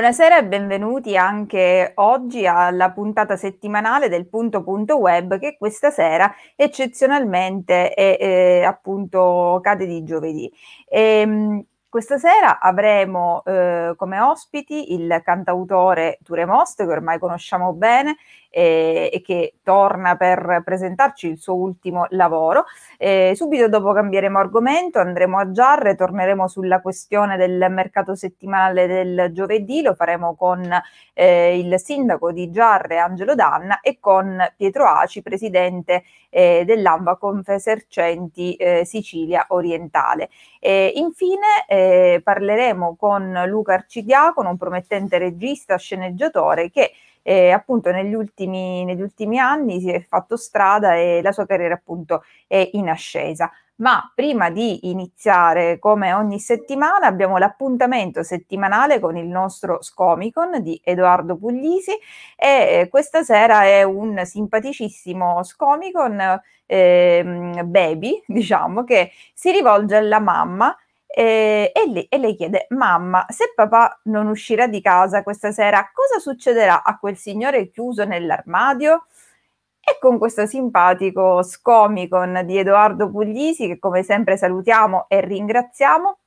Buonasera e benvenuti anche oggi alla puntata settimanale del punto punto web che questa sera eccezionalmente è, è appunto cade di giovedì. E, ehm, questa sera avremo eh, come ospiti il cantautore Ture Most, che ormai conosciamo bene eh, e che torna per presentarci il suo ultimo lavoro. Eh, subito dopo cambieremo argomento, andremo a Giarre, torneremo sulla questione del mercato settimanale del giovedì, lo faremo con eh, il sindaco di Giarre, Angelo Danna, e con Pietro Aci, presidente eh, dell'AMBA Confesercenti eh, Sicilia Orientale. E infine eh, parleremo con Luca Arcidiacono, un promettente regista, sceneggiatore che eh, appunto negli ultimi, negli ultimi anni si è fatto strada e la sua carriera appunto è in ascesa. Ma prima di iniziare, come ogni settimana, abbiamo l'appuntamento settimanale con il nostro Scomicon di Edoardo Puglisi e questa sera è un simpaticissimo Scomicon eh, baby, diciamo, che si rivolge alla mamma e, e, lei, e, lei, chiede, mamma, se papà non uscirà di casa questa sera, cosa succederà a quel signore chiuso nell'armadio? E con questo simpatico scomicon di Edoardo Puglisi, che come sempre salutiamo e ringraziamo,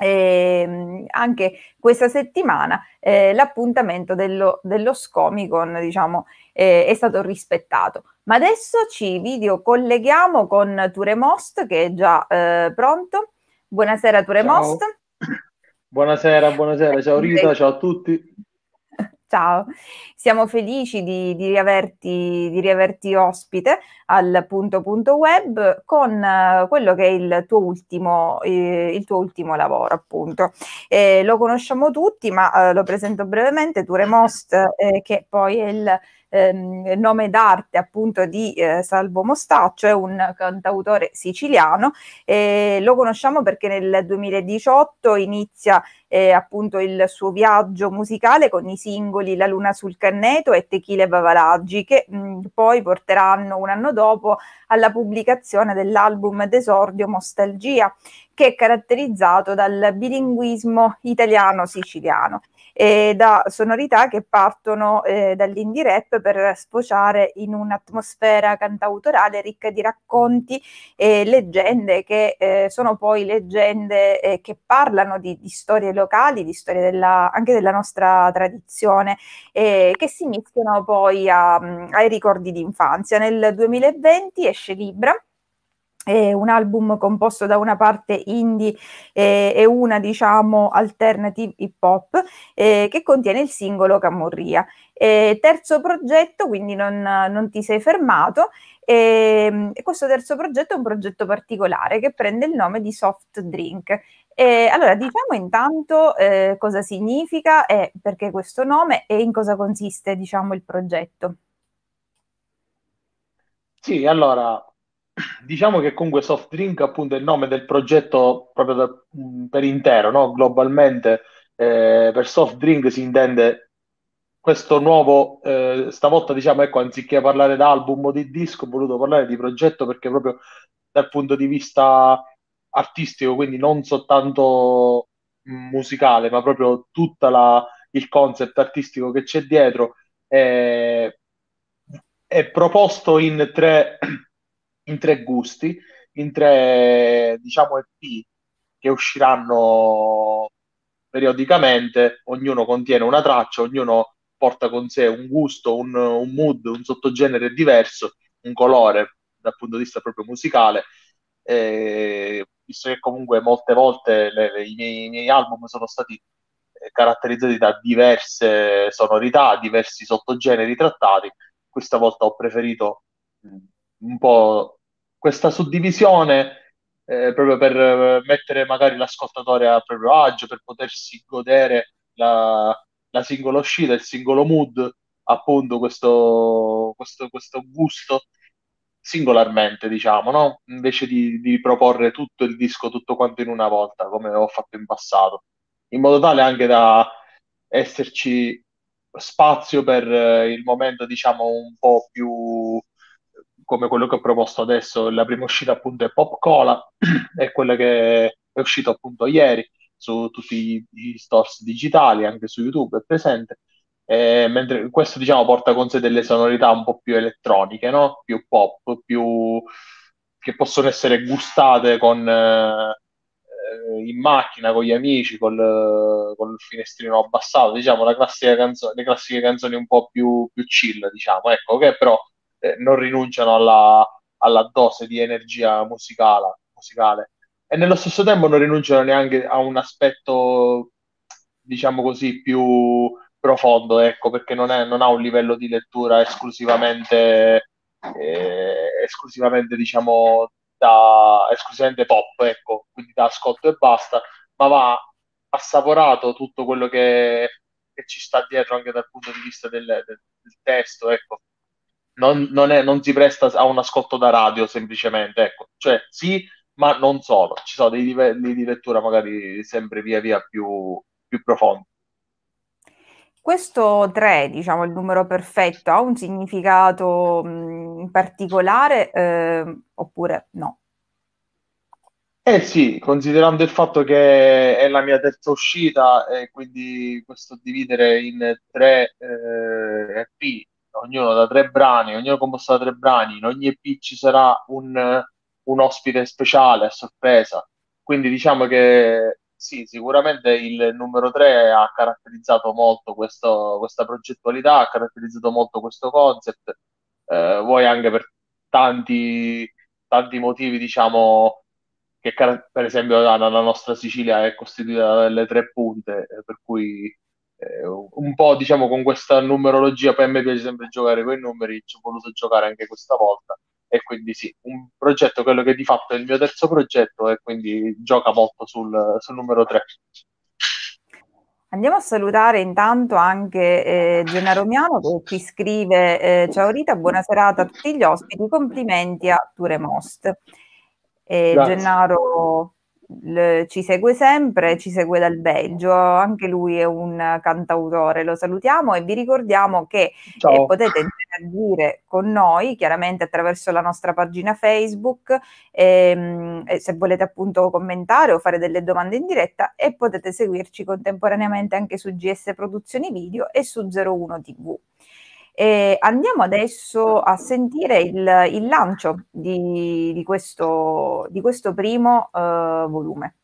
eh, anche questa settimana eh, l'appuntamento dello, dello Scomicon diciamo, eh, è stato rispettato. Ma adesso ci videocolleghiamo con Turemost che è già eh, pronto Buonasera Turemost. Buonasera, buonasera, ciao Rita, ciao a tutti. Ciao, siamo felici di, di, riaverti, di riaverti, ospite al punto punto web con uh, quello che è il tuo ultimo, eh, il tuo ultimo lavoro, appunto. Eh, lo conosciamo tutti, ma uh, lo presento brevemente. Turemost, eh, che poi è il ehm, nome d'arte appunto di eh, Salvo Mostaccio, è un cantautore siciliano. Eh, lo conosciamo perché nel 2018 inizia eh, appunto il suo viaggio musicale con i singoli La Luna sul Canneto e Tequila e Bavalaggi che mh, poi porteranno un anno dopo alla pubblicazione dell'album d'esordio Mostalgia che è caratterizzato dal bilinguismo italiano-siciliano e da sonorità che partono eh, dall'indie rap per sfociare in un'atmosfera cantautorale ricca di racconti e leggende che eh, sono poi leggende eh, che parlano di, di, storie locali, di storie della, anche della nostra tradizione, e che si mischiano poi a, ai ricordi di infanzia. Nel 2020 esce Libra è un album composto da una parte indie eh, e una diciamo alternative hip hop eh, che contiene il singolo Camorria. Terzo progetto, quindi non, non ti sei fermato, ehm, e, questo terzo progetto è un progetto particolare che prende il nome di Soft Drink. E allora diciamo intanto eh, cosa significa e perché questo nome e in cosa consiste diciamo il progetto. Sì, allora diciamo che comunque soft drink appunto è il nome del progetto proprio da, mm, per intero, no? globalmente eh, per soft drink si intende questo nuovo, eh, stavolta diciamo ecco anziché parlare d'album o di disco ho voluto parlare di progetto perché proprio dal punto di vista artistico, quindi non soltanto musicale ma proprio tutto il concept artistico che c'è dietro è, è proposto in tre in tre gusti, in tre, diciamo, EP che usciranno periodicamente, ognuno contiene una traccia, ognuno porta con sé un gusto, un, un mood, un sottogenere diverso, un colore dal punto di vista proprio musicale. Eh, visto che comunque molte volte le, le, i, miei, i, miei, album sono stati eh, caratterizzati da diverse sonorità, diversi sottogeneri trattati, questa volta ho preferito mh, un po' questa suddivisione eh, proprio per eh, mettere magari l'ascoltatore a proprio agio, per potersi godere la, la singola uscita, il singolo mood, appunto questo, questo, questo gusto singolarmente, diciamo, no? invece di, di proporre tutto il disco tutto quanto in una volta, come ho fatto in passato, in modo tale anche da esserci spazio per eh, il momento, diciamo, un po' più come quello che ho proposto adesso, la prima uscita appunto è Pop Cola, è quella che è uscita appunto ieri, su tutti i stores digitali, anche su YouTube è presente. Eh, mentre questo diciamo porta con sé delle sonorità un po' più elettroniche, no? più pop, più... che possono essere gustate con, eh, in macchina con gli amici, col, col finestrino abbassato, diciamo la classica canzone, le classiche canzoni un po' più, più chill, diciamo, ecco, che però eh, non rinunciano alla, alla, dose di energia musicale, musicale e nello stesso tempo non rinunciano neanche a un aspetto, diciamo così, più profondo, ecco, perché non, è, non ha un livello di lettura esclusivamente, eh, esclusivamente diciamo, da, esclusivamente pop, ecco, quindi da ascolto e basta, ma va assaporato tutto quello che, che ci sta dietro anche dal punto di vista del, del, del testo, ecco. Non, non, è, non, si presta a un ascolto da radio semplicemente, ecco. Cioè sì, ma non solo, ci sono dei livelli di lettura magari sempre via via più, più profondi. Questo 3, diciamo il numero perfetto, ha un significato mh, particolare eh, oppure no? Eh sì, considerando il fatto che è la mia terza uscita e quindi questo dividere in tre eh, EP, ognuno da tre brani, ognuno composto da tre brani, in ogni EP ci sarà un, un ospite speciale a sorpresa. Quindi diciamo che sì, sicuramente il numero 3 ha caratterizzato molto questo, questa progettualità, ha caratterizzato molto questo concept, eh, vuoi anche per tanti, tanti motivi, diciamo, che per esempio la, la, nostra Sicilia è costituita dalle tre punte, eh, per cui eh, un po' diciamo con questa numerologia, poi a me piace sempre giocare con i numeri, ci ho voluto giocare anche questa volta e quindi sì, un progetto, quello che di fatto è il mio terzo progetto e quindi gioca molto sul, sul numero 3. Andiamo a salutare intanto anche eh, Gennaro Miano che ci scrive eh, Ciao Rita, buona serata a tutti gli ospiti, complimenti a Turemost. Eh, Gennaro l- ci segue sempre, ci segue dal Belgio, anche lui è un cantautore, lo salutiamo e vi ricordiamo che eh, potete interagire con noi chiaramente attraverso la nostra pagina Facebook, ehm, se volete appunto commentare o fare delle domande in diretta e potete seguirci contemporaneamente anche su GS Produzioni Video e su 01 TV. E andiamo adesso a sentire il, il lancio di, di, questo, di, questo, primo uh, volume.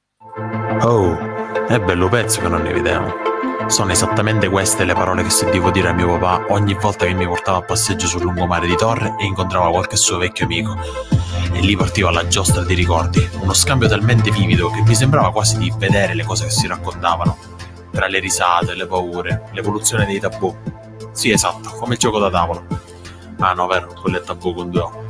Oh, è bello pezzo che non ne vedevo. Sono esattamente queste le parole che sentivo dire a mio papà ogni volta che mi portava a passeggio sul lungomare di Torre e incontrava qualche suo vecchio amico. E lì partiva la giostra di ricordi, uno scambio talmente vivido che mi sembrava quasi di vedere le cose che si raccontavano. Tra le risate, le paure, l'evoluzione dei tabù sì, esatto, come il gioco da tavolo. Ah no, vero, quello è tabù con due O.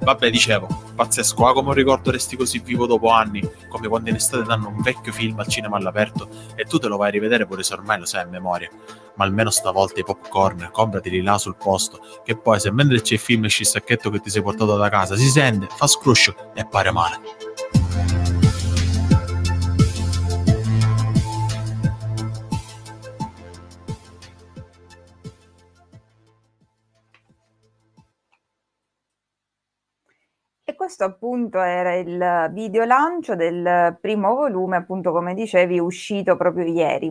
Vabbè, dicevo, pazzesco, ah come ricordo resti così vivo dopo anni, come quando in estate danno un vecchio film al cinema all'aperto e tu te lo vai a rivedere pure se ormai lo sai a memoria. Ma almeno stavolta i popcorn, comprateli là sul posto, che poi se mentre c'è il film esci il sacchetto che ti sei portato da casa, si sente, fa scruscio e pare male. Questo appunto era il video lancio del primo volume, appunto come dicevi, uscito proprio ieri.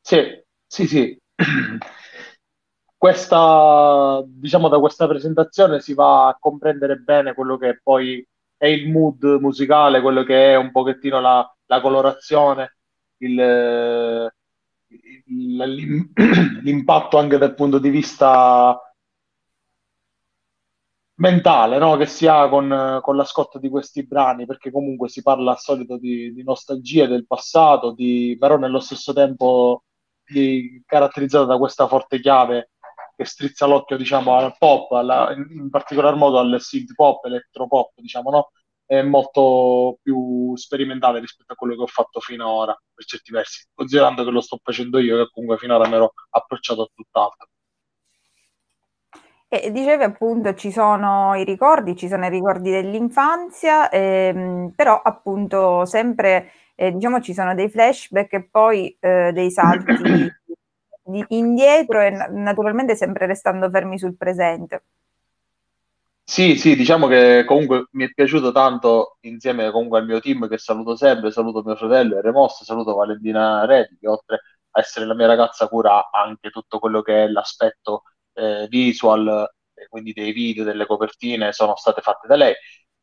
Sì, sì, sì. Questa, diciamo, da questa presentazione si va a comprendere bene quello che poi è il mood musicale, quello che è un pochettino la, la colorazione, il, il, l'impatto anche dal punto di vista mentale no? che si ha con, con, l'ascolto di questi brani, perché comunque si parla al solito di, di nostalgia del passato, di, però nello stesso tempo di, caratterizzato da questa forte chiave che strizza l'occhio diciamo, al pop, alla, in, particolar modo al synth pop, elettropop, diciamo, no? è molto più sperimentale rispetto a quello che ho fatto fino ad ora, per certi versi, considerando che lo sto facendo io, che comunque finora mi ero approcciato a tutt'altro. E dicevi appunto ci sono i ricordi, ci sono i ricordi dell'infanzia, ehm, però appunto sempre eh, diciamo ci sono dei flashback e poi eh, dei salti di, indietro e naturalmente sempre restando fermi sul presente. Sì, sì, diciamo che comunque mi è piaciuto tanto insieme comunque al mio team che saluto sempre, saluto mio fratello Remost, saluto Valentina Redi che oltre a essere la mia ragazza cura anche tutto quello che è l'aspetto eh, visual, eh, quindi dei video, delle copertine sono state fatte da lei.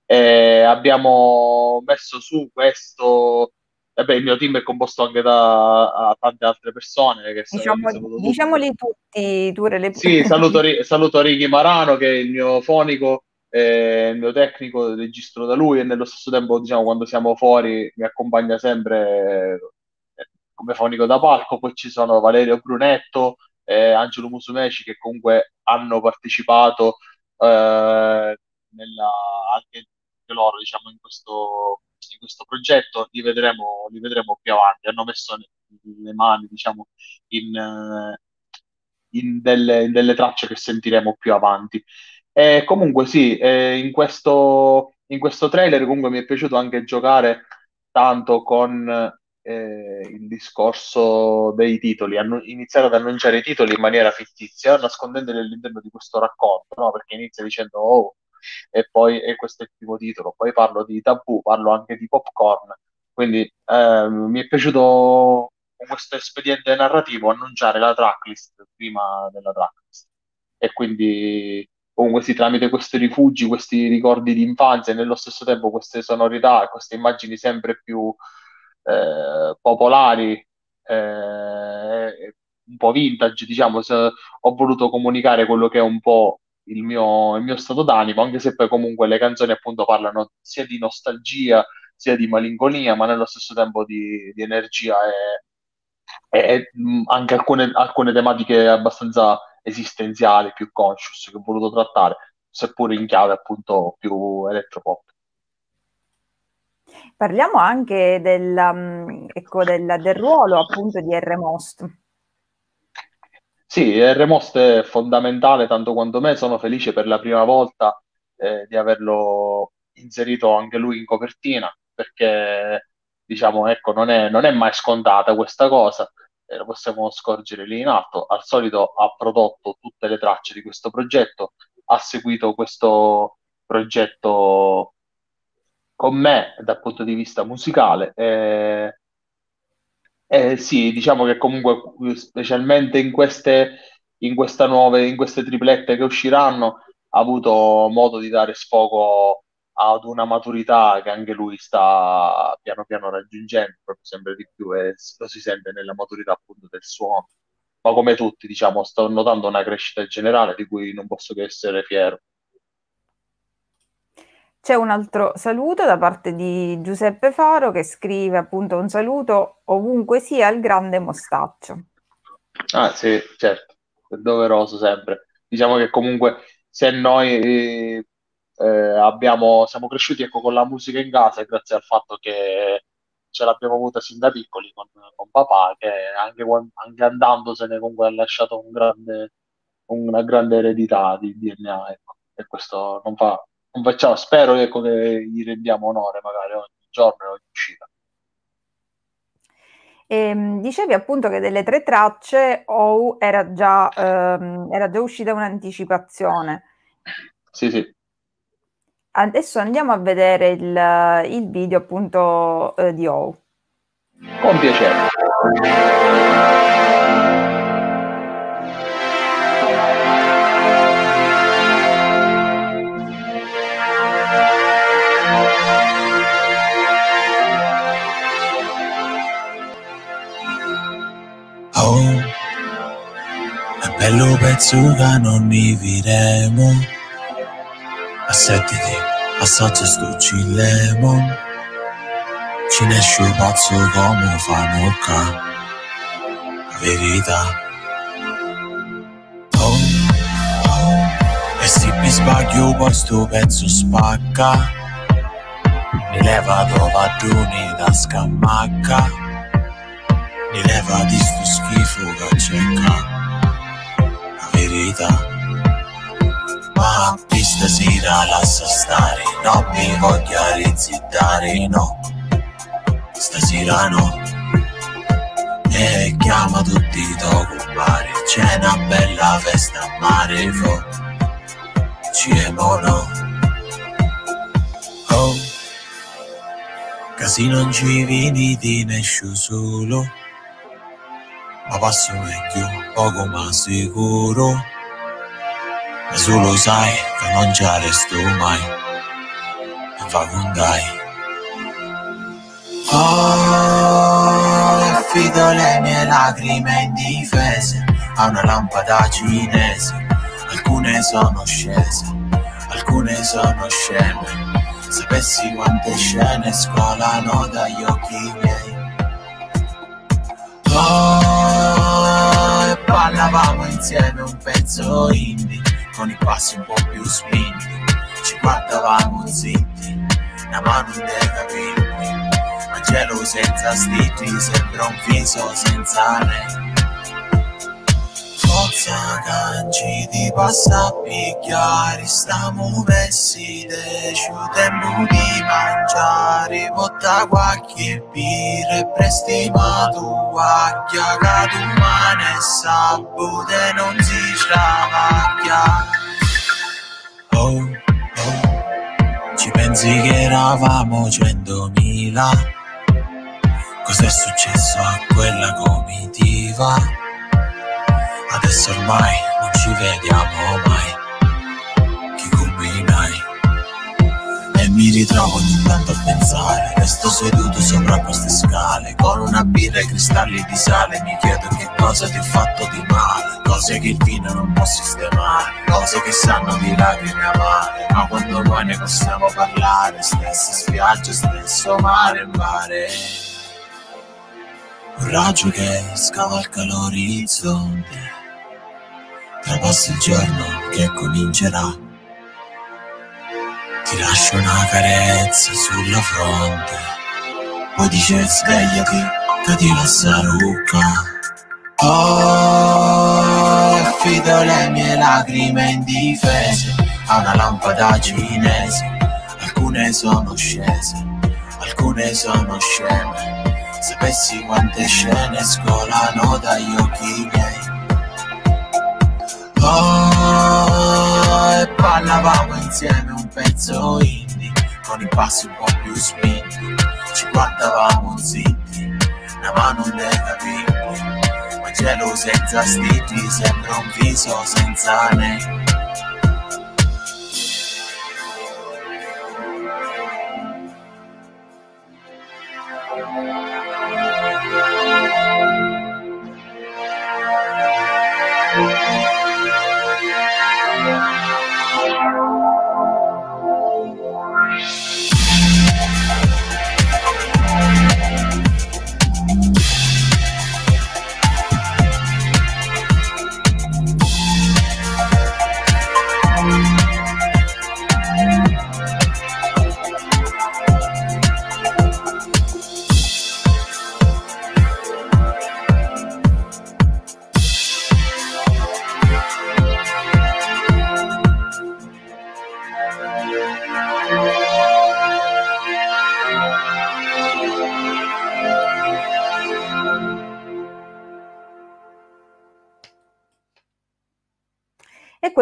E abbiamo messo su questo Vabbè, il mio team è composto anche da tante altre persone. Che diciamo, diciamoli tutti, tu le... Sì, saluto, saluto Ricky Marano che è il mio fonico, eh, il mio tecnico, registro da lui e nello stesso tempo, diciamo, quando siamo fuori mi accompagna sempre eh, come fonico da palco. Poi ci sono Valerio Brunetto e Angelo Musumeci che comunque hanno partecipato eh, nella, anche loro, diciamo, in questo in questo progetto li vedremo, li vedremo più avanti. Hanno messo le mani, diciamo, in, eh, in, delle, in delle, tracce che sentiremo più avanti. E comunque sì, eh, in, questo, in questo trailer comunque mi è piaciuto anche giocare tanto con eh, il discorso dei titoli, hanno iniziato ad annunciare i titoli in maniera fittizia, nascondendoli all'interno di questo racconto, no? perché inizia dicendo oh, e poi e questo è il primo titolo. Poi parlo di tabù, parlo anche di popcorn. Quindi eh, mi è piaciuto con questo espediente narrativo annunciare la tracklist prima della tracklist. E quindi comunque sì, tramite questi rifugi, questi ricordi di infanzia e nello stesso tempo queste sonorità, queste immagini sempre più eh, popolari, eh, un po' vintage, diciamo, ho voluto comunicare quello che è un po' il mio, il mio stato d'animo, anche se poi comunque le canzoni appunto parlano sia di nostalgia, sia di malinconia, ma nello stesso tempo di, di energia e, e, anche alcune, alcune tematiche abbastanza esistenziali, più conscious che ho voluto trattare, seppure in chiave appunto più elettropop. Parliamo anche del, ecco, del, del ruolo appunto di R. Most. Sì, R-Most è fondamentale tanto quanto me, sono felice per la prima volta eh, di averlo inserito anche lui in copertina, perché diciamo, ecco, non è, non è mai scontata questa cosa, eh, lo possiamo scorgere lì in alto. Al solito ha prodotto tutte le tracce di questo progetto, ha seguito questo progetto con me dal punto di vista musicale. Eh, eh, sì, diciamo che comunque, specialmente in queste, in, nuove, in queste triplette che usciranno, ha avuto modo di dare sfogo ad una maturità che anche lui sta piano piano raggiungendo, proprio sempre di più, e lo si sente nella maturità appunto del suono. Ma come tutti, diciamo, sto notando una crescita generale di cui non posso che essere fiero. C'è un altro saluto da parte di Giuseppe Faro che scrive appunto un saluto ovunque sia il grande mostaccio. Ah sì, certo, è doveroso sempre. Diciamo che comunque se noi eh, abbiamo, siamo cresciuti ecco, con la musica in casa grazie al fatto che ce l'abbiamo avuta sin da piccoli con, con papà che anche, anche, andandosene comunque ha lasciato un grande, una grande eredità di DNA ecco. e questo non fa, facciamo, spero che gli rendiamo onore magari ogni giorno e ogni uscita. E, ehm, dicevi appunto che delle tre tracce OU era già, ehm, era già uscita un'anticipazione. Sì, sì. Adesso andiamo a vedere il, il video appunto eh, di OU. Con piacere. Bello pezzo che non ne viremo. Assettiti, assaggia sto lemon Ci ne esce pazzo come fa mocca La verità. Oh, oh E se mi sbaglio poi sto pezzo spacca. Mi leva dovadoni da scamacca Mi leva di sto schifo che c'è verità. Ma qui stasera lascia stare, non mi voglio rizittare, no. Stasera no. E chiama tutti i tuoi compari, c'è una bella festa a mare fuori. CMO Oh, casi non ci vini di nessuno solo, ma passo meglio, poco ma sicuro. Ma solo sai che non ci resto mai, e vagondai. Oh, affido le mie lacrime indifese a una lampada cinese. Alcune sono scese, alcune sono sceme. Sapessi quante scene scolano dagli occhi miei. Oh, e ballavamo insieme un pezzo indie con i passi un po' più spinti. Ci guardavamo zitti, una mano in dei capelli. Ma gelo senza stitti sembra un viso senza lei. Forza canci di passa a picchiare, stiamo messi deciso tempo di mangiare, botta qualche birra prestimato guaglia, che domani è sabato e non si travaglia. Oh, oh, ci pensi che eravamo centomila? Cos'è successo a quella comitiva? Adesso ormai non ci vediamo mai. Chi combinai E mi ritrovo ogni tanto a pensare Resto seduto sopra queste scale Con una birra e cristalli di sale Mi chiedo che cosa ti ho fatto di male. Cose che il vino non può sistemare Cose che sanno di lacrime amare Ma quando noi ne possiamo parlare Stessa spiaggia, stesso mare mare. Un raggio che scavalca l'orizzonte Trapassa il giorno che comincerà. Ti lascio una carezza sulla fronte. Poi dice svegliati, che ti la rucca. Oh, affido le mie lacrime indifese a una lampada cinese. Alcune sono scese, alcune sono sceme. Sapessi quante scene scolano dagli occhi miei. E ballavamo insieme un pezzo indie con i passi un po' più spinti. Ci guardavamo zitti, una mano nei capelli, ma gelo senza stitti sembra un viso senza ne.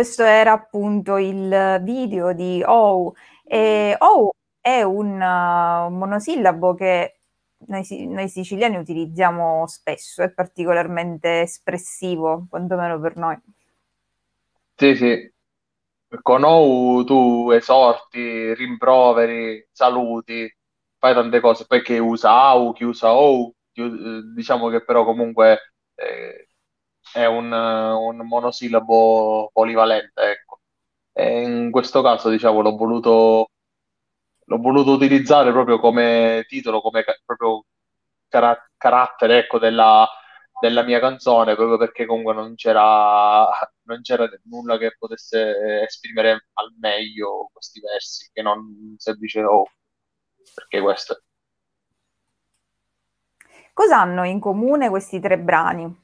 Questo era appunto il video di OU. E OU è un, uh, monosillabo che noi, noi, siciliani utilizziamo spesso, è particolarmente espressivo, quantomeno per noi. Sì, sì. Con OU tu esorti, rimproveri, saluti, fai tante cose. Poi chi usa AU, chi usa OU, diciamo che però comunque eh, è un, un monosillabo polivalente, ecco. E in questo caso, diciamo, l'ho voluto, l'ho voluto utilizzare proprio come titolo, come ca- proprio cara- carattere, ecco, della, della mia canzone, proprio perché comunque non c'era, non c'era nulla che potesse esprimere al meglio questi versi, che non semplice oh, perché questo. Cosa hanno in comune questi tre brani?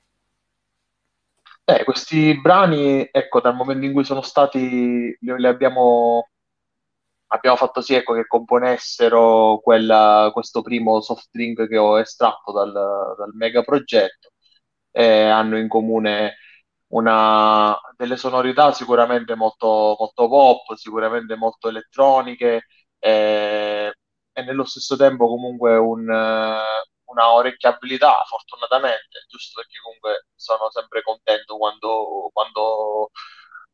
Eh, questi brani, ecco, dal momento in cui sono stati, li, abbiamo, abbiamo fatto sì, ecco, che componessero quella, questo primo soft drink che ho estratto dal, dal mega progetto, eh, hanno in comune una, delle sonorità sicuramente molto, molto pop, sicuramente molto elettroniche e, e nello stesso tempo comunque un, una orecchiabilità, fortunatamente, giusto perché comunque sono sempre contento quando, quando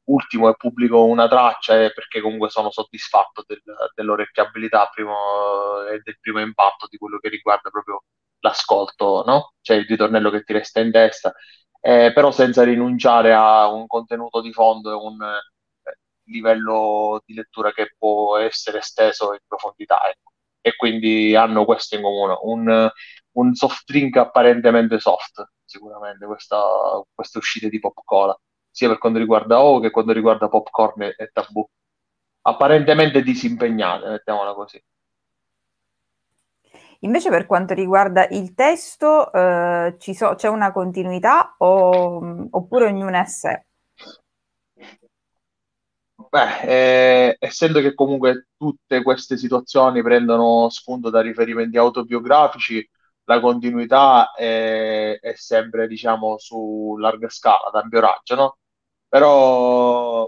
ultimo e pubblico una traccia e perché comunque sono soddisfatto del, dell'orecchiabilità primo, e del primo impatto di quello che riguarda proprio l'ascolto, no? Cioè il ritornello che ti resta in testa, eh, però senza rinunciare a un contenuto di fondo e un eh, livello di lettura che può essere esteso in profondità. Ecco. E quindi hanno questo in comune, un, un soft drink apparentemente soft, sicuramente, questa, queste uscite di pop cola, sia per quanto riguarda O che quanto riguarda popcorn e, e tabù. Apparentemente disimpegnate, mettiamola così. Invece per quanto riguarda il testo, eh, so, c'è una continuità o, oppure ognuno è sé? Beh, eh, essendo che comunque tutte queste situazioni prendono spunto da riferimenti autobiografici, la continuità è, è sempre, diciamo, su larga scala, ad ampio raggio, no? Però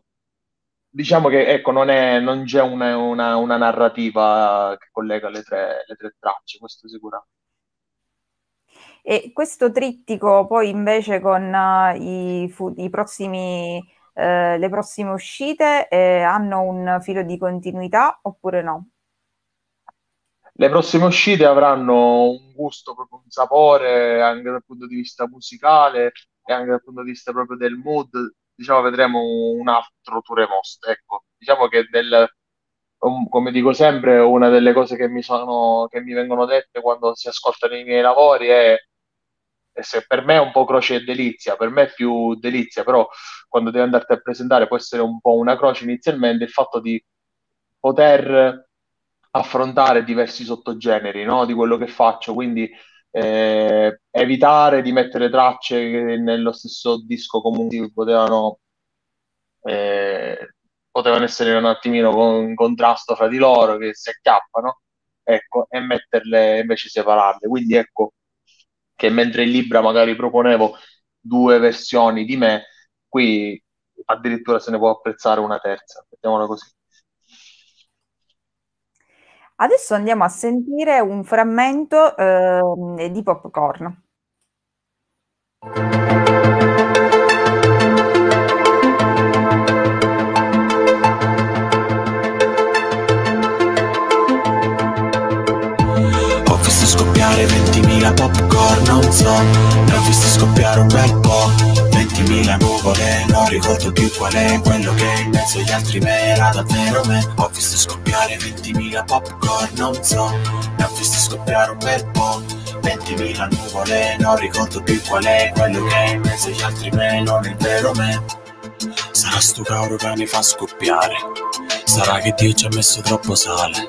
diciamo che ecco, non, è, non c'è una, una, una, narrativa che collega le tre, le tre tracce, questo sicuramente. E questo trittico poi invece con uh, i, fu- i prossimi, uh, le prossime uscite eh, hanno un filo di continuità oppure no? Le prossime uscite avranno un gusto, proprio un sapore anche dal punto di vista musicale e anche dal punto di vista proprio del mood diciamo, vedremo un altro Tour Most. Ecco, diciamo che del, um, come dico sempre, una delle cose che mi, sono, che mi vengono dette quando si ascoltano i miei lavori è se per me è un po' croce e delizia, per me è più delizia, però quando devi andarti a presentare può essere un po' una croce inizialmente il fatto di poter affrontare diversi sottogeneri no? di quello che faccio, quindi eh, evitare di mettere tracce che nello stesso disco comunque potevano, eh, potevano essere un attimino in contrasto fra di loro, che si acchiappano, ecco, e metterle invece separarle. Quindi ecco che mentre in Libra magari proponevo due versioni di me, qui addirittura se ne può apprezzare una terza, mettiamola così. Adesso andiamo a sentire un frammento eh, di Popcorn. Ho visto scoppiare 20.000 popcorn, non so, ne ho visto scoppiare un bel po' 20.000 nuvole Non ricordo più qual è quello che in mezzo agli altri me era davvero me. Ho visto scoppiare 20.000 popcorn, non so Ne ho visto scoppiare un bel po' 20.000 nuvole Non ricordo più qual è quello che in mezzo agli altri me Non il vero me. Sarà sto cavolo che mi fa scoppiare Sarà che Dio ci ha messo troppo sale.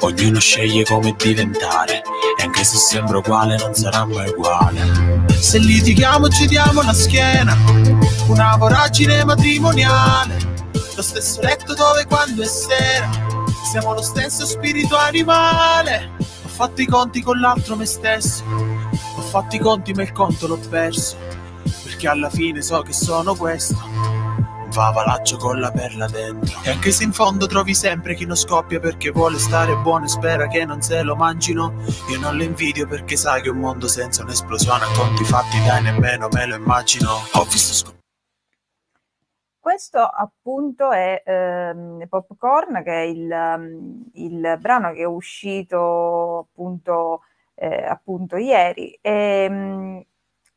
Ognuno sceglie come diventare E anche se sembra uguale non sarà mai uguale Se litighiamo ci diamo la schiena. Una voragine matrimoniale. Lo stesso letto dove quando è sera. Siamo lo stesso spirito animale. Ho fatto i conti con l'altro me stesso. Ho fatto i conti ma il conto l'ho perso. Perché alla fine so che sono questo favalaccio con la perla dentro. E anche se in fondo trovi sempre chi non scoppia perché vuole stare buono e spera che non se lo mangino, io non lo invidio perché sai che un mondo senza un'esplosione a conti fatti dai nemmeno me lo immagino. Ho visto scoppiare. Questo appunto è ehm, Popcorn, che è il, il, brano che è uscito appunto, eh, appunto ieri. E, ehm, mh,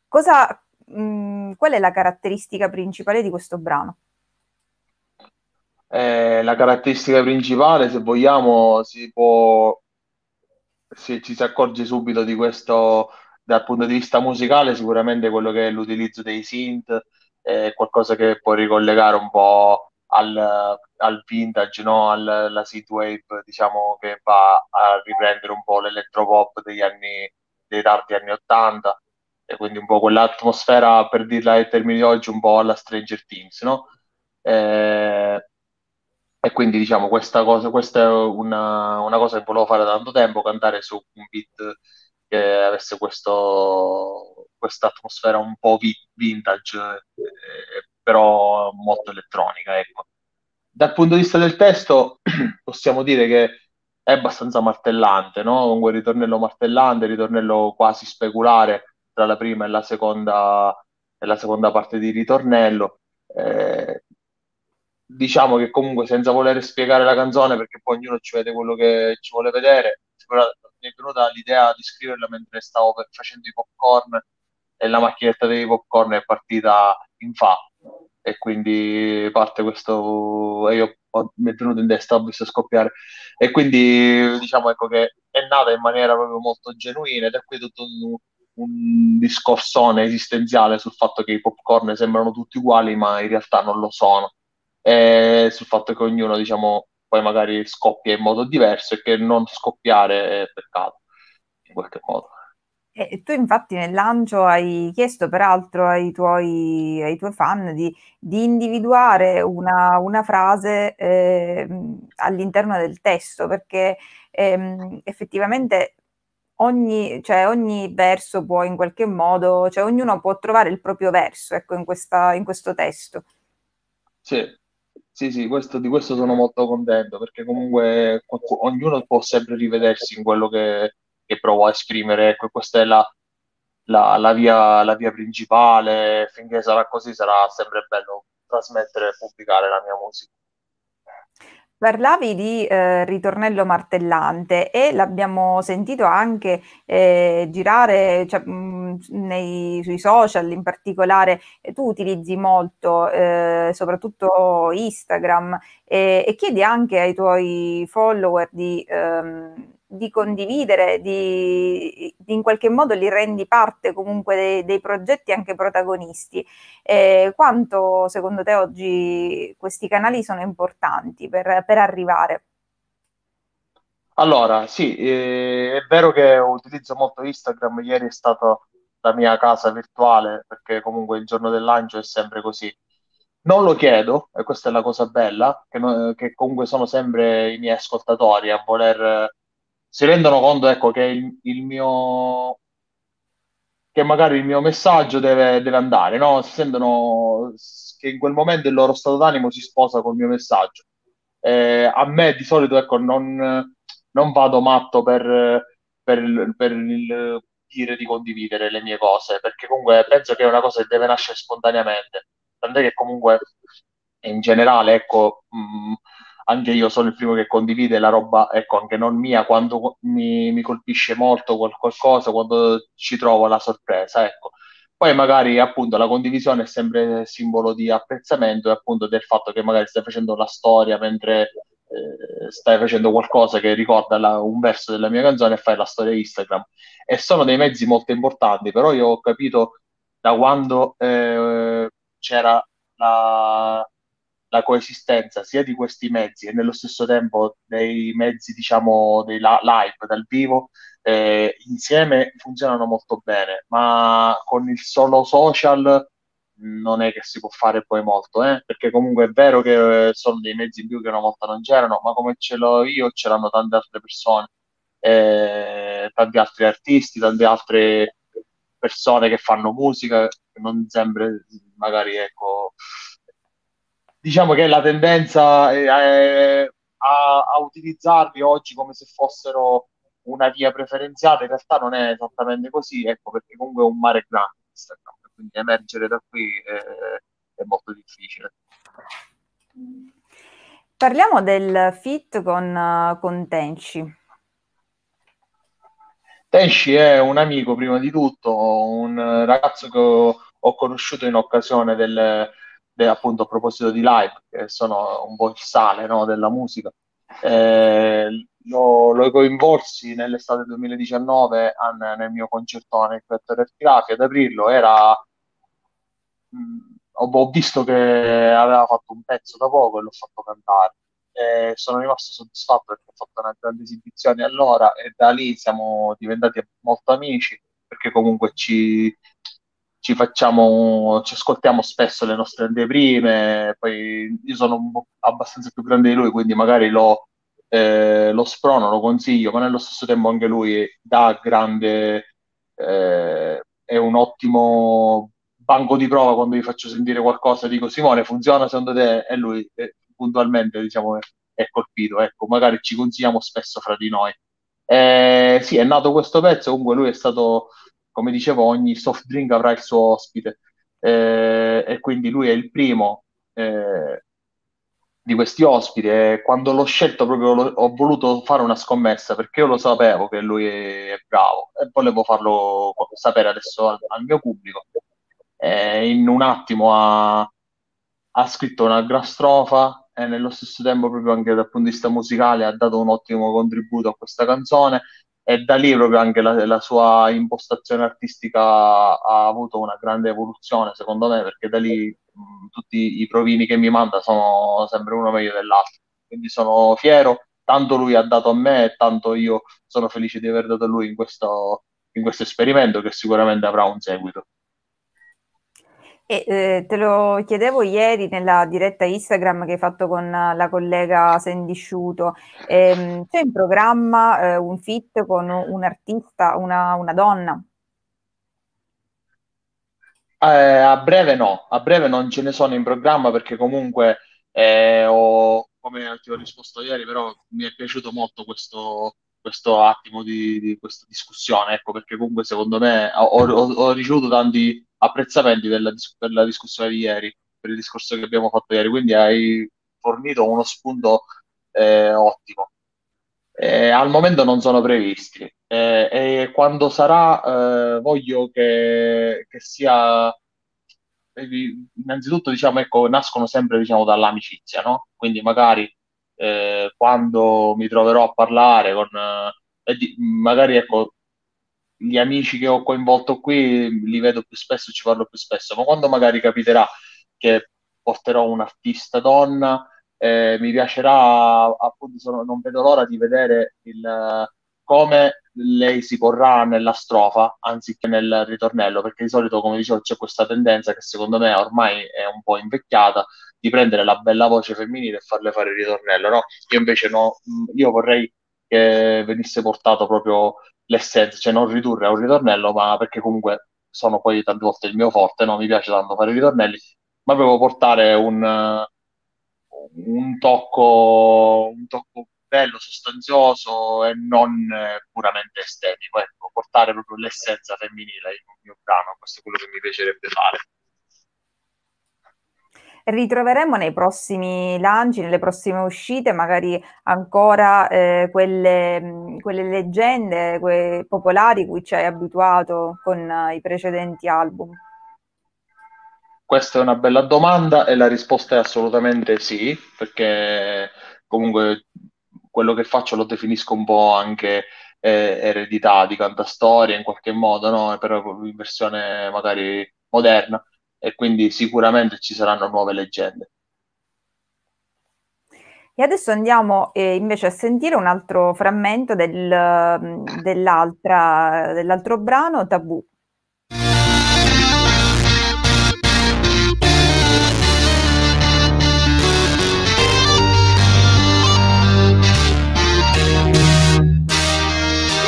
cosa, mh, qual è la caratteristica principale di questo brano? Eh, la caratteristica principale, se vogliamo, si può, se ci si accorge subito di questo dal punto di vista musicale, sicuramente quello che è l'utilizzo dei synth è qualcosa che può ricollegare un po' al, al vintage, no? Al, alla synthwave, diciamo che va a riprendere un po' l'elettropop degli anni, dei tardi anni 80 e quindi un po' quell'atmosfera, per dirla in termini di oggi, un po' alla Stranger Things, no? Eh, e quindi diciamo questa cosa, questa è una, una cosa che volevo fare da tanto tempo, cantare su un beat che avesse questa atmosfera un po' vintage però molto elettronica, ecco. Dal punto di vista del testo, possiamo dire che è abbastanza martellante, no? Quel ritornello martellante, ritornello quasi speculare tra la prima e la seconda, e la seconda parte di ritornello. Eh, diciamo che comunque senza voler spiegare la canzone, perché poi ognuno ci vede quello che ci vuole vedere, mi è venuta l'idea di scriverla mentre stavo facendo i popcorn e la macchinetta dei popcorn è partita in fa. E quindi parte questo e io ho, mi è venuto in testa, ho visto scoppiare. E quindi diciamo ecco che è nata in maniera proprio molto genuina ed è qui tutto un, un discorsone esistenziale sul fatto che i popcorn sembrano tutti uguali ma in realtà non lo sono e sul fatto che ognuno diciamo poi magari scoppia in modo diverso e che non scoppiare è peccato in qualche modo e tu infatti nel lancio hai chiesto peraltro ai tuoi, ai tuoi fan di, di individuare una, una frase eh, all'interno del testo, perché ehm, effettivamente ogni, cioè, ogni verso può in qualche modo, cioè ognuno può trovare il proprio verso ecco, in, questa, in questo testo. Sì, sì, sì, questo, di questo sono molto contento perché comunque ognuno può sempre rivedersi in quello che, che provo a esprimere. Ecco, questa è la, la, la, via, la via principale. Finché sarà così, sarà sempre bello trasmettere e pubblicare la mia musica. Parlavi di eh, ritornello martellante e l'abbiamo sentito anche eh, girare cioè, mh, nei, sui social, in particolare eh, tu utilizzi molto, eh, soprattutto Instagram, e chiedi anche ai tuoi follower di ehm, di condividere, di, di, in qualche modo li rendi parte comunque dei, dei progetti anche protagonisti. Eh, quanto secondo te oggi questi canali sono importanti per, per arrivare? Allora, sì, eh, è vero che utilizzo molto Instagram, ieri è stata la mia casa virtuale, perché comunque il giorno del lancio è sempre così. Non lo chiedo, e questa è la cosa bella, che, no, che comunque sono sempre i miei ascoltatori a voler si rendono conto ecco, che il, il mio che magari il mio messaggio deve, deve andare, no? Si sentono che in quel momento il loro stato d'animo si sposa col mio messaggio. Eh, a me di solito ecco, non, non vado matto per, per, per, il dire di condividere le mie cose, perché comunque penso che è una cosa che deve nascere spontaneamente. Tant'è che comunque in generale, ecco, mh, anche io sono il primo che condivide la roba, ecco, anche non mia, quando mi, mi colpisce molto qualcosa, quando ci trovo la sorpresa, ecco. Poi magari appunto la condivisione è sempre simbolo di apprezzamento e appunto del fatto che magari stai facendo la storia mentre eh, stai facendo qualcosa che ricorda la, un verso della mia canzone e fai la storia Instagram. E sono dei mezzi molto importanti, però io ho capito da quando eh, c'era la, la coesistenza sia di questi mezzi e nello stesso tempo dei mezzi, diciamo, dei live dal vivo, eh, insieme funzionano molto bene, ma con il solo social non è che si può fare poi molto, eh? perché comunque è vero che sono dei mezzi in più che una volta non c'erano, ma come ce l'ho io, ce l'hanno tante altre persone, eh, tanti altri artisti, tante altre persone che fanno musica, non sempre magari ecco diciamo che la tendenza è, è a, a, utilizzarli oggi come se fossero una via preferenziale, in realtà non è esattamente così, ecco perché comunque è un mare grande Instagram, quindi emergere da qui è, è molto difficile. Parliamo del fit con, con Tenshi. Tenshi è un amico prima di tutto, un ragazzo che ho, ho conosciuto in occasione del, appunto a proposito di live, che sono un po' il sale no, della musica. Eh, lo, lo coinvolsi nell'estate 2019 an, nel mio concertone Vettore Grafi ad aprirlo era mh, mm, ho, ho, visto che aveva fatto un pezzo da poco e l'ho fatto cantare e sono rimasto soddisfatto perché ho fatto una grande esibizione allora e da lì siamo diventati molto amici perché comunque ci, ci facciamo, ci ascoltiamo spesso le nostre anteprime, poi io sono abbastanza più grande di lui, quindi magari lo, eh, lo sprono, lo consiglio, ma nello stesso tempo anche lui dà grande, eh, è un ottimo banco di prova quando gli faccio sentire qualcosa, dico Simone, funziona secondo te? E lui eh, puntualmente diciamo, è, è colpito, ecco, magari ci consigliamo spesso fra di noi. Eh, sì, è nato questo pezzo, comunque lui è stato, come dicevo, ogni soft drink avrà il suo ospite. Eh, e quindi lui è il primo eh, di questi ospiti. E quando l'ho scelto proprio lo, ho voluto fare una scommessa perché io lo sapevo che lui è, bravo e volevo farlo sapere adesso al, al mio pubblico. E in un attimo ha, ha scritto una gran strofa e nello stesso tempo proprio anche dal punto di vista musicale ha dato un ottimo contributo a questa canzone e da lì proprio anche la, la, sua impostazione artistica ha avuto una grande evoluzione secondo me perché da lì mh, tutti i provini che mi manda sono sempre uno meglio dell'altro. Quindi sono fiero tanto lui ha dato a me e tanto io sono felice di aver dato a lui in questo, in questo esperimento che sicuramente avrà un seguito e, eh, te lo chiedevo ieri nella diretta Instagram che hai fatto con la collega Sandy Sciuto. Ehm, c'è in programma eh, un fit con un artista, una, una donna? Eh, a breve no, a breve non ce ne sono in programma perché comunque eh, ho, come ti ho risposto ieri, però mi è piaciuto molto questo, questo attimo di, di questa discussione, ecco, perché comunque secondo me ho, ho, ho ricevuto tanti apprezzamenti per la discussione di ieri, per il discorso che abbiamo fatto ieri, quindi hai fornito uno spunto eh, ottimo. Eh, al momento non sono previsti eh, e quando sarà eh, voglio che, che sia eh, innanzitutto diciamo ecco nascono sempre diciamo dall'amicizia no? quindi magari eh, quando mi troverò a parlare con di, magari ecco gli amici che ho coinvolto qui li vedo più spesso, ci parlo più spesso, ma quando magari capiterà che porterò un'artista donna, eh, mi piacerà, appunto, sono, non vedo l'ora di vedere il, come lei si porrà nella strofa anziché nel ritornello, perché di solito, come dicevo, c'è questa tendenza che secondo me ormai è un po' invecchiata di prendere la bella voce femminile e farle fare il ritornello, no? Io invece no, io vorrei che venisse portato proprio l'essenza, cioè non ridurre a un ritornello, ma perché comunque sono poi tante volte il mio forte, no? mi piace tanto fare i ritornelli, ma proprio portare un, un, tocco, un tocco bello, sostanzioso e non puramente estetico, ecco, portare proprio l'essenza femminile in un mio brano, questo è quello che mi piacerebbe fare ritroveremo nei prossimi lanci, nelle prossime uscite, magari ancora eh, quelle, quelle, leggende que- popolari cui ci hai abituato con uh, i precedenti album? Questa è una bella domanda e la risposta è assolutamente sì, perché comunque quello che faccio lo definisco un po' anche eh, eredità di cantastoria in qualche modo, no? però in versione magari moderna e quindi sicuramente ci saranno nuove leggende. E adesso andiamo eh, invece a sentire un altro frammento del, dell'altro brano, Tabù.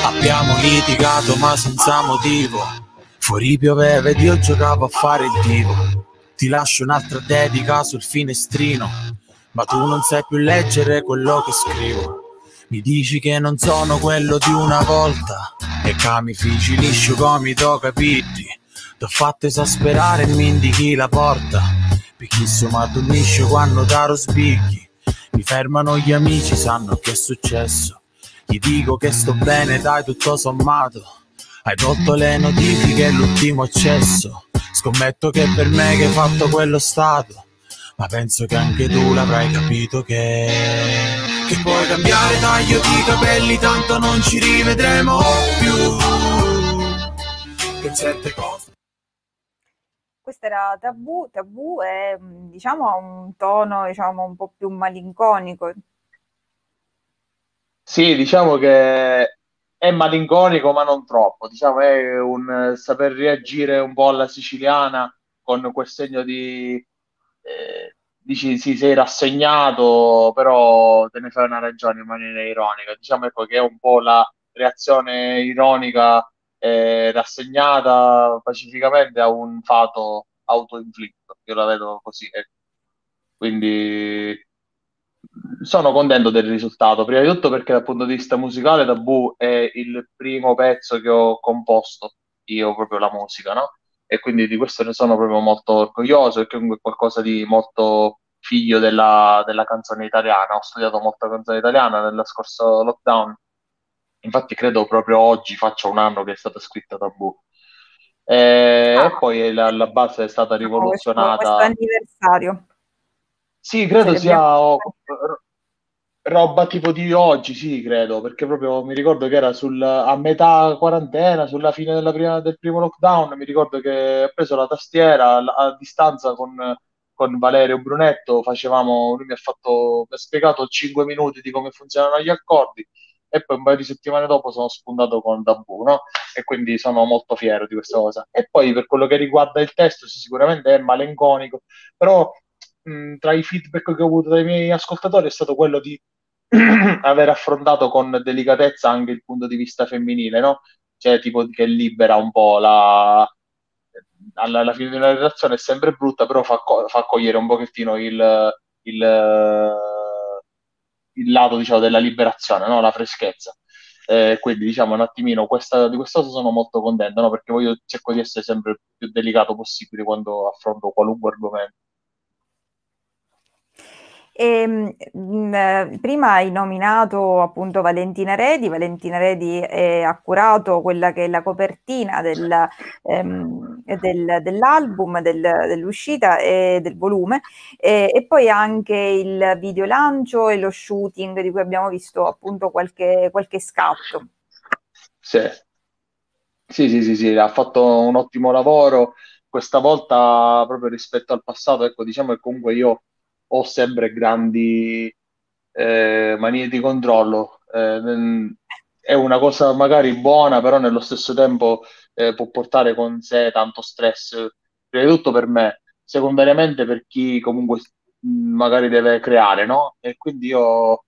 Abbiamo litigato ma senza motivo Fuori pioveva ed io giocavo a fare il divo. Ti lascio un'altra dedica sul finestrino, ma tu non sai più leggere quello che scrivo. Mi dici che non sono quello di una volta e che mi fici liscio come to capiti. T'ho fatto esasperare e mi indichi la porta. Picchisso ma tu liscio quando caro sbicchi. Mi fermano gli amici, sanno che è successo. Gli dico che sto bene, dai tutto sommato. Hai tolto le notifiche e l'ultimo accesso. Scommetto che per me che hai fatto quello stato. Ma penso che anche tu l'avrai capito che Che puoi cambiare taglio di capelli Tanto non ci rivedremo più Che certe cose questo era Tabù, Tabù è diciamo un tono diciamo un po' più malinconico. Sì, diciamo che è malinconico, ma non troppo. Diciamo, è un saper reagire un po' alla siciliana con quel segno di eh, dici sì, sei rassegnato, però te ne fai una ragione in maniera ironica. Diciamo ecco che è un po' la reazione ironica eh, rassegnata pacificamente a un fato autoinflitto, io la vedo così. Ecco. Quindi sono contento del risultato, prima di tutto perché dal punto di vista musicale Tabù è il primo pezzo che ho composto io proprio la musica, no? E quindi di questo ne sono proprio molto orgoglioso, perché comunque è qualcosa di molto figlio della, della canzone italiana. Ho studiato molta canzone italiana nello scorso lockdown, infatti credo proprio oggi faccia un anno che è stata scritta Tabù. E, ah. e poi la, la, base è stata rivoluzionata. Questo, questo anniversario. Sì, credo sia oh, roba tipo di oggi, sì, credo, perché proprio mi ricordo che era sul, a metà quarantena, sulla fine prima, del primo lockdown, mi ricordo che ho preso la tastiera a, a distanza con, con, Valerio Brunetto, facevamo, lui mi ha, fatto, mi ha spiegato 5 minuti di come funzionano gli accordi e poi un paio di settimane dopo sono spuntato con Dabu, no? E quindi sono molto fiero di questa cosa. E poi per quello che riguarda il testo, sì, sicuramente è malinconico, però mh, tra i feedback che ho avuto dai miei ascoltatori è stato quello di aver affrontato con delicatezza anche il punto di vista femminile, no? Cioè, tipo che libera un po' la... Alla, alla fine di una relazione è sempre brutta, però fa, co- fa cogliere un pochettino il, il, il lato, diciamo, della liberazione, no? La freschezza. Eh, quindi diciamo un attimino questa, di questa cosa sono molto contento no? perché io cerco di essere sempre più delicato possibile quando affronto qualunque argomento e, ehm, mh, eh, prima hai nominato appunto Valentina Redi, Valentina Redi è, ha curato quella che è la copertina del, ehm, del, dell'album, del, dell'uscita e del volume e, e, poi anche il video lancio e lo shooting di cui abbiamo visto appunto qualche, qualche scatto. Sì. Sì, sì, sì, sì, ha fatto un ottimo lavoro questa volta proprio rispetto al passato, ecco, diciamo che comunque io ho sempre grandi eh, manie di controllo. Eh, è una cosa magari buona, però nello stesso tempo eh, può portare con sé tanto stress, prima di tutto per me, secondariamente per chi comunque magari deve creare, no? E quindi io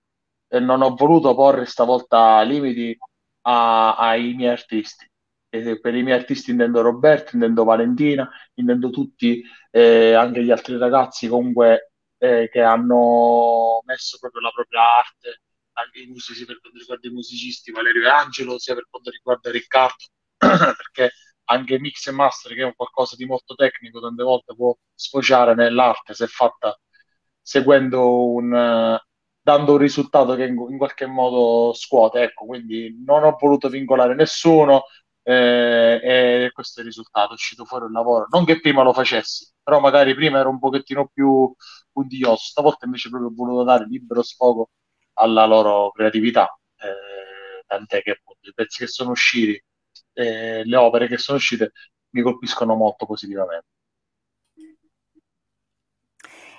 eh, non ho voluto porre stavolta limiti a, ai miei artisti. E per i miei artisti intendo Roberto, intendo Valentina, intendo tutti, eh, anche gli altri ragazzi comunque eh, che hanno messo proprio la propria arte, anche i musici per quanto riguarda i musicisti, Valerio e Angelo, sia per quanto riguarda Riccardo, perché anche mix e master, che è un qualcosa di molto tecnico, tante volte può sfociare nell'arte se fatta seguendo un, uh, dando un risultato che in, qualche modo scuote. Ecco, quindi non ho voluto vincolare nessuno eh, e questo è il risultato, è uscito fuori un lavoro. Non che prima lo facessi, però magari prima ero un pochettino più puntiglioso, stavolta invece proprio ho voluto dare libero sfogo alla loro creatività, eh, tant'è che appunto i pezzi che sono usciti, eh, le opere che sono uscite mi colpiscono molto positivamente.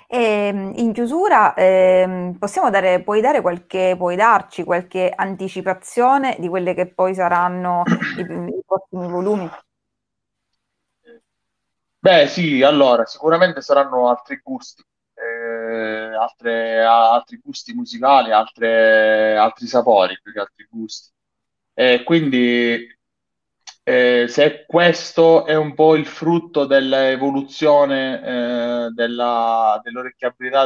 E ehm, in chiusura, eh, possiamo dare, puoi, dare qualche, puoi darci qualche anticipazione di quelle che poi saranno i, i prossimi volumi? Beh, sì, allora, sicuramente saranno altri gusti, eh, altre, altri gusti musicali, altre, altri sapori più che altri gusti. E quindi eh, se questo è un po' il frutto dell'evoluzione eh, della, dell'orecchiabilità,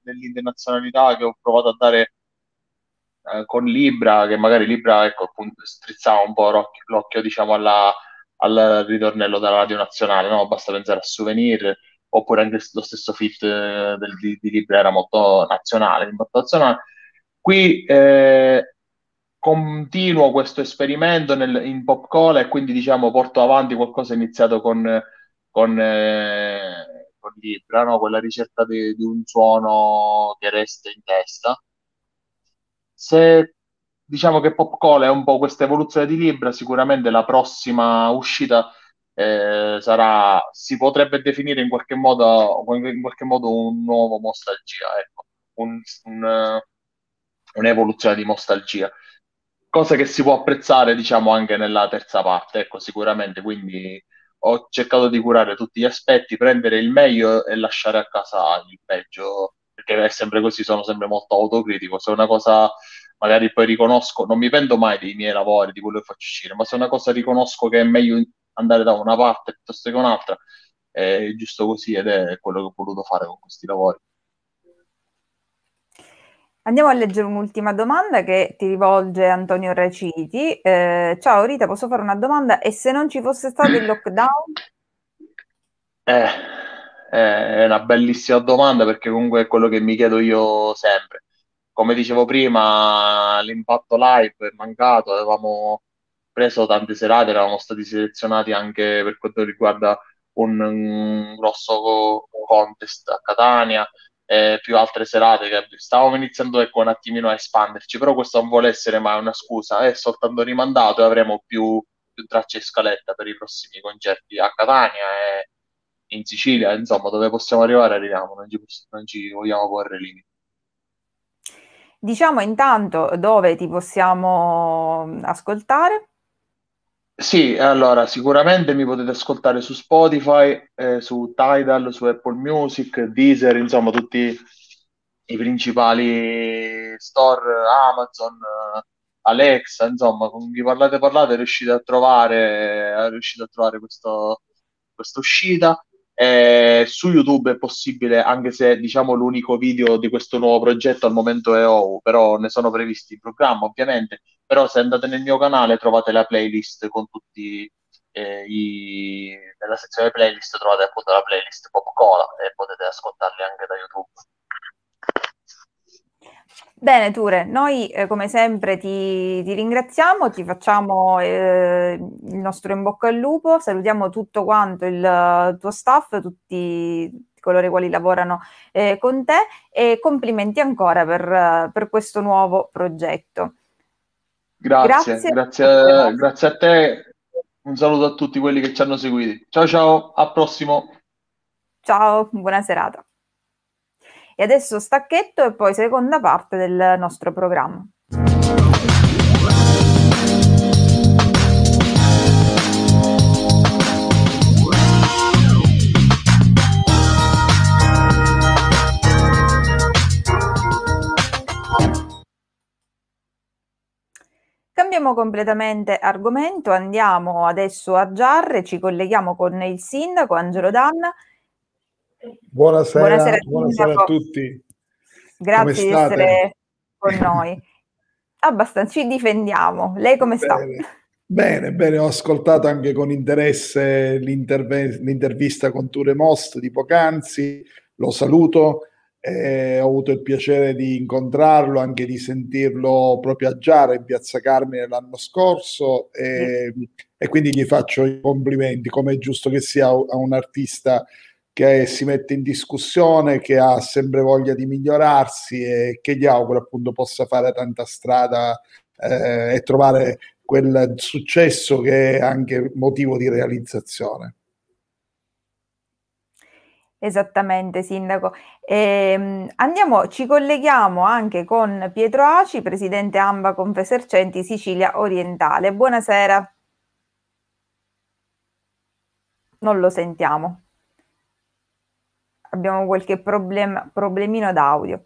dell'internazionalità che ho provato a dare eh, con Libra, che magari Libra ecco, appunto, strizzava un po' l'occhio, diciamo, alla, al ritornello della radio nazionale, no? basta pensare a Souvenir, oppure anche lo stesso fit eh, di, di Libra era molto nazionale, l'impatto nazionale. Qui eh, continuo questo esperimento nel, in pop cola e quindi diciamo porto avanti qualcosa iniziato con, con, eh, con Libra, no? quella ricerca di, di un suono che resta in testa. Se diciamo che Pop Cola è un po' questa evoluzione di Libra, sicuramente la prossima uscita eh, sarà, si potrebbe definire in qualche modo, in qualche modo un nuovo Nostalgia, ecco, un, un, un'evoluzione di Nostalgia. Cosa che si può apprezzare, diciamo, anche nella terza parte, ecco, sicuramente. Quindi ho cercato di curare tutti gli aspetti, prendere il meglio e lasciare a casa il peggio, perché è sempre così, sono sempre molto autocritico. Se una cosa magari poi riconosco, non mi pento mai dei miei lavori, di quello che faccio uscire, ma se una cosa riconosco che è meglio andare da una parte piuttosto che un'altra, è giusto così ed è quello che ho voluto fare con questi lavori. Andiamo a leggere un'ultima domanda che ti rivolge Antonio Raciti. Eh, ciao Rita, posso fare una domanda? E se non ci fosse stato il lockdown? Eh, è una bellissima domanda perché comunque è quello che mi chiedo io sempre. Come dicevo prima, l'impatto live è mancato, avevamo preso tante serate, eravamo stati selezionati anche per quanto riguarda un, un grosso contest a Catania, e più altre serate che stavamo iniziando ecco, un attimino a espanderci, però questo non vuole essere mai una scusa, è soltanto rimandato e avremo più, più tracce in scaletta per i prossimi concerti a Catania e in Sicilia, insomma, dove possiamo arrivare arriviamo, non ci, non ci vogliamo porre limiti. Diciamo intanto dove ti possiamo ascoltare? Sì, allora sicuramente mi potete ascoltare su Spotify, eh, su Tidal, su Apple Music, Deezer, insomma tutti i principali store, Amazon, Alexa, insomma con chi parlate parlate riuscite a trovare, riuscite a trovare questo, questa uscita. Eh, su YouTube è possibile, anche se diciamo l'unico video di questo nuovo progetto al momento è OU, però ne sono previsti in programma ovviamente, però se andate nel mio canale trovate la playlist con tutti eh, i... nella sezione playlist trovate appunto la playlist Pop Cola e potete ascoltarli anche da YouTube. Bene Ture, noi eh, come sempre ti, ti, ringraziamo, ti facciamo eh, il nostro in bocca al lupo, salutiamo tutto quanto il tuo staff, tutti coloro i quali lavorano eh, con te e complimenti ancora per, per questo nuovo progetto. Grazie, grazie, grazie, grazie a te, un saluto a tutti quelli che ci hanno seguiti. Ciao ciao, a prossimo. Ciao, buona serata. E adesso stacchetto e poi seconda parte del nostro programma. Cambiamo completamente argomento, andiamo adesso a Giarre, ci colleghiamo con il sindaco Angelo Danna Buonasera, buonasera, buonasera a tutti. Grazie di essere con noi. Abbastanza, ci difendiamo. Lei come sta? Bene, bene, ho ascoltato anche con interesse l'intervista con Ture Most di poc'anzi, lo saluto, eh, ho avuto il piacere di incontrarlo, anche di sentirlo proprio a Giara in Piazza Carmine l'anno scorso e, sì. e quindi gli faccio i complimenti, come è giusto che sia a un artista che si mette in discussione, che ha sempre voglia di migliorarsi e che gli auguro appunto possa fare tanta strada eh, e trovare quel successo che è anche motivo di realizzazione. Esattamente, Sindaco. Eh, andiamo, ci colleghiamo anche con Pietro Aci, Presidente AMBA Confesercenti Sicilia Orientale. Buonasera. Non lo sentiamo abbiamo qualche problem- problemino d'audio.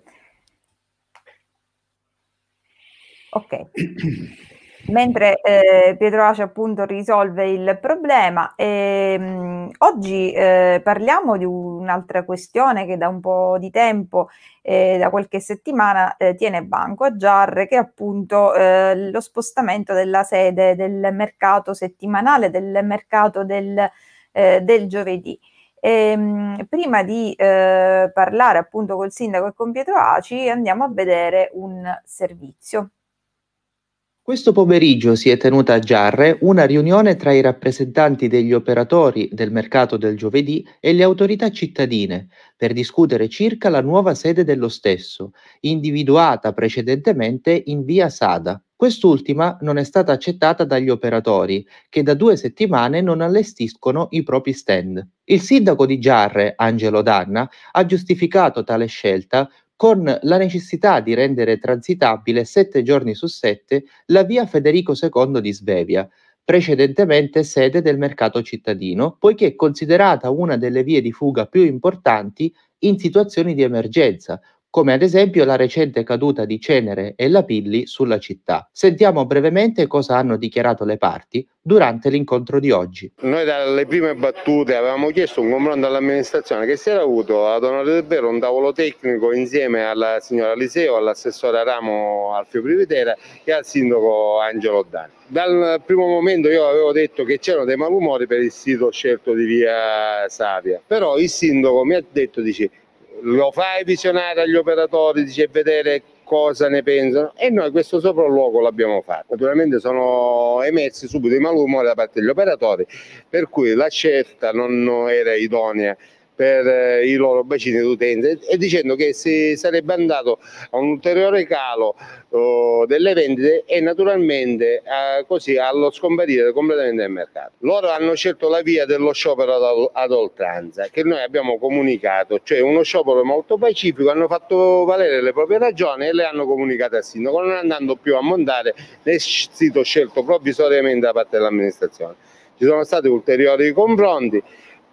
Ok. Mentre eh, Pietro Ace appunto risolve il problema, ehm, oggi eh, parliamo di un'altra questione che da un po' di tempo, eh, da qualche settimana, eh, tiene banco a Giarre, che è appunto eh, lo spostamento della sede del mercato settimanale, del mercato del, eh, del giovedì. E, ehm, prima di eh, parlare appunto col sindaco e con Pietro Aci andiamo a vedere un servizio. Questo pomeriggio si è tenuta a Giarre una riunione tra i rappresentanti degli operatori del mercato del giovedì e le autorità cittadine per discutere circa la nuova sede dello stesso, individuata precedentemente in via Sada. Quest'ultima non è stata accettata dagli operatori, che da due settimane non allestiscono i propri stand. Il sindaco di Giarre, Angelo Danna, ha giustificato tale scelta con la necessità di rendere transitabile sette giorni su sette la via Federico II di Svevia, precedentemente sede del mercato cittadino, poiché considerata una delle vie di fuga più importanti in situazioni di emergenza, come ad esempio la recente caduta di Cenere e Lapilli sulla città. Sentiamo brevemente cosa hanno dichiarato le parti durante l'incontro di oggi. Noi dalle prime battute avevamo chiesto un confronto all'amministrazione che si era avuto ad onore del vero un tavolo tecnico insieme alla signora Liseo, all'assessore Ramo Alfio Privitera e al sindaco Angelo Dani. Dal primo momento io avevo detto che c'erano dei malumori per il sito scelto di via Savia, però il sindaco mi ha detto, dice, lo fai visionare agli operatori, dice, vedere cosa ne pensano e noi questo sopralluogo l'abbiamo fatto. Naturalmente sono emersi subito i malumori da parte degli operatori, per cui la scelta non era idonea per eh, i loro bacini d'utenza e dicendo che si sarebbe andato a un ulteriore calo oh, delle vendite e naturalmente eh, così allo scomparire completamente del mercato. Loro hanno scelto la via dello sciopero ad, ad, oltranza che noi abbiamo comunicato, cioè uno sciopero molto pacifico, hanno fatto valere le proprie ragioni e le hanno comunicate al sindaco, non andando più a montare nel sito scelto provvisoriamente da parte dell'amministrazione. Ci sono stati ulteriori confronti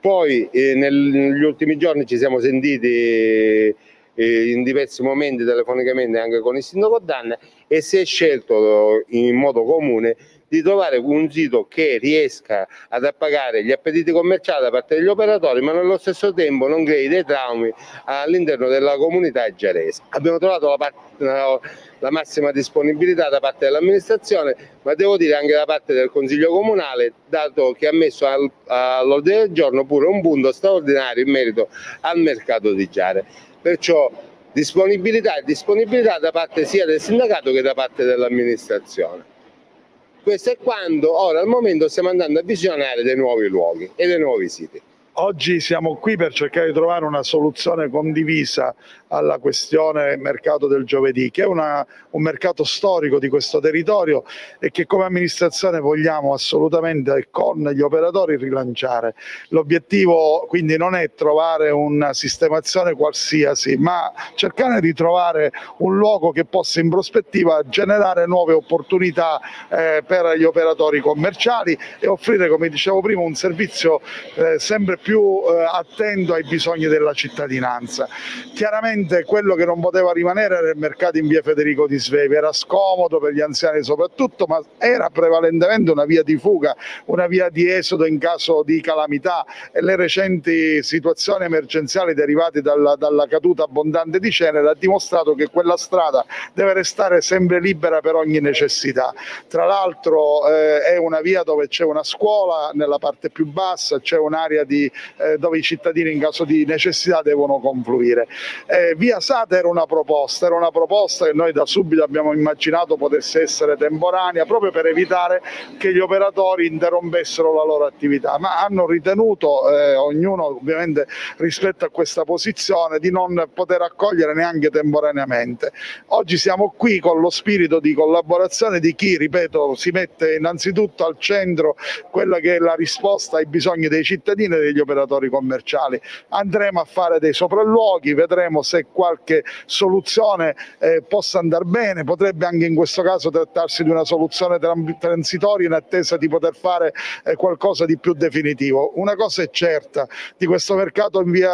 poi eh, negli ultimi giorni ci siamo sentiti eh, in diversi momenti telefonicamente anche con il sindaco Danna e si è scelto in modo comune di trovare un sito che riesca ad appagare gli appetiti commerciali da parte degli operatori ma nello stesso tempo non crei dei traumi all'interno della comunità giarese. Abbiamo trovato la parte la massima disponibilità da parte dell'amministrazione, ma devo dire anche da parte del Consiglio Comunale, dato che ha messo al, all'ordine del giorno pure un punto straordinario in merito al mercato di Giare. Perciò disponibilità e disponibilità da parte sia del sindacato che da parte dell'amministrazione. Questo è quando ora al momento stiamo andando a visionare dei nuovi luoghi e dei nuovi siti. Oggi siamo qui per cercare di trovare una soluzione condivisa alla questione mercato del giovedì, che è una, un mercato storico di questo territorio e che come amministrazione vogliamo assolutamente con gli operatori rilanciare. L'obiettivo quindi non è trovare una sistemazione qualsiasi, ma cercare di trovare un luogo che possa in prospettiva generare nuove opportunità eh, per gli operatori commerciali e offrire, come dicevo prima, un servizio eh, sempre più eh, attento ai bisogni della cittadinanza. Chiaramente quello che non poteva rimanere era il mercato in via Federico di Svevi, era scomodo per gli anziani soprattutto, ma era prevalentemente una via di fuga, una via di esodo in caso di calamità e le recenti situazioni emergenziali derivate dalla, dalla caduta abbondante di cenere ha dimostrato che quella strada deve restare sempre libera per ogni necessità. Tra l'altro eh, è una via dove c'è una scuola nella parte più bassa, c'è un'area di eh, dove i cittadini in caso di necessità devono confluire. Eh, via Sata era una proposta, era una proposta che noi da subito abbiamo immaginato potesse essere temporanea proprio per evitare che gli operatori interrompessero la loro attività, ma hanno ritenuto, eh, ognuno ovviamente rispetto a questa posizione, di non poter accogliere neanche temporaneamente. Oggi siamo qui con lo spirito di collaborazione di chi, ripeto, si mette innanzitutto al centro quella che è la risposta ai bisogni dei cittadini e degli operatori commerciali. Andremo a fare dei sopralluoghi, vedremo se qualche soluzione eh, possa andare bene, potrebbe anche in questo caso trattarsi di una soluzione transitoria in attesa di poter fare eh, qualcosa di più definitivo. Una cosa è certa, di questo mercato in via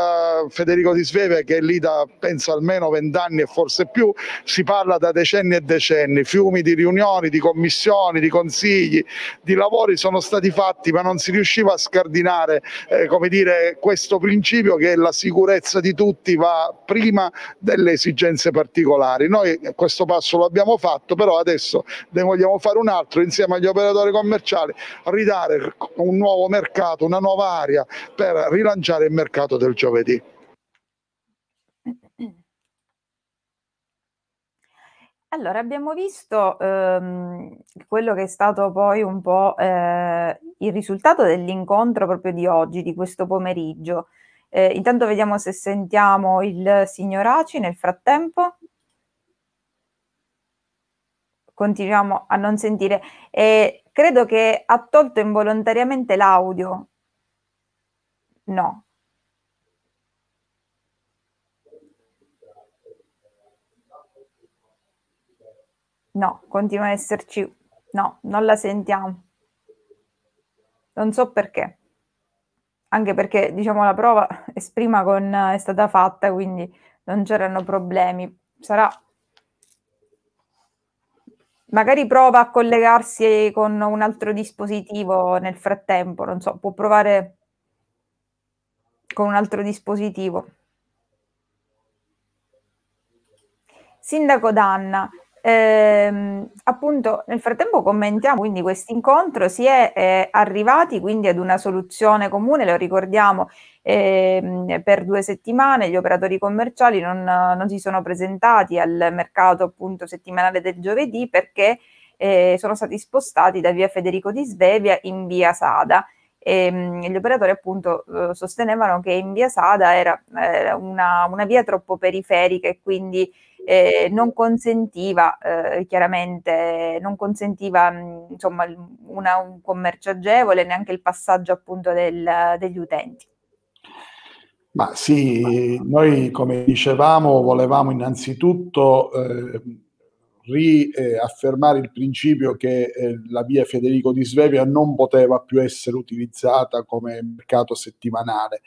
Federico di Sveve che è lì da penso almeno vent'anni e forse più, si parla da decenni e decenni, fiumi di riunioni, di commissioni, di consigli, di lavori sono stati fatti ma non si riusciva a scardinare eh, come dire, questo principio che la sicurezza di tutti va prima delle esigenze particolari. Noi questo passo l'abbiamo fatto, però adesso ne vogliamo fare un altro insieme agli operatori commerciali, ridare un nuovo mercato, una nuova area per rilanciare il mercato del giovedì. Allora, abbiamo visto ehm, quello che è stato poi un po' eh, il risultato dell'incontro proprio di oggi, di questo pomeriggio. Eh, intanto vediamo se sentiamo il signor Aci nel frattempo. Continuiamo a non sentire. Eh, credo che ha tolto involontariamente l'audio. No. No, continua a esserci. No, non la sentiamo. Non so perché. Anche perché, diciamo, la prova esprima con è stata fatta, quindi non c'erano problemi. Sarà magari prova a collegarsi con un altro dispositivo nel frattempo, non so, può provare con un altro dispositivo. Sindaco Danna, ehm, appunto nel frattempo commentiamo quindi questo incontro, si è eh, arrivati quindi ad una soluzione comune, lo ricordiamo, eh, per due settimane gli operatori commerciali non, non, si sono presentati al mercato appunto settimanale del giovedì perché eh, sono stati spostati da via Federico di Svevia in via Sada. Ehm, gli operatori appunto eh, sostenevano che in via Sada era una, una, via troppo periferica e quindi eh, non consentiva eh, chiaramente non consentiva mh, insomma una, un commercio agevole neanche il passaggio appunto del, degli utenti. Ma sì, noi come dicevamo volevamo innanzitutto eh, riaffermare il principio che eh, la via Federico di Svevia non poteva più essere utilizzata come mercato settimanale.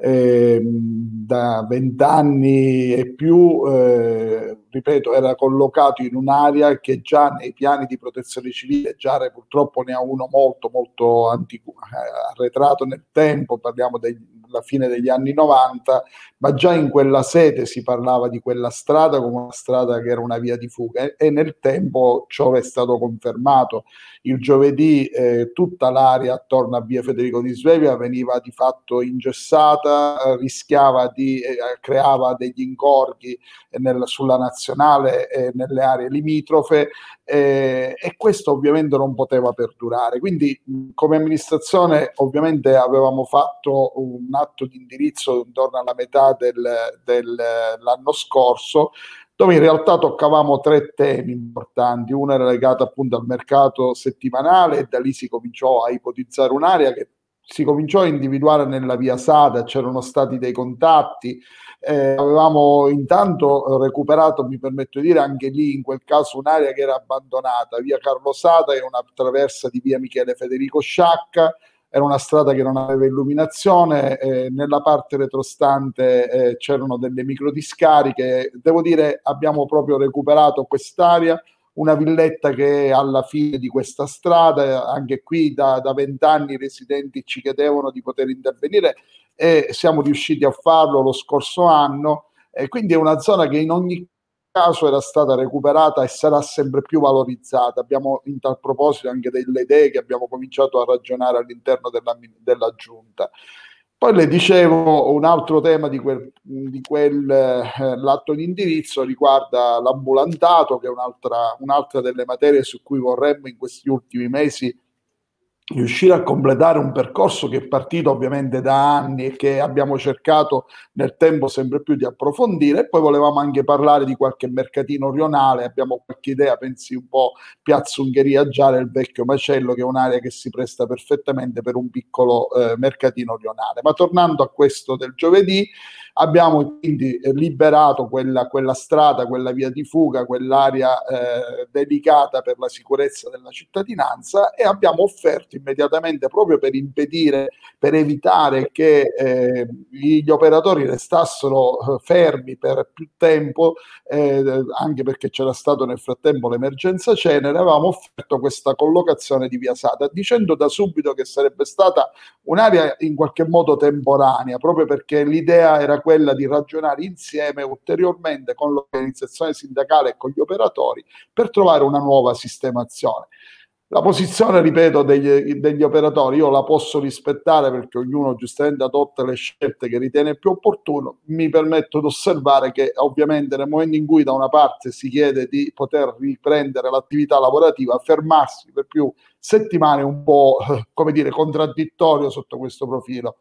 Eh, da vent'anni e più, eh, ripeto, era collocato in un'area che già nei piani di protezione civile, già purtroppo ne ha uno molto molto antico, eh, arretrato nel tempo, parliamo degli la fine degli anni 90, ma già in quella sede si parlava di quella strada come una strada che era una via di fuga e, nel tempo ciò è stato confermato. Il giovedì eh, tutta l'area attorno a via Federico di Svevia veniva di fatto ingessata, eh, rischiava di, eh, creava degli ingorghi nel, sulla nazionale e nelle aree limitrofe eh, e questo ovviamente non poteva perdurare. Quindi come amministrazione ovviamente avevamo fatto un atto di indirizzo intorno alla metà del, dell'anno scorso dove in realtà toccavamo tre temi importanti. Uno era legato appunto al mercato settimanale e da lì si cominciò a ipotizzare un'area che si cominciò a individuare nella via Sada, c'erano stati dei contatti, eh, avevamo intanto recuperato, mi permetto di dire, anche lì in quel caso un'area che era abbandonata, via Carlo Sada e una traversa di via Michele Federico Sciacca, era una strada che non aveva illuminazione, eh, nella parte retrostante eh, c'erano delle microdiscariche, devo dire abbiamo proprio recuperato quest'area, una villetta che è alla fine di questa strada, anche qui da vent'anni i residenti ci chiedevano di poter intervenire e siamo riusciti a farlo lo scorso anno e quindi è una zona che in ogni caso era stata recuperata e sarà sempre più valorizzata. Abbiamo in tal proposito anche delle idee che abbiamo cominciato a ragionare all'interno della, della giunta. Poi le dicevo un altro tema di quel, di quel eh, l'atto di indirizzo riguarda l'ambulantato, che è un'altra, un'altra delle materie su cui vorremmo in questi ultimi mesi riuscire a completare un percorso che è partito ovviamente da anni e che abbiamo cercato nel tempo sempre più di approfondire e poi volevamo anche parlare di qualche mercatino rionale, abbiamo qualche idea, pensi un po' Piazza Ungheria Giara, il vecchio macello che è un'area che si presta perfettamente per un piccolo eh, mercatino rionale. Ma tornando a questo del giovedì, Abbiamo quindi liberato quella, quella strada, quella via di fuga, quell'area eh, dedicata per la sicurezza della cittadinanza e abbiamo offerto immediatamente proprio per impedire, per evitare che eh, gli operatori restassero eh, fermi per più tempo, eh, anche perché c'era stato nel frattempo l'emergenza cenere, avevamo offerto questa collocazione di via Sada, dicendo da subito che sarebbe stata un'area in qualche modo temporanea, proprio perché l'idea era quella di ragionare insieme ulteriormente con l'organizzazione sindacale e con gli operatori per trovare una nuova sistemazione. La posizione, ripeto, degli, degli, operatori io la posso rispettare perché ognuno giustamente adotta le scelte che ritiene più opportuno. Mi permetto di osservare che ovviamente nel momento in cui da una parte si chiede di poter riprendere l'attività lavorativa, fermarsi per più settimane è un po', come dire, contraddittorio sotto questo profilo.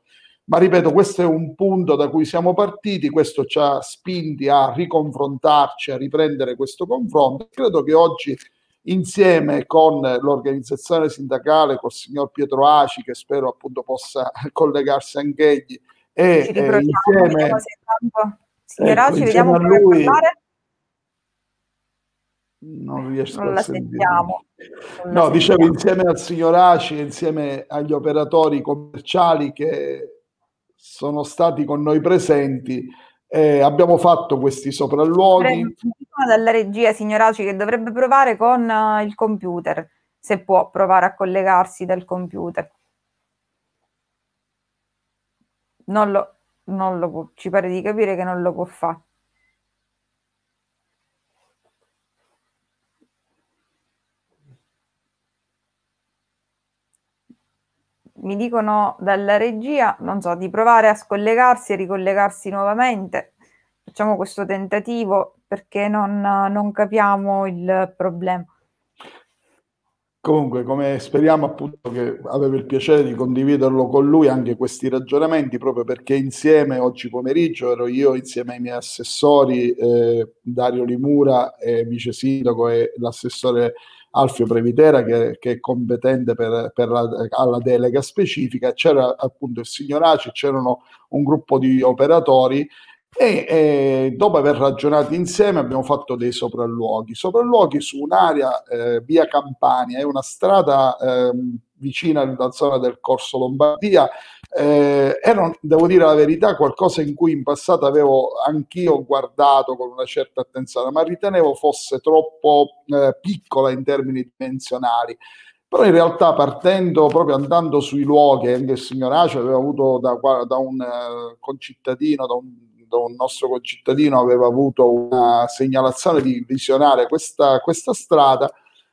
Ma ripeto, questo è un punto da cui siamo partiti, questo ci ha spinti a riconfrontarci, a riprendere questo confronto. Credo che oggi, insieme con l'organizzazione sindacale, col signor Pietro Aci, che spero appunto possa collegarsi anche egli, e eh, insieme, signor Aci, ecco, vediamo a lui, non riesco non a sentiamo. Non no, dicevo insieme al signor Aci, insieme agli operatori commerciali che sono stati con noi presenti, Eh, abbiamo fatto questi sopralluoghi. Dalla regia, signoraci, che dovrebbe provare con uh, il computer, se può provare a collegarsi dal computer. Non lo, non lo può, ci pare di capire che non lo può fare. Mi dicono dalla regia, non so, di provare a scollegarsi e ricollegarsi nuovamente. Facciamo questo tentativo perché non, non capiamo il problema. Comunque, come speriamo appunto che avevo il piacere di condividerlo con lui anche questi ragionamenti, proprio perché insieme oggi pomeriggio ero io insieme ai miei assessori eh, Dario Limura, eh, vice sindaco e l'assessore Alfio Previtera che, che è competente per, per la, alla delega specifica, c'era appunto il signor Aci, c'erano un gruppo di operatori e, e, dopo aver ragionato insieme abbiamo fatto dei sopralluoghi, sopralluoghi su un'area eh, via Campania, è una strada eh, vicina alla zona del Corso Lombardia, eh, era, devo dire la verità, qualcosa in cui in passato avevo anch'io guardato con una certa attenzione, ma ritenevo fosse troppo eh, piccola in termini dimensionali. Però in realtà partendo proprio andando sui luoghi anche il signor Ace aveva avuto da, da un uh, concittadino da un un nostro concittadino aveva avuto una segnalazione di visionare questa, questa strada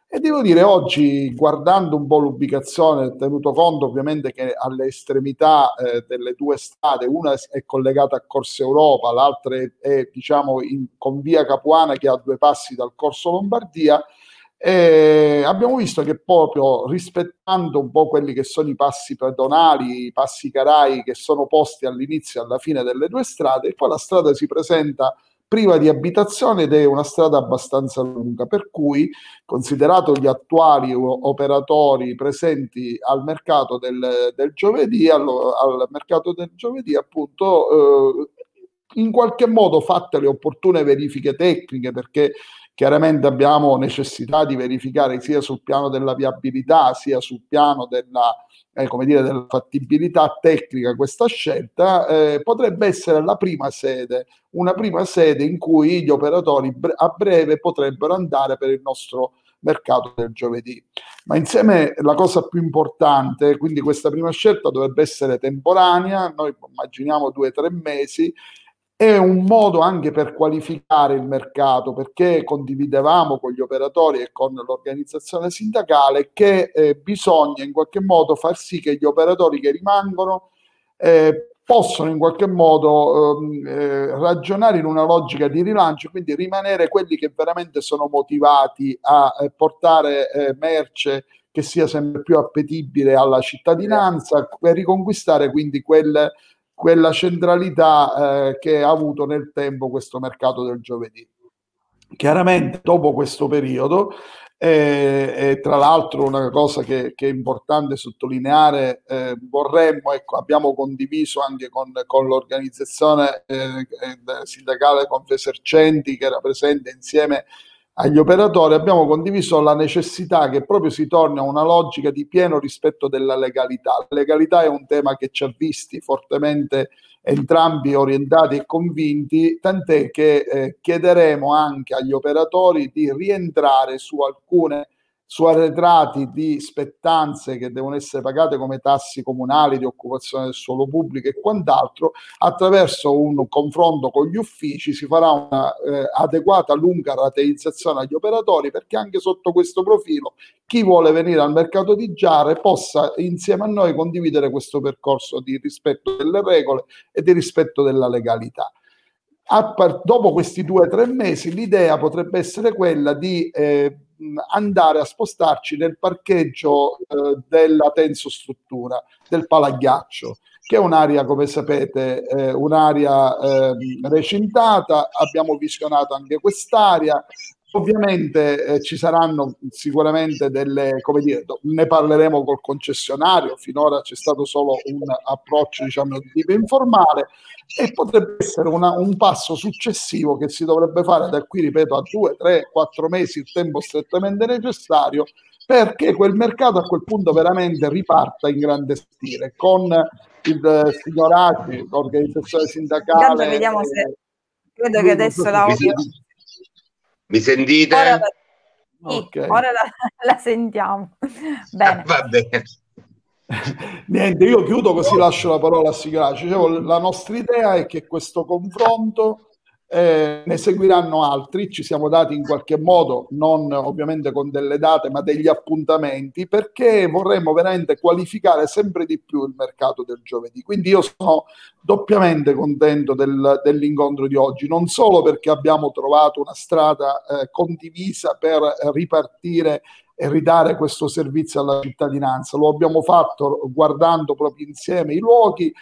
e devo dire oggi guardando un po' l'ubicazione, tenuto conto ovviamente che alle estremità eh, delle due strade, una è collegata a Corso Europa, l'altra è, diciamo in, con via Capuana che ha due passi dal Corso Lombardia, e abbiamo visto che proprio rispettando un po' quelli che sono i passi pedonali, i passi carai che sono posti all'inizio e alla fine delle due strade, poi la strada si presenta priva di abitazione ed è una strada abbastanza lunga, per cui considerato gli attuali operatori presenti al mercato del, del giovedì, al, al, mercato del giovedì appunto eh, in qualche modo fatte le opportune verifiche tecniche perché Chiaramente abbiamo necessità di verificare sia sul piano della viabilità sia sul piano della, eh, dire, della fattibilità tecnica questa scelta, eh, potrebbe essere la prima sede, una prima sede in cui gli operatori a breve potrebbero andare per il nostro mercato del giovedì. Ma insieme la cosa più importante, quindi questa prima scelta dovrebbe essere temporanea, noi immaginiamo due o tre mesi, è un modo anche per qualificare il mercato perché condividevamo con gli operatori e con l'organizzazione sindacale che eh, bisogna in qualche modo far sì che gli operatori che rimangono eh, possono in qualche modo ehm, eh, ragionare in una logica di rilancio, quindi rimanere quelli che veramente sono motivati a eh, portare eh, merce che sia sempre più appetibile alla cittadinanza per riconquistare quindi quel quella centralità eh, che ha avuto nel tempo questo mercato del giovedì. Chiaramente dopo questo periodo, eh, e tra l'altro una cosa che, che è importante sottolineare, eh, vorremmo, ecco, abbiamo condiviso anche con, con l'organizzazione eh, eh sindacale Confesercenti che era presente insieme agli operatori abbiamo condiviso la necessità che proprio si torni a una logica di pieno rispetto della legalità. La legalità è un tema che ci ha visti fortemente entrambi orientati e convinti, tant'è che eh, chiederemo anche agli operatori di rientrare su alcune su arretrati di spettanze che devono essere pagate come tassi comunali di occupazione del suolo pubblico e quant'altro, attraverso un confronto con gli uffici si farà una eh, lunga rateizzazione agli operatori perché anche sotto questo profilo chi vuole venire al mercato di Giare possa insieme a noi condividere questo percorso di rispetto delle regole e di rispetto della legalità. Par- dopo questi due o tre mesi l'idea potrebbe essere quella di eh, andare a spostarci nel parcheggio eh, della tensostruttura, del palaghiaccio, che è un'area, come sapete, eh, un'area eh, recintata. Abbiamo visionato anche quest'area. Ovviamente eh, ci saranno sicuramente delle, come dire, ne parleremo col concessionario, finora c'è stato solo un approccio diciamo di tipo informale e potrebbe essere una, un passo successivo che si dovrebbe fare da qui, ripeto, a due, tre, quattro mesi, il tempo strettamente necessario perché quel mercato a quel punto veramente riparta in grande stile con il signor Aggi, l'organizzazione sindacale. vediamo se Credo che adesso la senti- mi sentite? Ora la, sì, Ok. ora la, la sentiamo. Bene. Va bene. Niente, io chiudo così lascio la parola a Sigraci. Dicevo, la nostra idea è che questo confronto eh, ne seguiranno altri, ci siamo dati in qualche modo, non ovviamente con delle date, ma degli appuntamenti, perché vorremmo veramente qualificare sempre di più il mercato del giovedì. Quindi io sono doppiamente contento del- dell'incontro di oggi, non solo perché abbiamo trovato una strada eh, condivisa per ripartire e ridare questo servizio alla cittadinanza. Lo abbiamo fatto guardando proprio insieme i luoghi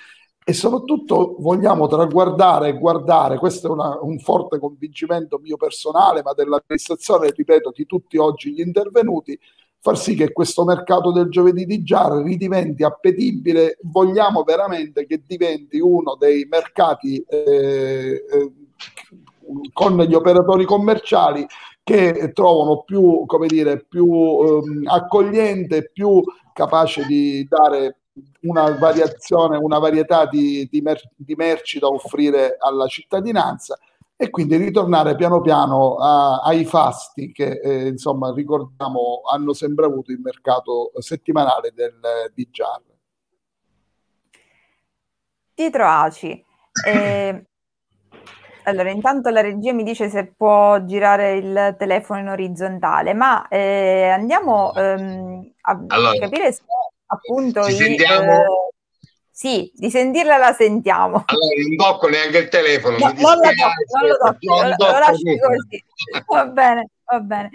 e soprattutto vogliamo traguardare e guardare, questo è una- un forte convincimento mio personale, ma dell'amministrazione, ripeto, di tutti oggi gli intervenuti, far sì che questo mercato del giovedì di Giar ridiventi appetibile, vogliamo veramente che diventi uno dei mercati eh, eh, con gli operatori commerciali che trovano più, come dire, più ehm, accogliente, più capace di dare una variazione, una varietà di, di mer- di merci da offrire alla cittadinanza e quindi ritornare piano piano a- ai fasti che eh, insomma ricordiamo hanno sempre avuto il mercato settimanale del, di Giar. Pietro Aci. eh, allora, intanto la regia mi dice se può girare il telefono in orizzontale, ma eh, andiamo ehm, a Allora, capire se appunto ci i, sentiamo? eh, sì, di sentirla la sentiamo. Allora, non tocco neanche il telefono. No, non lo tocchi, non lo tocchi, lo, lo tocco lasci così. Va bene, va bene.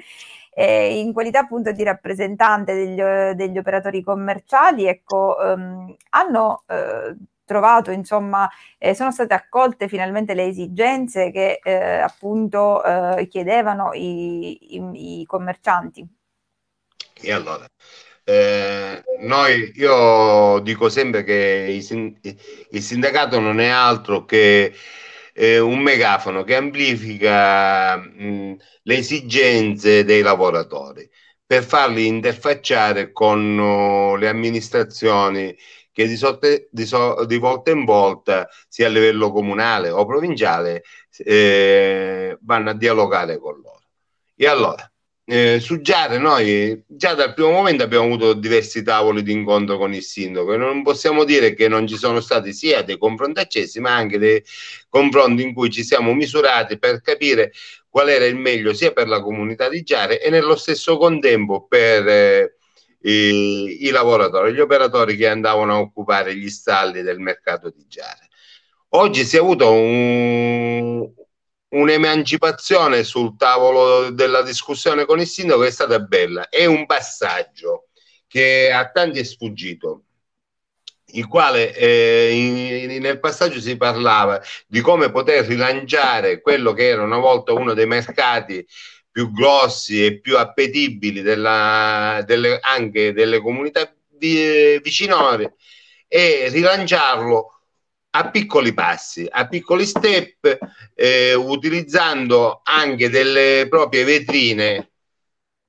Eh, in qualità appunto di rappresentante degli, degli operatori commerciali, ecco, ehm, hanno eh, trovato, insomma, eh, sono state accolte finalmente le esigenze che eh, appunto eh, chiedevano i, i- i commercianti. E allora, eh, noi, io dico sempre che il sindacato non è altro che eh, un megafono che amplifica mh, le esigenze dei lavoratori per farli interfacciare con oh, le amministrazioni che di, sotte- di so- di volta in volta, sia a livello comunale o provinciale, eh, vanno a dialogare con loro. E allora, eh, su Giare noi già dal primo momento abbiamo avuto diversi tavoli di incontro con il sindaco e non possiamo dire che non ci sono stati sia dei confronti accesi ma anche dei confronti in cui ci siamo misurati per capire qual era il meglio sia per la comunità di Giare e nello stesso contempo per eh, i, i lavoratori, gli operatori che andavano a occupare gli stalli del mercato di Giare. Oggi si è avuto un, un'emancipazione sul tavolo della discussione con il sindaco è stata bella. È un passaggio che a tanti è sfuggito, il quale eh, in- nel passaggio si parlava di come poter rilanciare quello che era una volta uno dei mercati più grossi e più appetibili della, delle, anche delle comunità vi- vicinore e rilanciarlo a piccoli passi, a piccoli step, eh, utilizzando anche delle proprie vetrine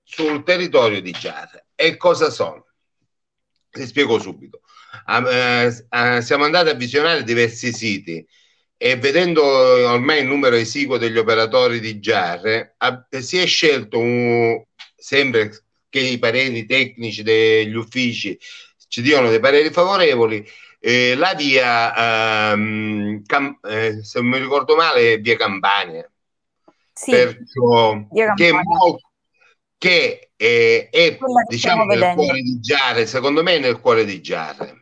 sul territorio di Giara. E cosa sono? Ti spiego subito. Ah, eh, ah, siamo andati a visionare diversi siti e vedendo ormai il numero esiguo degli operatori di Giarre, si è scelto un, sempre che i pareri tecnici degli uffici ci diano dei pareri favorevoli, eh, la via, ehm, Cam- eh, se non mi ricordo male, via Campania. Sì, Perciò, via che, è Campania. molto- che è, è, diciamo nel vedendo. cuore di Giare, secondo me è nel cuore di Giare.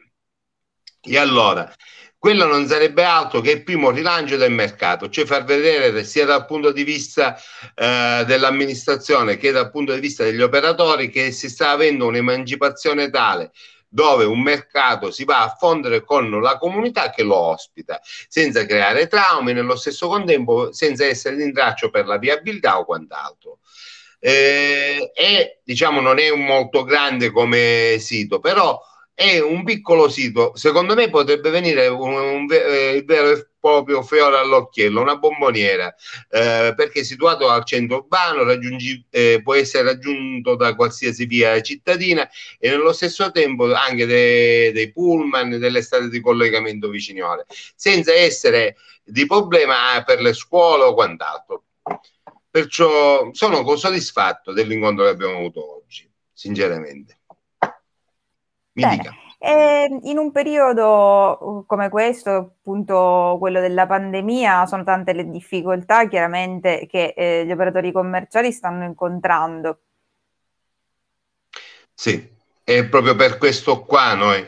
E allora, quello non sarebbe altro che il primo rilancio del mercato, cioè far vedere sia dal punto di vista eh, dell'amministrazione che dal punto di vista degli operatori che si sta avendo un'emancipazione tale dove un mercato si va a fondere con la comunità che lo ospita, senza creare traumi, nello stesso contempo senza essere in traccio per la viabilità o quant'altro. Eh, e diciamo non è un molto grande come sito, però è un piccolo sito. Secondo me potrebbe venire un, un ve- eh, il vero proprio fiore all'occhiello, una bomboniera, eh, perché situato al centro urbano, eh, può essere raggiunto da qualsiasi via cittadina e nello stesso tempo anche dei, dei pullman, delle strade di collegamento vicinole, senza essere di problema per le scuole o quant'altro. Perciò sono soddisfatto dell'incontro che abbiamo avuto oggi, sinceramente. Mi Bene. dica. E in un periodo uh, come questo, appunto quello della pandemia, sono tante le difficoltà chiaramente che eh, gli operatori commerciali stanno incontrando. Sì, e proprio per questo qua noi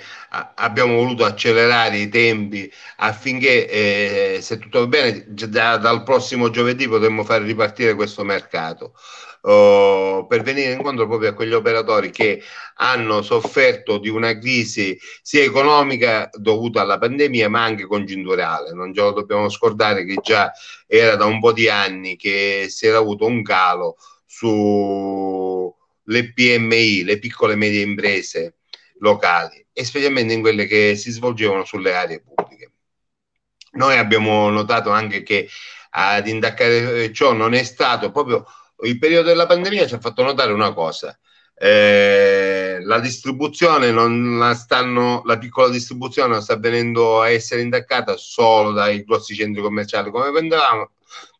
abbiamo voluto accelerare i tempi affinché, eh, se tutto va bene, da, dal prossimo giovedì potremmo far ripartire questo mercato. Oh, per venire incontro proprio a quegli operatori che hanno sofferto di una crisi sia economica dovuta alla pandemia ma anche congiunturale. Non ce lo dobbiamo scordare che già era da un po' di anni che si era avuto un calo sulle PMI, le piccole e medie imprese locali e specialmente in quelle che si svolgevano sulle aree pubbliche. Noi abbiamo notato anche che ad intaccare ciò non è stato proprio il periodo della pandemia ci ha fatto notare una cosa. Eh, la distribuzione non la stanno la piccola distribuzione non sta venendo a essere intaccata solo dai grossi centri commerciali come pensavamo,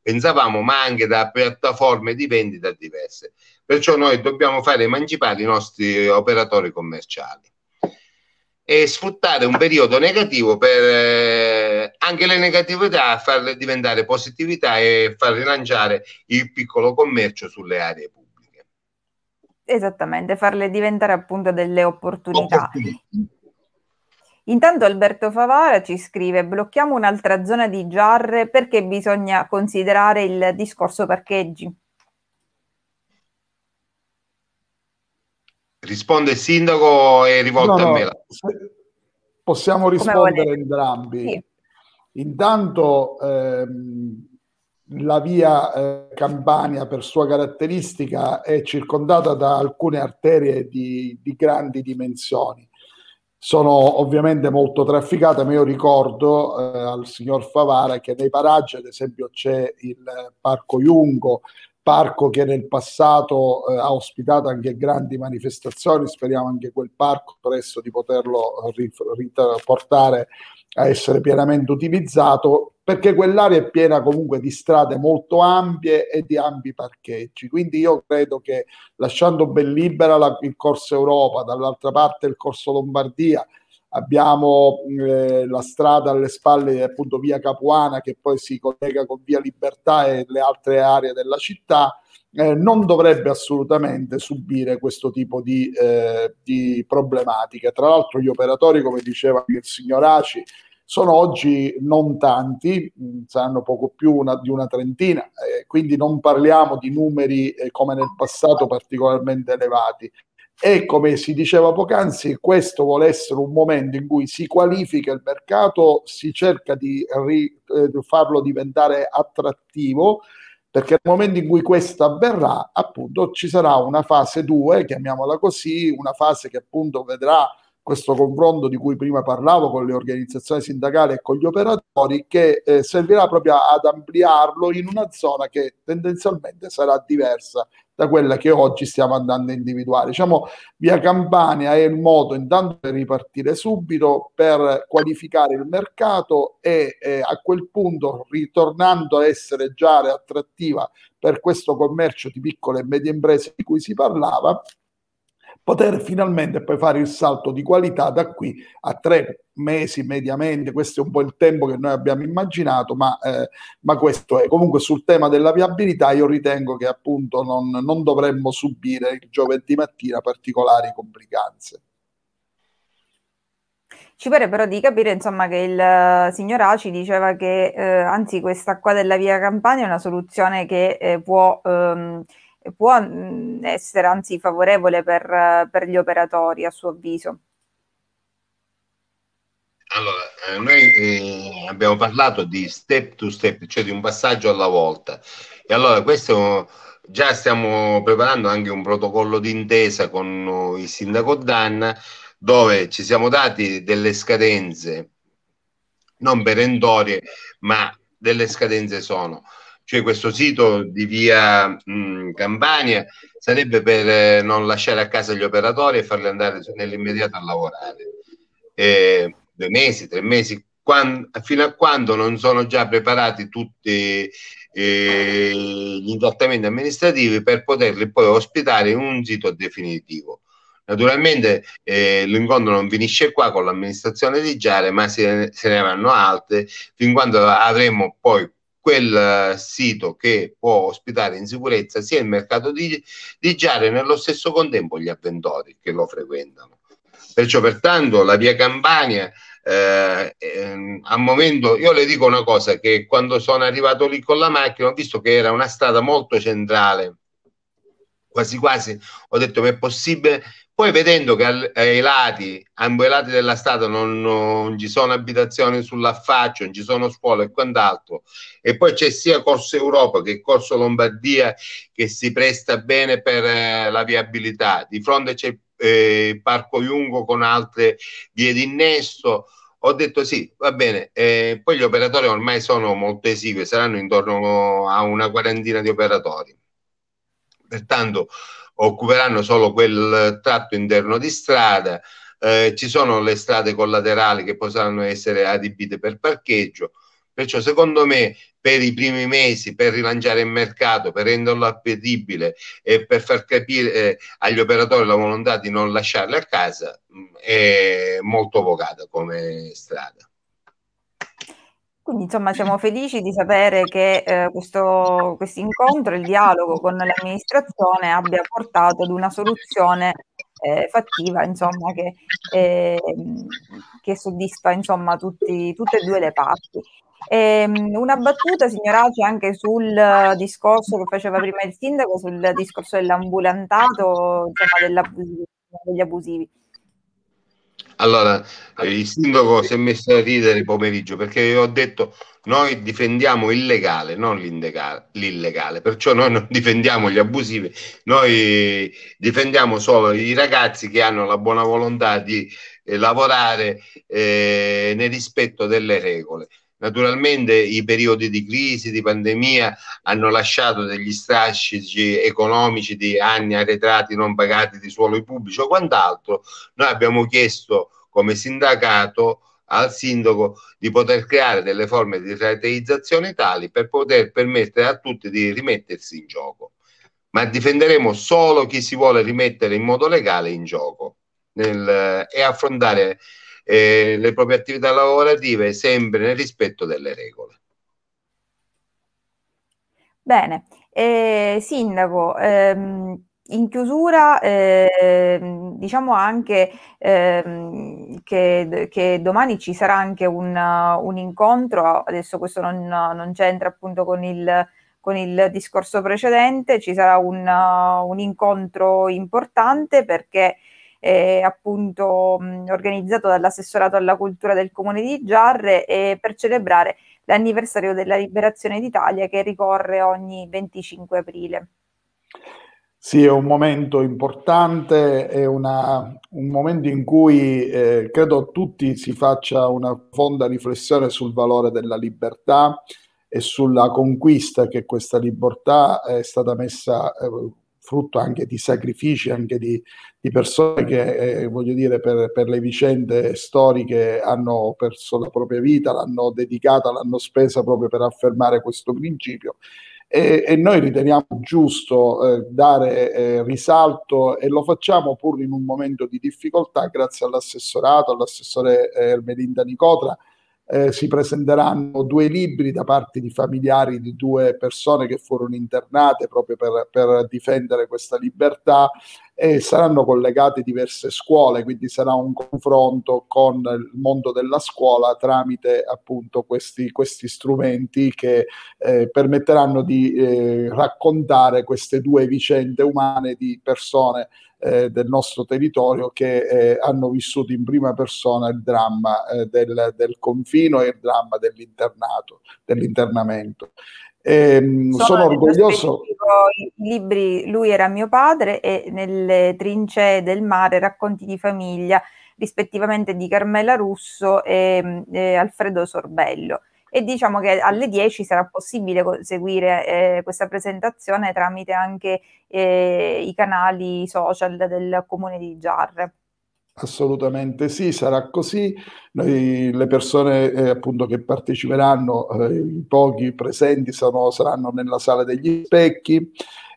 pensavamo ma anche da piattaforme di vendita diverse perciò noi dobbiamo fare emancipare i nostri operatori commerciali e sfruttare un periodo negativo per eh, anche le negatività farle diventare positività e far rilanciare il piccolo commercio sulle aree pubbliche. Esattamente, farle diventare appunto delle opportunità. Intanto Alberto Favara ci scrive: blocchiamo un'altra zona di Giarre perché bisogna considerare il discorso parcheggi. Risponde il sindaco e rivolta no, a me. Possiamo rispondere entrambi. Sì. Intanto ehm, la via eh, Campania per sua caratteristica è circondata da alcune arterie di, di grandi dimensioni. Sono ovviamente molto trafficate, ma io ricordo eh, al signor Favara che nei paraggi, ad esempio, c'è il Parco Jungo, parco che nel passato eh, ha ospitato anche grandi manifestazioni, speriamo anche quel parco presto di poterlo riportare a essere pienamente utilizzato, perché quell'area è piena comunque di strade molto ampie e di ampi parcheggi. Quindi io credo che lasciando ben libera la, il Corso Europa, dall'altra parte il Corso Lombardia, abbiamo eh, la strada alle spalle appunto via Capuana che poi si collega con via Libertà e le altre aree della città eh, non dovrebbe assolutamente subire questo tipo di, eh, di problematiche. Tra l'altro gli operatori, come diceva il signor Aci, sono oggi non tanti, mm, saranno poco più una, di una trentina, eh, quindi non parliamo di numeri eh, come nel passato particolarmente elevati e come si diceva poc'anzi, questo vuole essere un momento in cui si qualifica il mercato, si cerca di ri, eh, farlo diventare attrattivo, perché nel momento in cui questo avverrà, appunto, ci sarà una fase 2, chiamiamola così, una fase che appunto vedrà questo confronto di cui prima parlavo con le organizzazioni sindacali e con gli operatori, che eh, servirà proprio ad ampliarlo in una zona che tendenzialmente sarà diversa da quella che oggi stiamo andando a individuare. Diciamo, via Campania è il modo intanto per ripartire subito, per qualificare il mercato e eh, a quel punto, ritornando a essere già attrattiva per questo commercio di piccole e medie imprese di cui si parlava, poter finalmente poi fare il salto di qualità da qui a tre mesi mediamente, questo è un po' il tempo che noi abbiamo immaginato, ma, eh, ma questo è. Comunque sul tema della viabilità io ritengo che appunto non, non dovremmo subire il giovedì mattina particolari complicanze. Ci pare però di capire insomma che il uh, signor Aci diceva che uh, anzi questa qua della via Campania è una soluzione che eh, può um, può essere anzi favorevole per, per, gli operatori a suo avviso? Allora, eh, noi eh, abbiamo parlato di step to step, cioè di un passaggio alla volta. E allora questo già stiamo preparando anche un protocollo d'intesa con il sindaco Danna dove ci siamo dati delle scadenze non perentorie, ma delle scadenze sono. Cioè questo sito di via mh, Campania sarebbe per eh, non lasciare a casa gli operatori e farli andare nell'immediato a lavorare. Eh, due mesi, tre mesi, quando, fino a quando non sono già preparati tutti eh, gli indattamenti amministrativi per poterli poi ospitare in un sito definitivo. Naturalmente eh, l'incontro non finisce qua con l'amministrazione di Giare, ma se, se ne vanno altre fin quando avremo poi quel sito che può ospitare in sicurezza sia il mercato di, di Giare nello stesso contempo gli avventori che lo frequentano. Perciò pertanto la via Campania eh, eh, al momento io le dico una cosa che quando sono arrivato lì con la macchina ho visto che era una strada molto centrale quasi quasi ho detto ma è possibile poi vedendo che ai lati, ambo i lati della strada non, non, ci sono abitazioni sull'affaccio, non ci sono scuole e quant'altro, e poi c'è sia Corso Europa che Corso Lombardia che si presta bene per eh, la viabilità. Di fronte c'è eh, Parco Jungo con altre vie d'innesto. Ho detto sì, va bene. Eh, poi gli operatori ormai sono molto esigui, saranno intorno a una quarantina di operatori. Pertanto occuperanno solo quel tratto interno di strada, eh, ci sono le strade collaterali che potranno essere adibite per parcheggio, perciò secondo me per i primi mesi, per rilanciare il mercato, per renderlo appetibile e per far capire eh, agli operatori la volontà di non lasciarli a casa, mh, mm, è molto vocata come strada. Quindi insomma siamo felici di sapere che eh, questo incontro, il dialogo con l'amministrazione abbia portato ad una soluzione eh, fattiva, insomma, che, eh, che soddisfa insomma, tutti, tutte e due le parti. E, ehm, una battuta, signor Aci, anche sul discorso che faceva prima il sindaco, sul discorso dell'ambulantato, insomma, degli abusivi. Allora, eh, il sindaco si è messo a ridere pomeriggio perché io ho detto noi difendiamo il legale, non l'illegale, perciò noi non difendiamo gli abusivi, noi difendiamo solo i ragazzi che hanno la buona volontà di eh, lavorare eh, nel rispetto delle regole. Naturalmente i periodi di crisi, di pandemia hanno lasciato degli strascici economici di anni arretrati non pagati di suolo pubblici o quant'altro. Noi abbiamo chiesto come sindacato al sindaco di poter creare delle forme di rateizzazione tali per poter permettere a tutti di rimettersi in gioco. Ma difenderemo solo chi si vuole rimettere in modo legale in gioco nel, e affrontare eh, le proprie attività lavorative sempre nel rispetto delle regole. Bene, eh, Sindaco, ehm, in chiusura eh, diciamo anche eh, che, che, domani ci sarà anche un, un incontro, adesso questo non, non c'entra appunto con il, con il, discorso precedente, ci sarà un, un incontro importante perché eh, appunto mh, organizzato dall'assessorato alla cultura del comune di Giarre eh, per celebrare l'anniversario della liberazione d'Italia che ricorre ogni 25 aprile. Sì, è un momento importante, è una, un momento in cui eh, credo tutti si faccia una fonda riflessione sul valore della libertà e sulla conquista che questa libertà è stata messa eh, frutto anche di sacrifici, anche di, di persone che, eh, voglio dire, per, per, le vicende storiche hanno perso la propria vita, l'hanno dedicata, l'hanno spesa proprio per affermare questo principio. E, e noi riteniamo giusto eh, dare eh, risalto e lo facciamo pur in un momento di difficoltà grazie all'assessorato, all'assessore eh, Ermelinda Nicotra, eh, si presenteranno due libri da parte di familiari di due persone che furono internate proprio per, per difendere questa libertà e saranno collegate diverse scuole, quindi sarà un confronto con il mondo della scuola tramite appunto questi, questi strumenti che eh, permetteranno di eh, raccontare queste due vicende umane di persone eh, del nostro territorio che eh, hanno vissuto in prima persona il dramma eh, del, del, confino e il dramma dell'internato, dell'internamento. Ehm, sono, sono orgoglioso. I libri Lui era mio padre e Nelle trincee del mare, racconti di famiglia, rispettivamente di Carmela Russo e, e Alfredo Sorbello e diciamo che alle 10 sarà possibile seguire eh, questa presentazione tramite anche eh, i canali social del comune di Giarre. Assolutamente sì, sarà così. Noi, le persone eh, appunto che parteciperanno, eh, i pochi presenti sono, saranno nella sala degli specchi.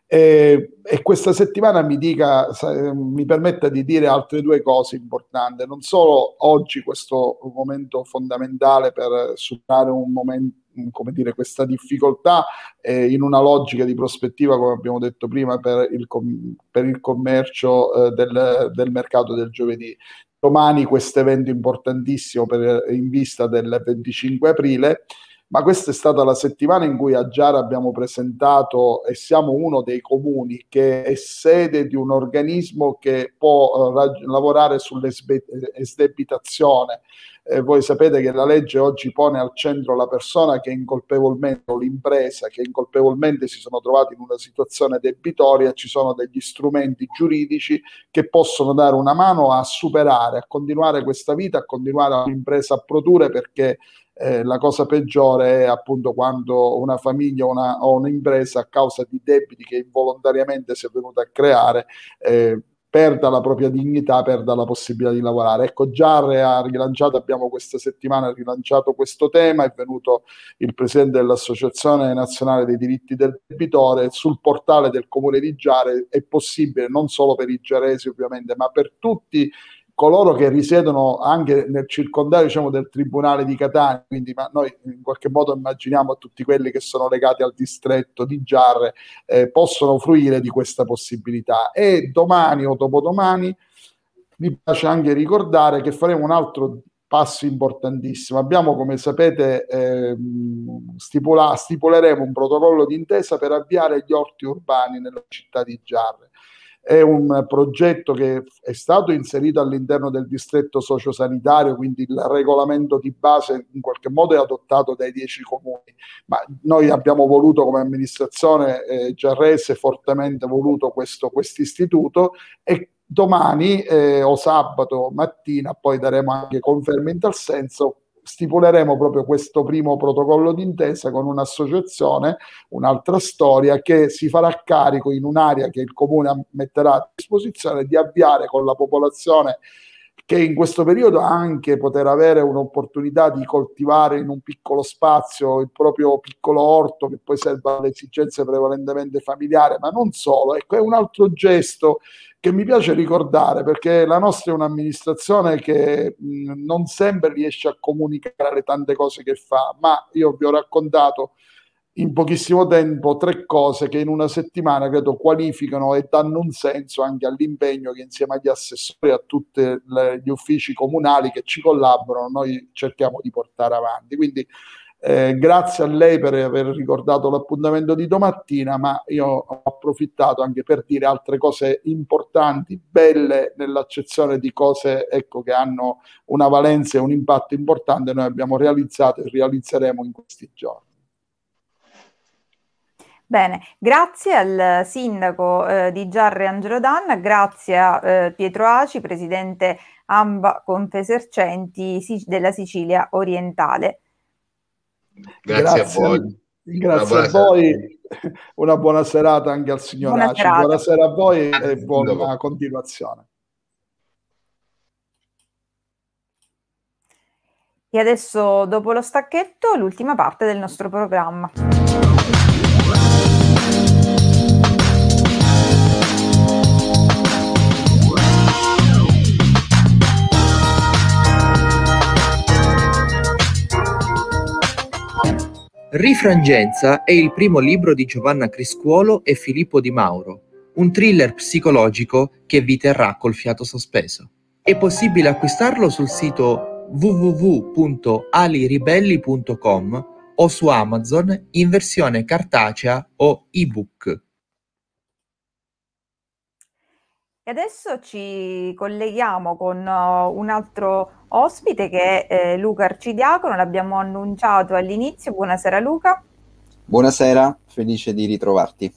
E, e, questa settimana mi, dica, mi permetta di dire altre due cose importanti. Non solo oggi questo momento fondamentale per superare un momento come dire, questa difficoltà eh, in una logica di prospettiva, come abbiamo detto prima, per il, com- per il commercio eh, del, del, mercato del giovedì. Domani questo evento importantissimo per, in vista del 25 aprile ma questa è stata la settimana in cui a Giara abbiamo presentato e siamo uno dei comuni che è sede di un organismo che può uh, rag- lavorare sull'esdebitazione. Eh, voi sapete che la legge oggi pone al centro la persona che incolpevolmente o l'impresa che incolpevolmente si sono trovati in una situazione debitoria, ci sono degli strumenti giuridici che possono dare una mano a superare, a continuare questa vita, a continuare l'impresa a produrre perché eh, la cosa peggiore è appunto quando una famiglia una, o un'impresa a causa di debiti che involontariamente si è venuta a creare eh, perda la propria dignità, perda la possibilità di lavorare. Ecco, Giarre ha rilanciato, abbiamo questa settimana rilanciato questo tema, è venuto il presidente dell'Associazione Nazionale dei Diritti del Debitore, sul portale del Comune di Giare è possibile non solo per i giaresi ovviamente, ma per tutti coloro che risiedono anche nel circondario diciamo, del Tribunale di Catania, quindi ma noi in qualche modo immaginiamo tutti quelli che sono legati al distretto di Giarre, eh, possono fruire di questa possibilità. E domani o dopodomani mi piace anche ricordare che faremo un altro passo importantissimo. Abbiamo, come sapete, eh, stipula- stipuleremo un protocollo d'intesa per avviare gli orti urbani nella città di Giarre è un progetto che è stato inserito all'interno del distretto sociosanitario, quindi il regolamento di base in qualche modo è adottato dai dieci comuni, ma noi abbiamo voluto come amministrazione eh, giarrese fortemente voluto questo istituto e domani eh, o sabato mattina poi daremo anche conferme in tal senso stipuleremo proprio questo primo protocollo d'intesa con un'associazione, un'altra storia, che si farà carico in un'area che il comune metterà a disposizione di avviare con la popolazione che in questo periodo anche poter avere un'opportunità di coltivare in un piccolo spazio il proprio piccolo orto che poi serve alle esigenze prevalentemente familiari, ma non solo. Ecco, è un altro gesto che mi piace ricordare perché la nostra è un'amministrazione che mh, non sempre riesce a comunicare le tante cose che fa, ma io vi ho raccontato in pochissimo tempo tre cose che in una settimana credo qualificano e danno un senso anche all'impegno che insieme agli assessori e a tutti gli uffici comunali che ci collaborano noi cerchiamo di portare avanti. Quindi eh, grazie a lei per aver ricordato l'appuntamento di domattina, ma io ho approfittato anche per dire altre cose importanti, belle nell'accezione di cose ecco, che hanno una valenza e un impatto importante. Noi abbiamo realizzato e realizzeremo in questi giorni. Bene, grazie al sindaco eh, di Giarre Angelo Danna, grazie a eh, Pietro Aci, presidente AMBA Confesercenti della Sicilia orientale. Grazie, grazie a voi. Grazie a voi, una buona serata anche al signor buona Aci. Buonasera a voi e buona continuazione. E adesso, dopo lo stacchetto, l'ultima parte del nostro programma. Rifrangenza è il primo libro di Giovanna Criscuolo e Filippo Di Mauro, un thriller psicologico che vi terrà col fiato sospeso. È possibile acquistarlo sul sito www.aliribelli.com o su Amazon in versione cartacea o ebook. E adesso ci colleghiamo con uh, un altro ospite che è eh, Luca Arcidiacono, l'abbiamo annunciato all'inizio. Buonasera Luca. Buonasera, felice di ritrovarti.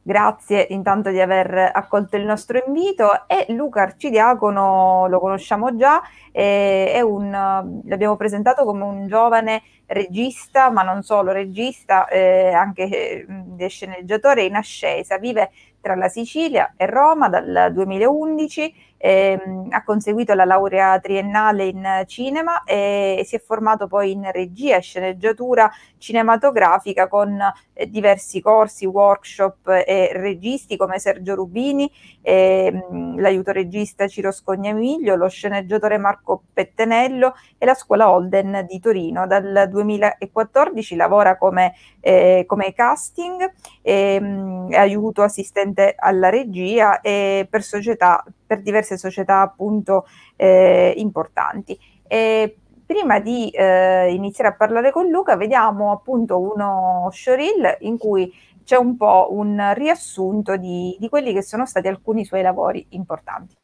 Grazie intanto di aver accolto il nostro invito e Luca Arcidiacono lo conosciamo già, eh, è un, l'abbiamo presentato come un giovane regista, ma non solo regista, eh, anche eh, sceneggiatore in ascesa, vive tra la Sicilia e Roma dal 2011 ehm, ha conseguito la laurea triennale in cinema e si è formato poi in regia e sceneggiatura cinematografica con eh, diversi corsi, workshop e registi come Sergio Rubini, ehm, l'aiuto regista Ciro Scognamiglio, lo sceneggiatore Marco Pettenello e la scuola Holden di Torino. Dal 2014 lavora come, eh, come casting, ehm, aiuto assistente alla regia e per società per diverse società appunto eh, importanti. E prima di eh, iniziare a parlare con Luca, vediamo appunto uno showreel in cui c'è un po' un riassunto di, di quelli che sono stati alcuni suoi lavori importanti.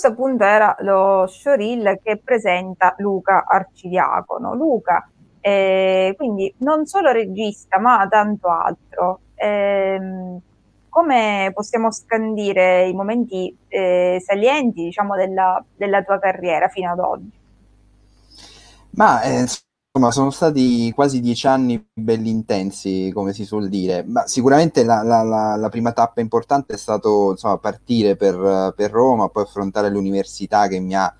Questo appunto era lo showreel che presenta Luca Arcidiacono. Luca, eh, quindi non solo regista, ma tanto altro. Eh, come possiamo scandire i momenti eh, salienti, diciamo, della, della, tua carriera fino ad oggi? Ma eh, Insomma, sono stati quasi dieci anni belli intensi, come si suol dire. Ma sicuramente la, la, la, la prima tappa importante è stato insomma, partire per, per, Roma, poi affrontare l'università che mi ha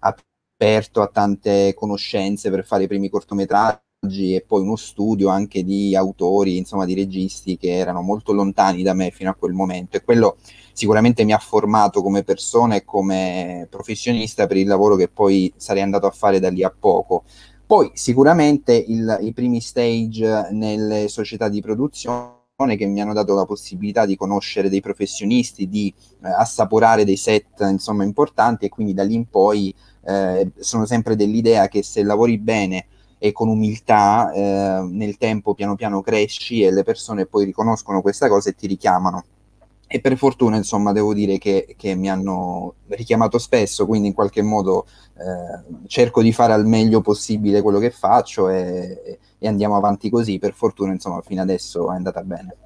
aperto a tante conoscenze per fare i primi cortometraggi e poi uno studio anche di autori, insomma, di registi che erano molto lontani da me fino a quel momento. E quello sicuramente mi ha formato come persona e come professionista per il lavoro che poi sarei andato a fare da lì a poco poi sicuramente il, i primi stage nelle società di produzione che mi hanno dato la possibilità di conoscere dei professionisti, di eh, assaporare dei set insomma importanti e quindi da lì in poi eh, sono sempre dell'idea che se lavori bene e con umiltà eh, nel tempo piano piano cresci e le persone poi riconoscono questa cosa e ti richiamano e per fortuna insomma devo dire che, che, mi hanno richiamato spesso quindi in qualche modo eh, cerco di fare al meglio possibile quello che faccio e, e, andiamo avanti così per fortuna insomma fino adesso è andata bene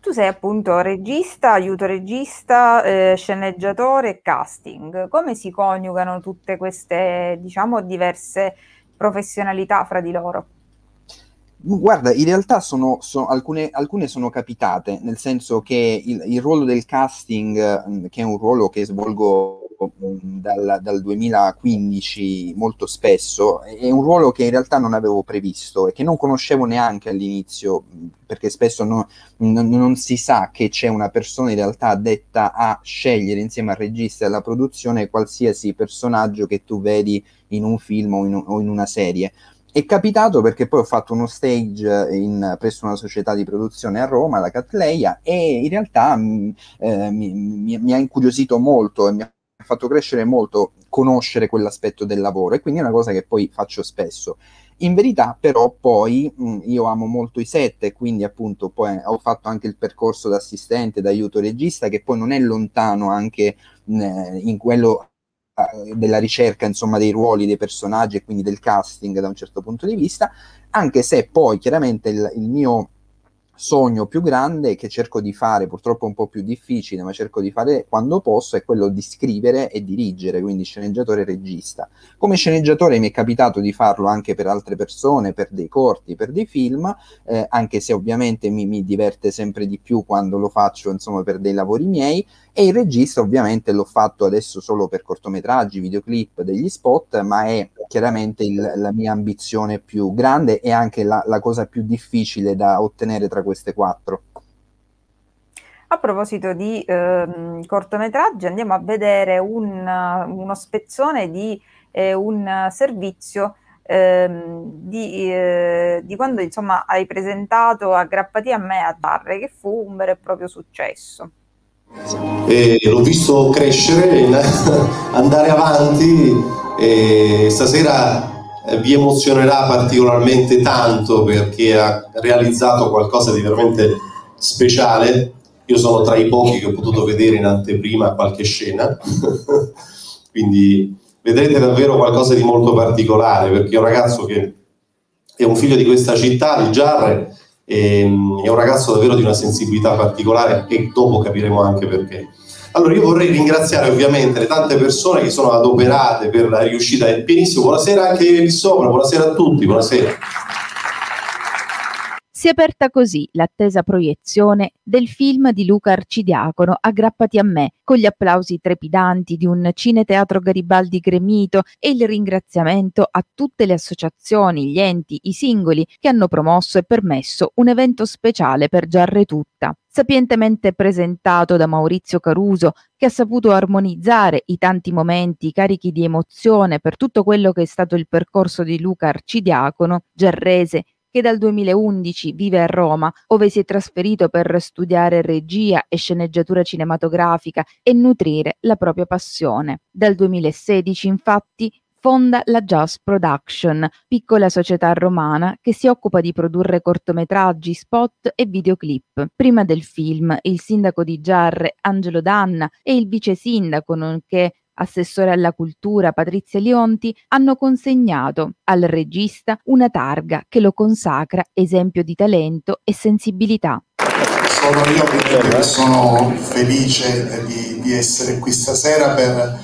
tu sei appunto regista, aiuto regista, eh, sceneggiatore e casting. Come si coniugano tutte queste, diciamo, diverse professionalità fra di loro? Guarda, in realtà sono, sono, alcune, alcune, sono capitate, nel senso che il, il ruolo del casting, mm, che è un ruolo che svolgo mm, dal, dal, 2015 molto spesso, è un ruolo che in realtà non avevo previsto e che non conoscevo neanche all'inizio, mm, perché spesso no, non, non si sa che c'è una persona in realtà addetta a scegliere insieme al regista e alla produzione qualsiasi personaggio che tu vedi in un film o in, o in una serie è capitato perché poi ho fatto uno stage in, presso una società di produzione a Roma, la Catleia, e in realtà mh, mm, eh, mi, mi, mi, ha incuriosito molto e mi ha fatto crescere molto conoscere quell'aspetto del lavoro e quindi è una cosa che poi faccio spesso. In verità però poi mh, mm, io amo molto i set e quindi appunto poi ho fatto anche il percorso da assistente, da regista che poi non è lontano anche mh, mm, in quello della ricerca insomma dei ruoli dei personaggi e quindi del casting da un certo punto di vista anche se poi chiaramente il, il mio sogno più grande che cerco di fare, purtroppo un po' più difficile, ma cerco di fare quando posso, è quello di scrivere e dirigere, quindi sceneggiatore e regista. Come sceneggiatore mi è capitato di farlo anche per altre persone, per dei corti, per dei film, eh, anche se ovviamente mi, mi, diverte sempre di più quando lo faccio, insomma, per dei lavori miei, e il regista ovviamente l'ho fatto adesso solo per cortometraggi, videoclip, degli spot, ma è chiaramente il, la mia ambizione più grande e anche la, la cosa più difficile da ottenere tra queste quattro. A proposito di ehm, cortometraggi, andiamo a vedere un, uno spezzone di eh, un servizio ehm, di, eh, di, quando insomma hai presentato Aggrappati a me a Barre, che fu un vero e proprio successo. E l'ho visto crescere, andare avanti e stasera eh, vi emozionerà particolarmente tanto perché ha realizzato qualcosa di veramente speciale. Io sono tra i pochi che ho potuto vedere in anteprima qualche scena, quindi vedrete davvero qualcosa di molto particolare perché è un ragazzo che è un figlio di questa città, di Giarre, Ehm, è un ragazzo davvero di una sensibilità particolare e dopo capiremo anche perché. Allora io vorrei ringraziare ovviamente le tante persone che sono adoperate per la riuscita del pianissimo. Buonasera anche lì sopra, buonasera a tutti, buonasera. Si è aperta così l'attesa proiezione del film di Luca Arcidiacono Aggrappati a me, con gli applausi trepidanti di un cineteatro Garibaldi gremito e il ringraziamento a tutte le associazioni, gli enti, i singoli che hanno promosso e permesso un evento speciale per Giarre Tutta. Sapientemente presentato da Maurizio Caruso, che ha saputo armonizzare i tanti momenti carichi di emozione per tutto quello che è stato il percorso di Luca Arcidiacono, Giarrese, che dal 2011 vive a Roma, ove si è trasferito per studiare regia e sceneggiatura cinematografica e nutrire la propria passione. Dal 2016, infatti, fonda la Jazz Production, piccola società romana che si occupa di produrre cortometraggi, spot e videoclip. Prima del film, il sindaco di Giarre, Angelo Danna, e il vice sindaco, nonché assessore alla cultura Patrizia Leonti, hanno consegnato al regista una targa che lo consacra esempio di talento e sensibilità. Sono io che sono felice di, di essere qui stasera per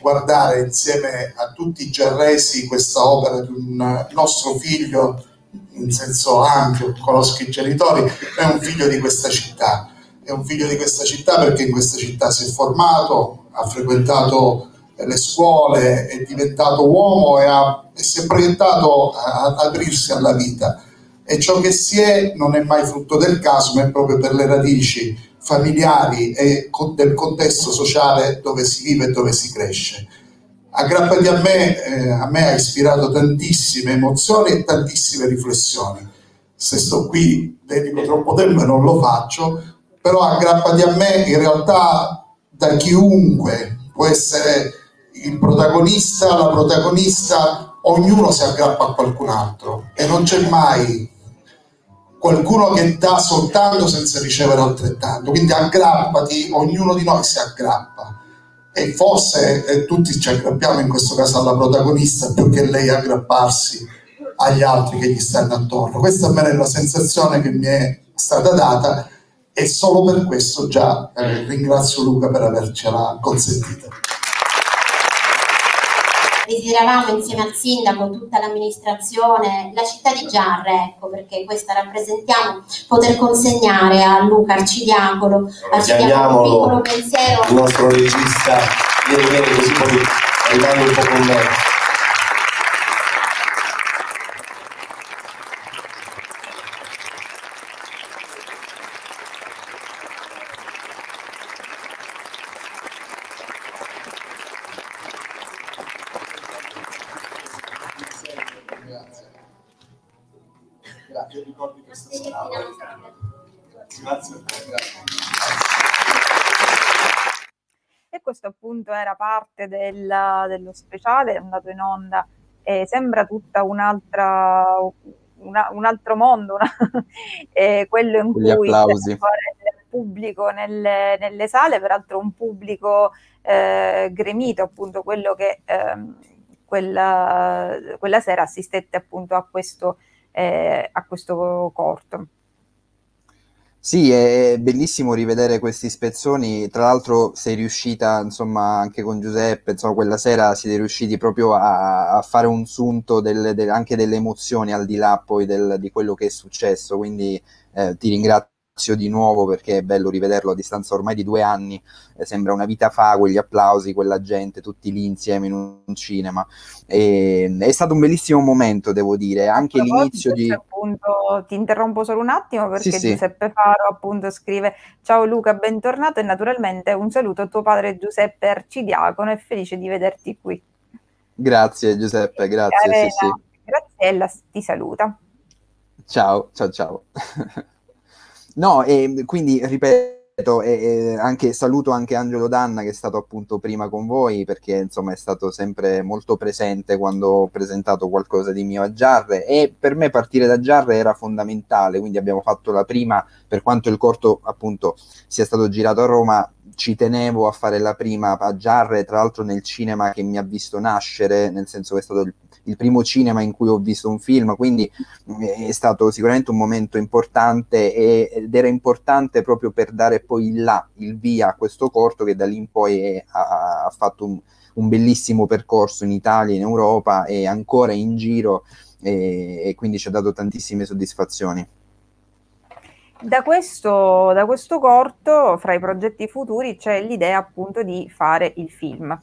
guardare insieme a tutti i giarresi questa opera di un nostro figlio in senso ampio, conosco i genitori, è un figlio di questa città, è un figlio di questa città perché in questa città si è formato, ha frequentato le scuole, è diventato uomo e, ha, e si è proiettato ad aprirsi alla vita. E ciò che si è non è mai frutto del caso, ma è proprio per le radici familiari e del contesto sociale dove si vive e dove si cresce. Aggrappati a me, eh, a me ha ispirato tantissime emozioni e tantissime riflessioni. Se sto qui dedico troppo tempo e non lo faccio, però aggrappati a me in realtà da chiunque può essere il protagonista, la protagonista, ognuno si aggrappa a qualcun altro e non c'è mai qualcuno che dà soltanto senza ricevere altrettanto. Quindi aggrappati, ognuno di noi si aggrappa. E forse eh, tutti ci aggrappiamo in questo caso alla protagonista più che lei aggrapparsi agli altri che gli stanno attorno. Questa è la sensazione che mi è stata data e solo per questo già eh, ringrazio Luca per avercela consentita. desideravamo insieme al sindaco, tutta l'amministrazione, la città di Giarre, ecco perché questa rappresentiamo, poter consegnare a Luca Arcidiacolo, Arcidiacolo un piccolo pensiero. Il nostro regista, vieni così poi rimani un po' con me. Era parte del, dello speciale, è andato in onda e sembra tutta un'altra, una, un altro mondo, una, eh, quello in Con gli cui applausi. il pubblico nelle, nelle sale, peraltro un pubblico eh, gremito, appunto quello che ehm, quella, quella sera assistette appunto a questo, eh, a questo corto. Sì, è bellissimo rivedere questi spezzoni. Tra l'altro, sei riuscita, insomma, anche con Giuseppe, insomma, quella sera siete riusciti proprio a, a fare un sunto del- del- anche delle emozioni al di là poi del- di quello che è successo. Quindi eh, ti ringrazio di nuovo perché è bello rivederlo a distanza ormai di due anni. Eh, sembra una vita fa, quegli applausi, quella gente, tutti lì insieme in un cinema. E, è stato un bellissimo momento, devo dire. Anche l'inizio di. appunto, ti interrompo solo un attimo perché Sì, sì. Giuseppe Faro appunto scrive ciao Luca, bentornato e naturalmente un saluto a tuo padre Giuseppe Arcidiacono e felice di vederti qui. Grazie Giuseppe, grazie. Sì, sì. Graziella ti saluta. Ciao, ciao, ciao. No, e quindi ripeto, e, e anche, saluto anche Angelo Danna che è stato appunto prima con voi perché insomma è stato sempre molto presente quando ho presentato qualcosa di mio a Giarre. E per me partire da Giarre era fondamentale, quindi abbiamo fatto la prima, per quanto il corto appunto sia stato girato a Roma, ci tenevo a fare la prima a Giarre, tra l'altro nel cinema che mi ha visto nascere, nel senso che è stato il, il primo cinema in cui ho visto un film, quindi eh, è stato sicuramente un momento importante e- ed era importante proprio per dare poi il là, il via a questo corto che da lì in poi è- ha, ha fatto un, un bellissimo percorso in Italia, in Europa e ancora in giro e, e quindi ci ha dato tantissime soddisfazioni. Da questo, da questo corto, fra i progetti futuri, c'è l'idea appunto di fare il film.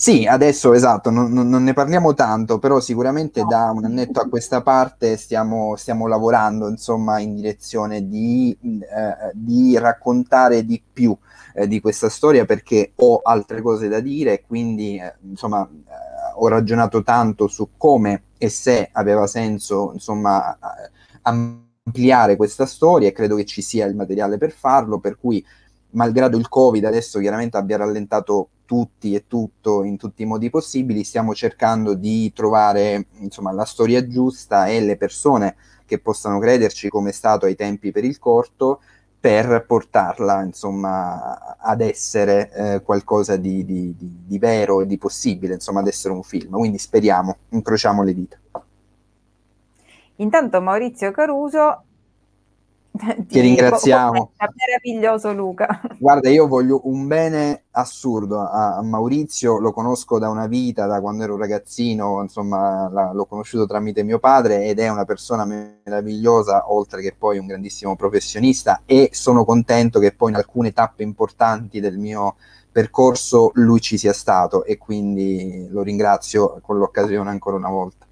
Sì, adesso esatto, non, non- ne parliamo tanto, però sicuramente da un annetto a questa parte stiamo, stiamo lavorando insomma in direzione di, eh, di raccontare di più eh, di questa storia perché ho altre cose da dire, quindi eh, insomma eh, ho ragionato tanto su come e se aveva senso insomma ampliare questa storia e credo che ci sia il materiale per farlo, per cui malgrado il Covid adesso chiaramente abbia rallentato tutti e tutto in tutti i modi possibili, stiamo cercando di trovare insomma, la storia giusta e le persone che possano crederci come è stato ai tempi per il corto per portarla insomma ad essere eh, qualcosa di, di- di- di vero e di possibile, insomma ad essere un film. Quindi speriamo, incrociamo le dita. Intanto Maurizio Caruso Ti ringraziamo. commenta, meraviglioso Luca. Guarda, io voglio un bene assurdo a, a Maurizio, lo conosco da una vita, da quando ero ragazzino, insomma, la- l'ho conosciuto tramite mio padre ed è una persona meravigliosa, oltre che poi un grandissimo professionista e sono contento che poi in alcune tappe importanti del mio percorso lui ci sia stato e quindi lo ringrazio con l'occasione ancora una volta.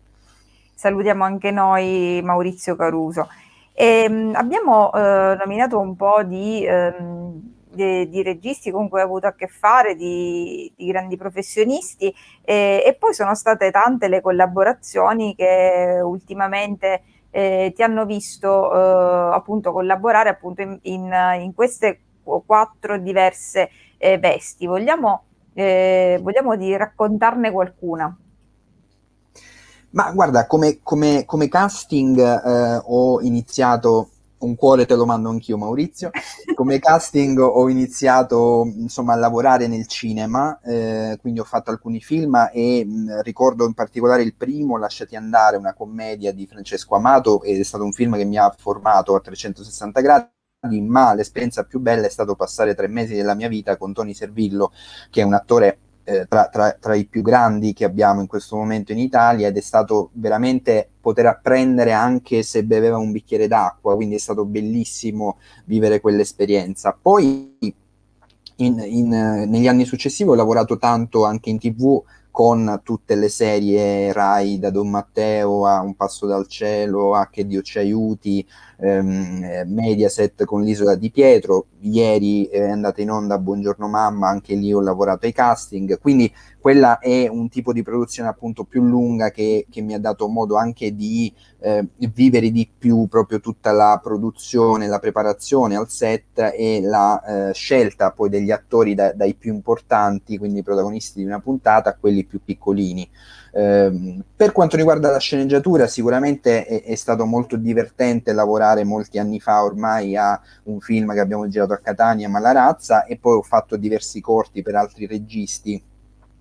Salutiamo anche noi Maurizio Caruso. Ehm, abbiamo eh, nominato un po' di, ehm, di- di registi con cui hai avuto a che fare, di, di grandi professionisti eh, e poi sono state tante le collaborazioni che ultimamente eh, ti hanno visto eh, appunto collaborare appunto in, in- in queste qu- quattro diverse eh, vesti. Vogliamo, eh, vogliamo raccontarne qualcuna? Ma guarda, come, come- come casting eh, ho iniziato, un cuore te lo mando anch'io Maurizio, come casting ho iniziato insomma a lavorare nel cinema, eh, quindi ho fatto alcuni film e mh, ricordo in particolare il primo, Lasciati andare, una commedia di Francesco Amato, ed è stato un film che mi ha formato a 360 gradi. Ma l'esperienza più bella è stato passare tre mesi della mia vita con Tony Servillo, che è un attore eh, tra, tra, tra, i più grandi che abbiamo in questo momento in Italia ed è stato veramente poter apprendere anche se beveva un bicchiere d'acqua, quindi è stato bellissimo vivere quell'esperienza. Poi in, in, negli anni successivi ho lavorato tanto anche in tv con tutte le serie Rai da Don Matteo a Un passo dal cielo a Che Dio ci aiuti, ehm, Mediaset con l'isola di Pietro, ieri è andata in onda Buongiorno Mamma, anche lì ho lavorato ai casting, quindi quella è un tipo di produzione appunto più lunga che, che mi ha dato modo anche di eh, vivere di più proprio tutta la produzione, la preparazione al set e la eh, scelta poi degli attori da, dai più importanti, quindi i protagonisti di una puntata, a quelli più piccolini. Eh, per quanto riguarda la sceneggiatura, sicuramente è, è, stato molto divertente lavorare molti anni fa ormai a un film che abbiamo girato a Catania, Malarazza, e poi ho fatto diversi corti per altri registi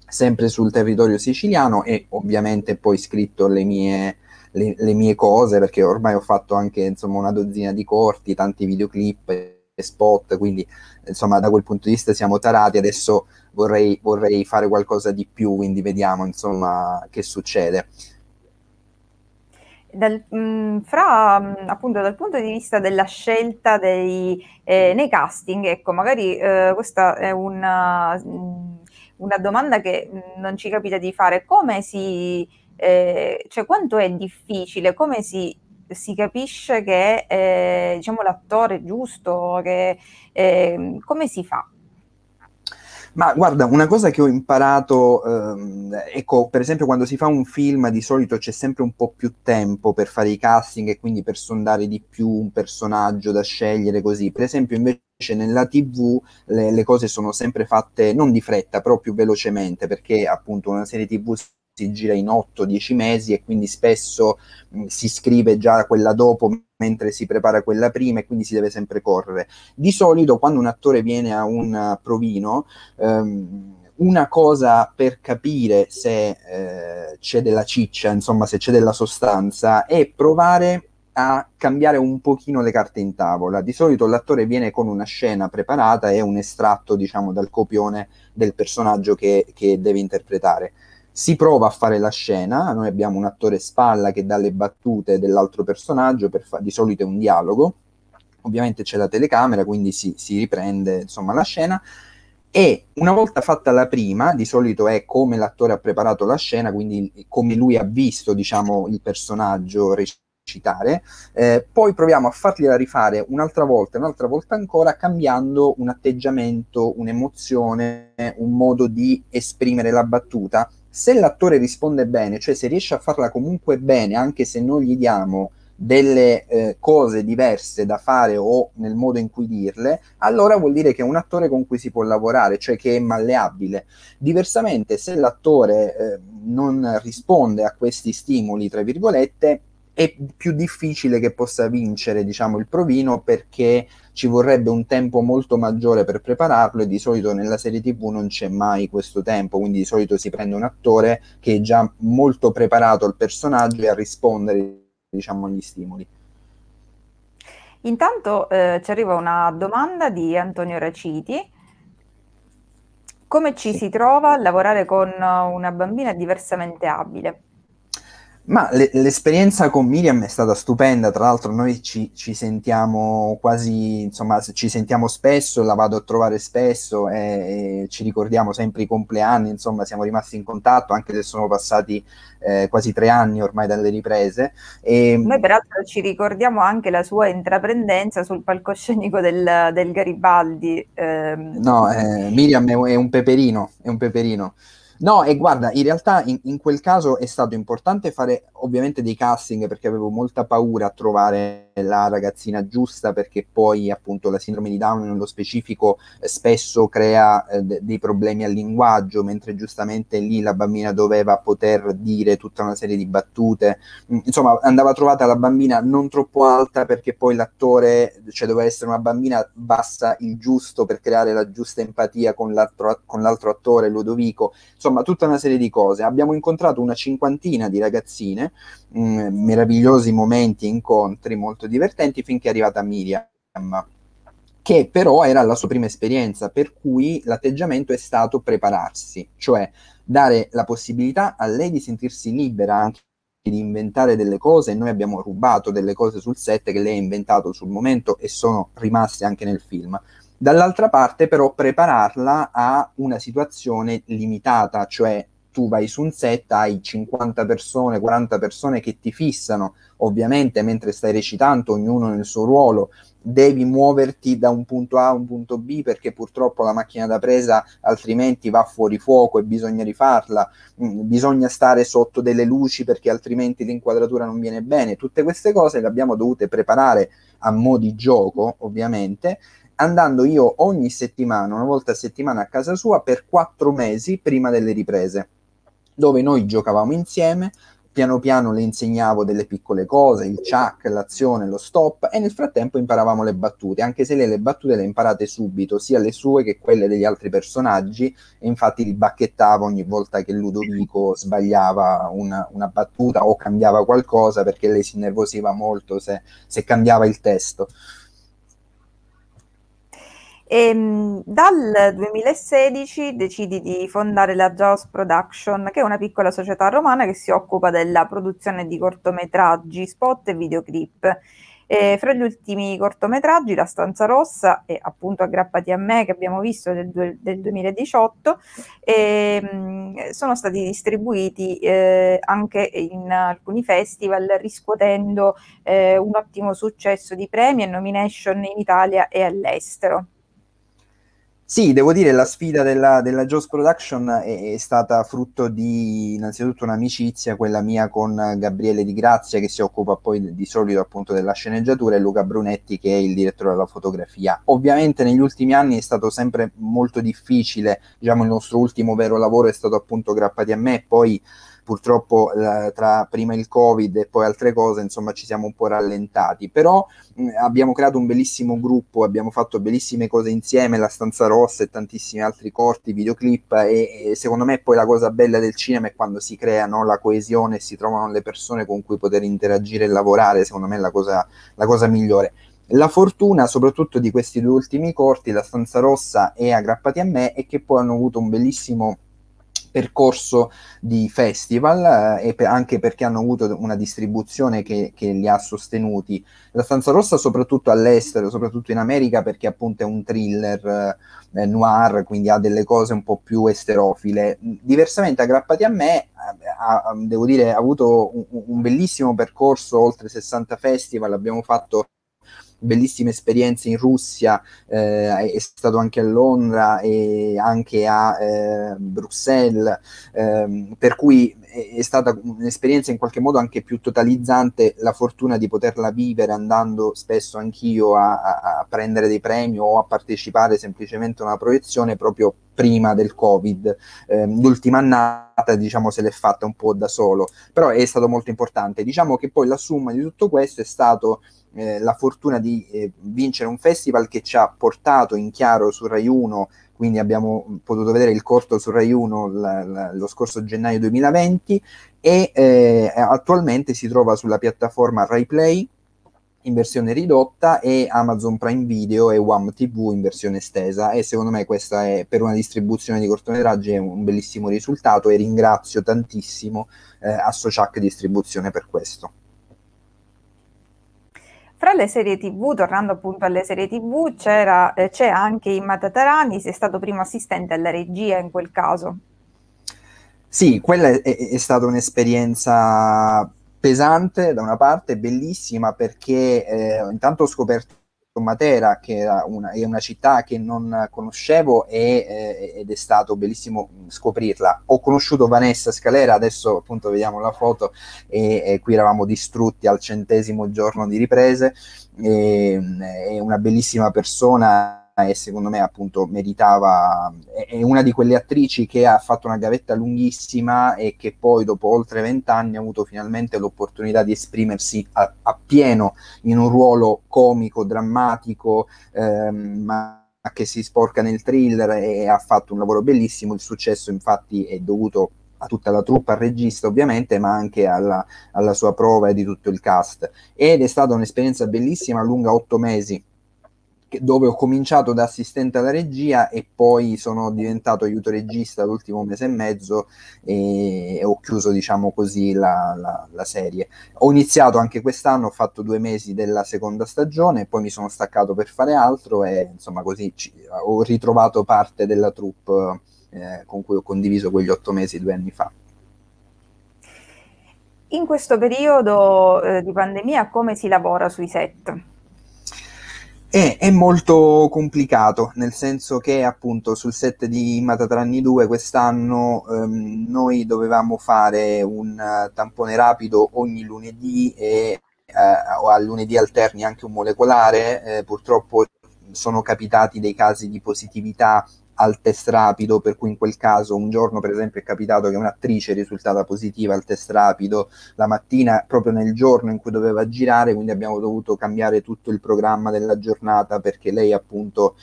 sempre sul territorio siciliano e ovviamente poi scritto le mie, le, le mie cose perché ormai ho fatto anche insomma una dozzina di corti, tanti videoclip e spot, quindi insomma da quel punto di vista siamo tarati, adesso vorrei, vorrei fare qualcosa di più, quindi vediamo insomma che succede. Dal, mh, mm, fra mh, appunto dal punto di vista della scelta dei, eh, nei casting, ecco, magari eh, questa è una, mh, una domanda che non ci capita di fare, come si, eh, cioè quanto è difficile, come si, si capisce che eh, diciamo l'attore giusto, che, eh, come si fa? Ma guarda, una cosa che ho imparato, ehm, ecco, per esempio quando si fa un film di solito c'è sempre un po' più tempo per fare i casting e quindi per sondare di più un personaggio da scegliere così. Per esempio invece nella TV le, le cose sono sempre fatte non di fretta, però più velocemente, perché appunto una serie TV si gira in 8-10 mesi e quindi spesso mh, si scrive già quella dopo mentre si prepara quella prima e quindi si deve sempre correre. Di solito quando un attore viene a un provino, ehm, una cosa per capire se eh, c'è della ciccia, insomma se c'è della sostanza, è provare a cambiare un pochino le carte in tavola. Di solito l'attore viene con una scena preparata e un estratto, diciamo, dal copione del personaggio che, che deve interpretare si prova a fare la scena, noi abbiamo un attore spalla che dà le battute dell'altro personaggio, fa- di solito è un dialogo, ovviamente c'è la telecamera, quindi si, si riprende insomma la scena, e una volta fatta la prima, di solito è come l'attore ha preparato la scena, quindi come lui ha visto diciamo, il personaggio recitare, eh, poi proviamo a fargliela rifare un'altra volta, un'altra volta ancora, cambiando un atteggiamento, un'emozione, un modo di esprimere la battuta se l'attore risponde bene, cioè se riesce a farla comunque bene, anche se non gli diamo delle eh, cose diverse da fare o nel modo in cui dirle, allora vuol dire che è un attore con cui si può lavorare, cioè che è malleabile. Diversamente, se l'attore eh, non risponde a questi stimoli, tra virgolette, è più difficile che possa vincere diciamo, il provino perché ci vorrebbe un tempo molto maggiore per prepararlo e di solito nella serie tv non c'è mai questo tempo, quindi di solito si prende un attore che è già molto preparato al personaggio e a rispondere diciamo, agli stimoli. Intanto eh, ci arriva una domanda di Antonio Raciti. Come ci sì. si trova a lavorare con una bambina diversamente abile? Ma le, l'esperienza con Miriam è stata stupenda, tra l'altro noi ci, ci, sentiamo quasi, insomma, ci sentiamo spesso, la vado a trovare spesso e, e, ci ricordiamo sempre i compleanni, insomma siamo rimasti in contatto anche se sono passati eh, quasi tre anni ormai dalle riprese. E... Noi peraltro ci ricordiamo anche la sua intraprendenza sul palcoscenico del, del Garibaldi. Ehm... No, eh, Miriam è, è un peperino, è un peperino. No, e guarda, in realtà in, in, quel caso è stato importante fare ovviamente dei casting perché avevo molta paura a trovare la ragazzina giusta perché poi appunto la sindrome di Down nello specifico spesso crea eh, dei problemi al linguaggio, mentre giustamente lì la bambina doveva poter dire tutta una serie di battute. Mm, insomma, andava trovata la bambina non troppo alta perché poi l'attore, cioè doveva essere una bambina bassa il giusto per creare la giusta empatia con l'altro, con l'altro attore, Ludovico insomma tutta una serie di cose. Abbiamo incontrato una cinquantina di ragazzine, mh, mm, meravigliosi momenti, incontri molto divertenti finché è arrivata Miriam. che però era la sua prima esperienza, per cui l'atteggiamento è stato prepararsi, cioè dare la possibilità a lei di sentirsi libera anche di inventare delle cose e noi abbiamo rubato delle cose sul set che lei ha inventato sul momento e sono rimaste anche nel film. Dall'altra parte però prepararla a una situazione limitata, cioè tu vai su un set, hai 50 persone, 40 persone che ti fissano, ovviamente mentre stai recitando, ognuno nel suo ruolo, devi muoverti da un punto A a un punto B perché purtroppo la macchina da presa altrimenti va fuori fuoco e bisogna rifarla, mm, bisogna stare sotto delle luci perché altrimenti l'inquadratura non viene bene. Tutte queste cose le abbiamo dovute preparare a mo' di gioco, ovviamente, andando io ogni settimana, una volta a settimana a casa sua per quattro mesi prima delle riprese dove noi giocavamo insieme, piano piano le insegnavo delle piccole cose, il chuck, l'azione, lo stop e nel frattempo imparavamo le battute, anche se lei le battute le imparate subito, sia le sue che quelle degli altri personaggi e infatti li bacchettava ogni volta che Ludovico sbagliava una, una battuta o cambiava qualcosa perché lei si innervosiva molto se, se cambiava il testo. E, ehm, dal 2016 decidi di fondare la Jaws Production, che è una piccola società romana che si occupa della produzione di cortometraggi, spot e videoclip. E fra gli ultimi cortometraggi, La stanza rossa e appunto Aggrappati a me, che abbiamo visto del, del 2018, e, mh, sono stati distribuiti eh, anche in alcuni festival, riscuotendo eh, un ottimo successo di premi e nomination in Italia e all'estero. Sì, devo dire la sfida della, della Jaws Production è, è, stata frutto di innanzitutto un'amicizia, quella mia con Gabriele Di Grazia che si occupa poi di solito appunto della sceneggiatura e Luca Brunetti che è il direttore della fotografia. Ovviamente negli ultimi anni è stato sempre molto difficile, diciamo il nostro ultimo vero lavoro è stato appunto Grappati a me, poi purtroppo eh, tra prima il covid e poi altre cose insomma ci siamo un po' rallentati. Però mh, abbiamo creato un bellissimo gruppo abbiamo fatto bellissime cose insieme la stanza rossa e tantissimi altri corti videoclip e, e secondo me poi la cosa bella del cinema è quando si crea no, la coesione e si trovano le persone con cui poter interagire e lavorare secondo me è la cosa, la cosa migliore. La fortuna, soprattutto di questi due ultimi corti, La stanza rossa e Aggrappati a me, è che poi hanno avuto un bellissimo percorso di festival eh, e per, anche perché hanno avuto una distribuzione che, che, li ha sostenuti. La Stanza Rossa soprattutto all'estero, soprattutto in America perché appunto è un thriller eh, noir, quindi ha delle cose un po' più esterofile. Diversamente Aggrappati a me, eh, ha, devo dire, ha avuto un, un bellissimo percorso, oltre 60 festival, abbiamo fatto bellissime esperienze in Russia, eh, è stato anche a Londra e anche a eh, Bruxelles, ehm, per cui è, è, stata un'esperienza in qualche modo anche più totalizzante, la fortuna di poterla vivere andando spesso anch'io a, a, a prendere dei premi o a partecipare semplicemente a una proiezione proprio prima del Covid. Eh, l'ultima annata, diciamo, se l'è fatta un po' da solo, però è stato molto importante. Diciamo che poi la somma di tutto questo è stato eh, la fortuna di eh, vincere un festival che ci ha portato in chiaro su Rai 1, quindi abbiamo potuto vedere il corto su Rai 1 la, la, lo scorso gennaio 2020 e eh, attualmente si trova sulla piattaforma Rai Play in versione ridotta e Amazon Prime Video e One TV in versione estesa e secondo me questa è per una distribuzione di cortometraggi è un bellissimo risultato e ringrazio tantissimo eh, Associac Distribuzione per questo. Fra le serie TV, tornando appunto alle serie TV, c'era, eh, c'è anche Imma Tatarani, sei stato primo assistente alla regia in quel caso. Sì, quella è, è stata un'esperienza pesante da una parte, bellissima perché eh, intanto ho scoperto Matera, che una, è una città che non conoscevo e, eh, ed è stato bellissimo scoprirla. Ho conosciuto Vanessa Scalera, adesso appunto vediamo la foto e, e qui eravamo distrutti al centesimo giorno di riprese, e, è una bellissima persona e secondo me appunto meritava, è una di quelle attrici che ha fatto una gavetta lunghissima e che poi dopo oltre vent'anni ha avuto finalmente l'opportunità di esprimersi a, a pieno in un ruolo comico, drammatico, ehm, ma che si sporca nel thriller e ha fatto un lavoro bellissimo, il successo infatti è dovuto a tutta la truppa, al regista ovviamente, ma anche alla, alla sua prova e di tutto il cast. Ed è stata un'esperienza bellissima, lunga otto mesi, dove ho cominciato da assistente alla regia e poi sono diventato aiuto regista l'ultimo mese e mezzo e, ho chiuso, diciamo così, la, la, la, serie. Ho iniziato anche quest'anno, ho fatto due mesi della seconda stagione, poi mi sono staccato per fare altro e insomma così ci, ho ritrovato parte della troupe eh, con cui ho condiviso quegli otto mesi due anni fa. In questo periodo eh, di pandemia come si lavora sui set? È, è, molto complicato, nel senso che appunto sul set di Matatranni 2 quest'anno ehm, noi dovevamo fare un uh, tampone rapido ogni lunedì e uh, a lunedì alterni anche un molecolare, eh, purtroppo sono capitati dei casi di positività al test rapido, per cui in quel caso un giorno per esempio è capitato che un'attrice è risultata positiva al test rapido la mattina proprio nel giorno in cui doveva girare, quindi abbiamo dovuto cambiare tutto il programma della giornata perché lei appunto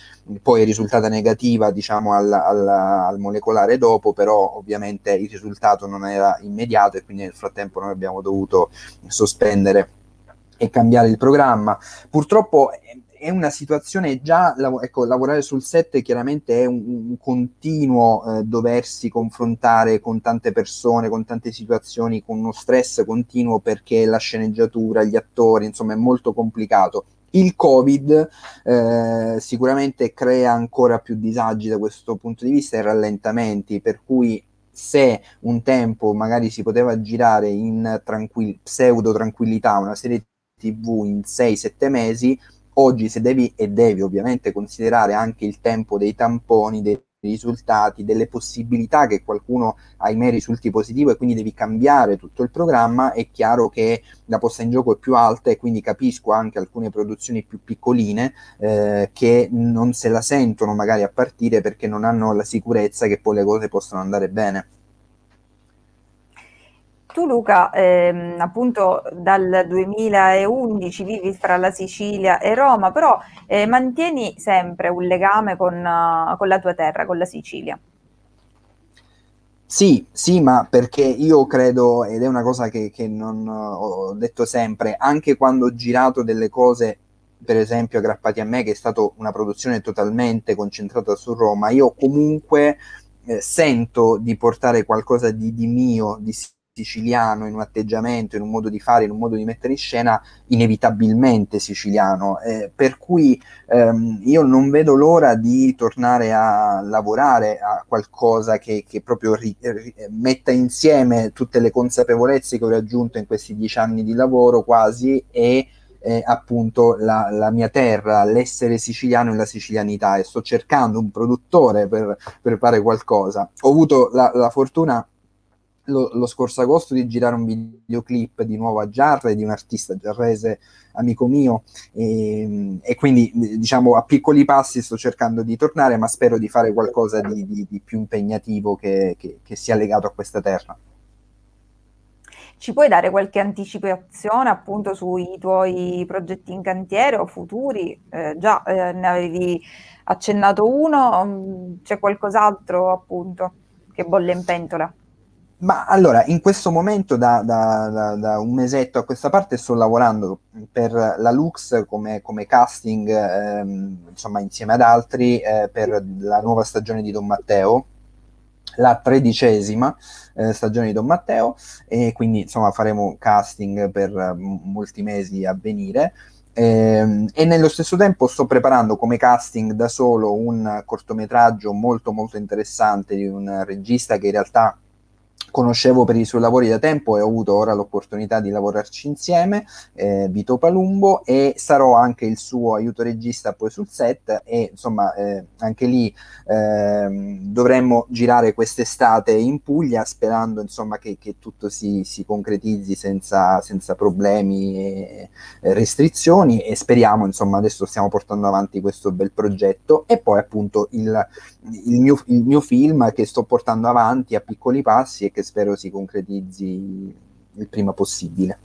poi è risultata negativa diciamo al, al, al molecolare dopo, però ovviamente il risultato non era immediato e quindi nel frattempo noi abbiamo dovuto sospendere e cambiare il programma. Purtroppo è una situazione già, ecco, lavorare sul set chiaramente è un, un continuo eh, doversi confrontare con tante persone, con tante situazioni, con uno stress continuo perché la sceneggiatura, gli attori, insomma è molto complicato. Il Covid eh, sicuramente crea ancora più disagi da questo punto di vista e rallentamenti, per cui se un tempo magari si poteva girare in tranquill- pseudo tranquillità una serie TV in 6-7 mesi, Oggi se devi e devi ovviamente considerare anche il tempo dei tamponi, dei risultati, delle possibilità che qualcuno ahimè risulti positivo e quindi devi cambiare tutto il programma, è chiaro che la posta in gioco è più alta e quindi capisco anche alcune produzioni più piccoline eh, che non se la sentono magari a partire perché non hanno la sicurezza che poi le cose possano andare bene. Tu Luca, ehm, appunto dal 2011 vivi fra la Sicilia e Roma, però eh, mantieni sempre un legame con, uh, con la tua terra, con la Sicilia. Sì, sì, ma perché io credo, ed è una cosa che, che non ho detto sempre, anche quando ho girato delle cose, per esempio aggrappati a me, che è stata una produzione totalmente concentrata su Roma, io comunque eh, sento di portare qualcosa di, di mio, di siciliano, in un atteggiamento, in un modo di fare, in un modo di mettere in scena inevitabilmente siciliano. Eh, per cui ehm, io non vedo l'ora di tornare a lavorare a qualcosa che, che proprio ri, ri, metta insieme tutte le consapevolezze che ho raggiunto in questi dieci anni di lavoro quasi e eh, appunto la, la, mia terra, l'essere siciliano e la sicilianità e sto cercando un produttore per, per fare qualcosa. Ho avuto la, la fortuna lo, lo, scorso agosto di girare un videoclip di nuovo a Giarre di un artista giarrese amico mio e, e, quindi diciamo a piccoli passi sto cercando di tornare ma spero di fare qualcosa di, di, di più impegnativo che, che, che, sia legato a questa terra. Ci puoi dare qualche anticipazione appunto sui tuoi progetti in cantiere o futuri? Eh, già eh, ne avevi accennato uno, mm, c'è qualcos'altro appunto che bolle in pentola? Ma allora, in questo momento, da, da, da, da, un mesetto a questa parte, sto lavorando per la Lux come, come casting, ehm, insomma, insieme ad altri, eh, per la nuova stagione di Don Matteo, la tredicesima eh, stagione di Don Matteo, e quindi, insomma, faremo casting per m- molti mesi a venire. Eh, e nello stesso tempo sto preparando come casting da solo un cortometraggio molto molto interessante di un regista che in realtà conoscevo per i suoi lavori da tempo e ho avuto ora l'opportunità di lavorarci insieme, eh, Vito Palumbo, e sarò anche il suo aiuto regista poi sul set e insomma eh, anche lì eh, dovremmo girare quest'estate in Puglia sperando insomma che, che tutto si, si concretizzi senza, senza, problemi e restrizioni e speriamo insomma adesso stiamo portando avanti questo bel progetto e poi appunto il, il, mio, il mio film che sto portando avanti a piccoli passi e che spero si concretizzi il prima possibile.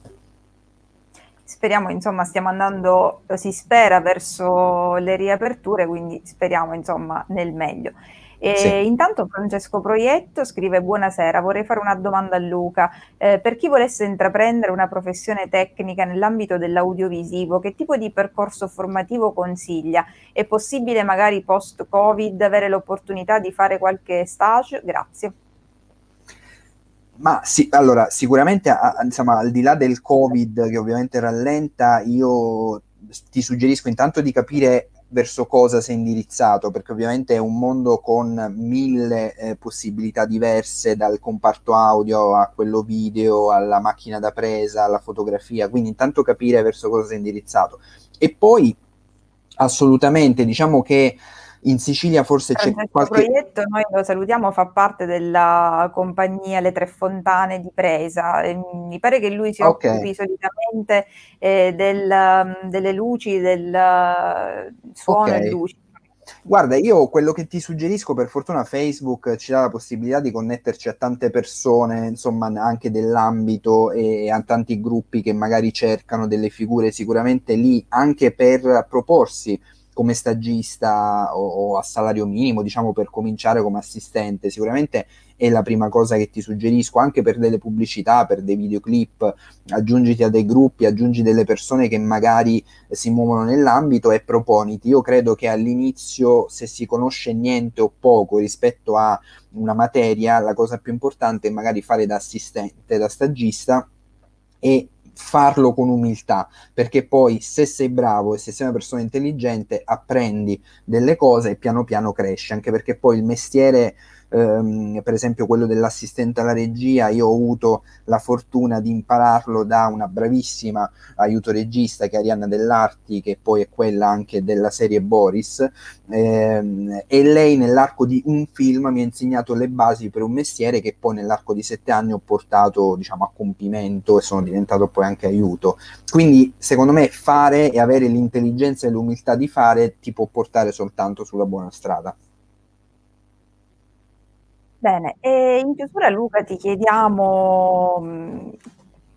Speriamo, insomma, stiamo andando, si spera verso le riaperture, quindi speriamo, insomma, nel meglio. E sì. Intanto Francesco Proietto scrive buonasera, vorrei fare una domanda a Luca. Eh, per chi volesse intraprendere una professione tecnica nell'ambito dell'audiovisivo, che tipo di percorso formativo consiglia? È possibile magari post-Covid avere l'opportunità di fare qualche stage? Grazie. Ma sì, allora, sicuramente insomma, al di là del Covid che ovviamente rallenta, io ti suggerisco intanto di capire verso cosa sei indirizzato, perché ovviamente è un mondo con mille eh, possibilità diverse, dal comparto audio a quello video, alla macchina da presa, alla fotografia, quindi intanto capire verso cosa sei indirizzato. E poi assolutamente, diciamo che in Sicilia forse c'è questo qualche... progetto, noi lo salutiamo, fa parte della compagnia Le Tre Fontane di Presa. E mi pare che lui si okay. occupi solitamente eh, del, mm, delle luci, del suono okay. e luci. Guarda, io quello che ti suggerisco, per fortuna Facebook ci dà la possibilità di connetterci a tante persone, insomma, anche dell'ambito e a tanti gruppi che magari cercano delle figure sicuramente lì anche per proporsi come stagista o, o, a salario minimo, diciamo per cominciare come assistente, sicuramente è la prima cosa che ti suggerisco, anche per delle pubblicità, per dei videoclip, aggiungiti a dei gruppi, aggiungi delle persone che magari si muovono nell'ambito e proponiti. Io credo che all'inizio, se si conosce niente o poco rispetto a una materia, la cosa più importante è magari fare da assistente, da stagista e farlo con umiltà, perché poi se sei bravo e se sei una persona intelligente apprendi delle cose e piano piano cresci, anche perché poi il mestiere ehm, per esempio quello dell'assistente alla regia, io ho avuto la fortuna di impararlo da una bravissima aiuto regista che è Arianna Dell'Arti, che poi è quella anche della serie Boris, ehm, e lei nell'arco di un film mi ha insegnato le basi per un mestiere che poi nell'arco di sette anni ho portato diciamo a compimento e sono diventato poi anche aiuto. Quindi secondo me fare e avere l'intelligenza e l'umiltà di fare ti può portare soltanto sulla buona strada. Bene, e in chiusura Luca ti chiediamo mh,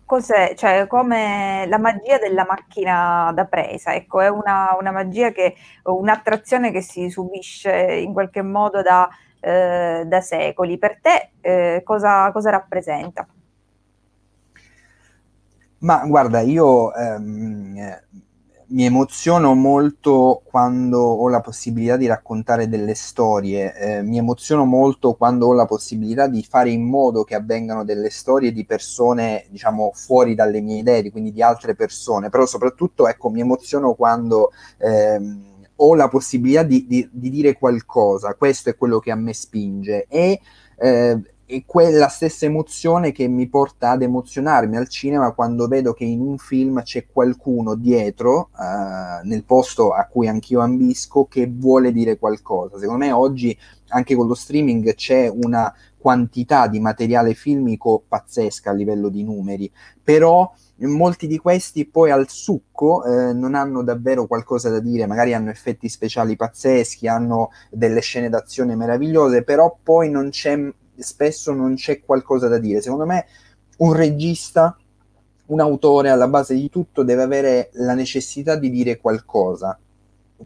cos'è, cioè come la magia della macchina da presa, ecco, è una, una magia che, un'attrazione che si subisce in qualche modo da, eh, da secoli. Per te eh, cosa, cosa rappresenta? Ma guarda, io ehm, mi emoziono molto quando ho la possibilità di raccontare delle storie, eh, mi emoziono molto quando ho la possibilità di fare in modo che avvengano delle storie di persone, diciamo, fuori dalle mie idee, quindi di altre persone, però soprattutto, ecco, mi emoziono quando... Ehm, ho la possibilità di, di, di, dire qualcosa, questo è quello che a me spinge. E eh, è quella stessa emozione che mi porta ad emozionarmi al cinema quando vedo che in un film c'è qualcuno dietro, uh, nel posto a cui anch'io ambisco, che vuole dire qualcosa. Secondo me oggi anche con lo streaming c'è una quantità di materiale filmico pazzesca a livello di numeri, però molti di questi poi al succo eh, non hanno davvero qualcosa da dire, magari hanno effetti speciali pazzeschi, hanno delle scene d'azione meravigliose, però poi non c'è spesso non c'è qualcosa da dire. Secondo me un regista, un autore alla base di tutto deve avere la necessità di dire qualcosa.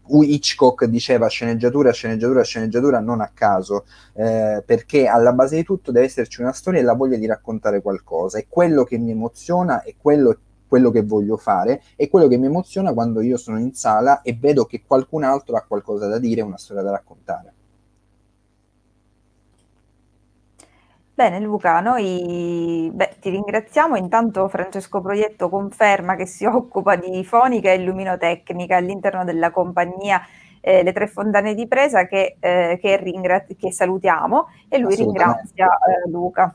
Hitchcock diceva sceneggiatura, sceneggiatura, sceneggiatura non a caso, eh, perché alla base di tutto deve esserci una storia e la voglia di raccontare qualcosa. È quello che mi emoziona, è quello, quello che voglio fare, è quello che mi emoziona quando io sono in sala e vedo che qualcun altro ha qualcosa da dire, una storia da raccontare. Bene Luca, noi beh, ti ringraziamo. Intanto Francesco Proietto conferma che si occupa di fonica e luminotecnica all'interno della compagnia eh, Le Tre Fontane di Presa che, eh, che, ringra- che salutiamo e lui ringrazia eh, Luca.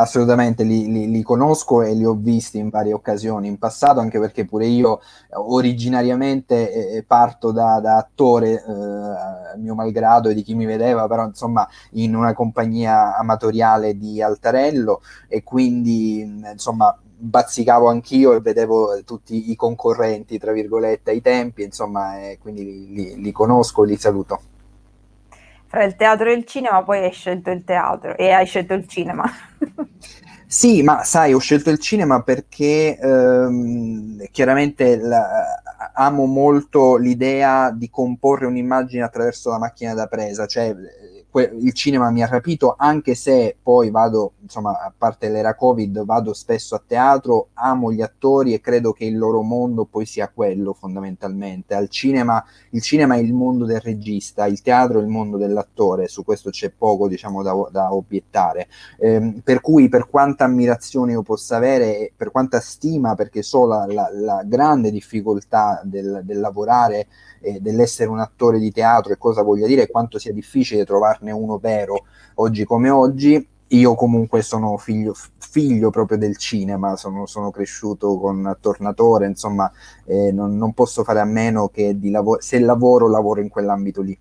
Assolutamente, li, li, li, conosco e li ho visti in varie occasioni in passato, anche perché pure io originariamente eh, eh parto da, da attore, eh, mio malgrado e di chi mi vedeva, però insomma in una compagnia amatoriale di Altarello e quindi insomma bazzicavo anch'io e vedevo tutti i concorrenti, tra virgolette, ai tempi, insomma, e quindi li, li conosco, li saluto fra il teatro e il cinema, poi hai scelto il teatro e hai scelto il cinema. sì, ma sai, ho scelto il cinema perché ehm, chiaramente la, amo molto l'idea di comporre un'immagine attraverso la macchina da presa, cioè que- il cinema mi ha rapito, anche se poi vado, insomma, a parte l'era Covid, vado spesso a teatro, amo gli attori e credo che il loro mondo poi sia quello fondamentalmente. Al cinema, il cinema è il mondo del regista, il teatro è il mondo dell'attore, su questo c'è poco, diciamo, da, da obiettare. Eh, per cui, per quanta ammirazione io possa avere, per quanta stima, perché so la, la, la grande difficoltà del, del lavorare eh, dell'essere un attore di teatro e cosa voglia dire quanto sia difficile trovarne uno vero oggi come oggi. Io comunque sono figlio, figlio proprio del cinema, sono, sono cresciuto con Tornatore, insomma eh, non, non, posso fare a meno che di lavoro, se lavoro, lavoro in quell'ambito lì.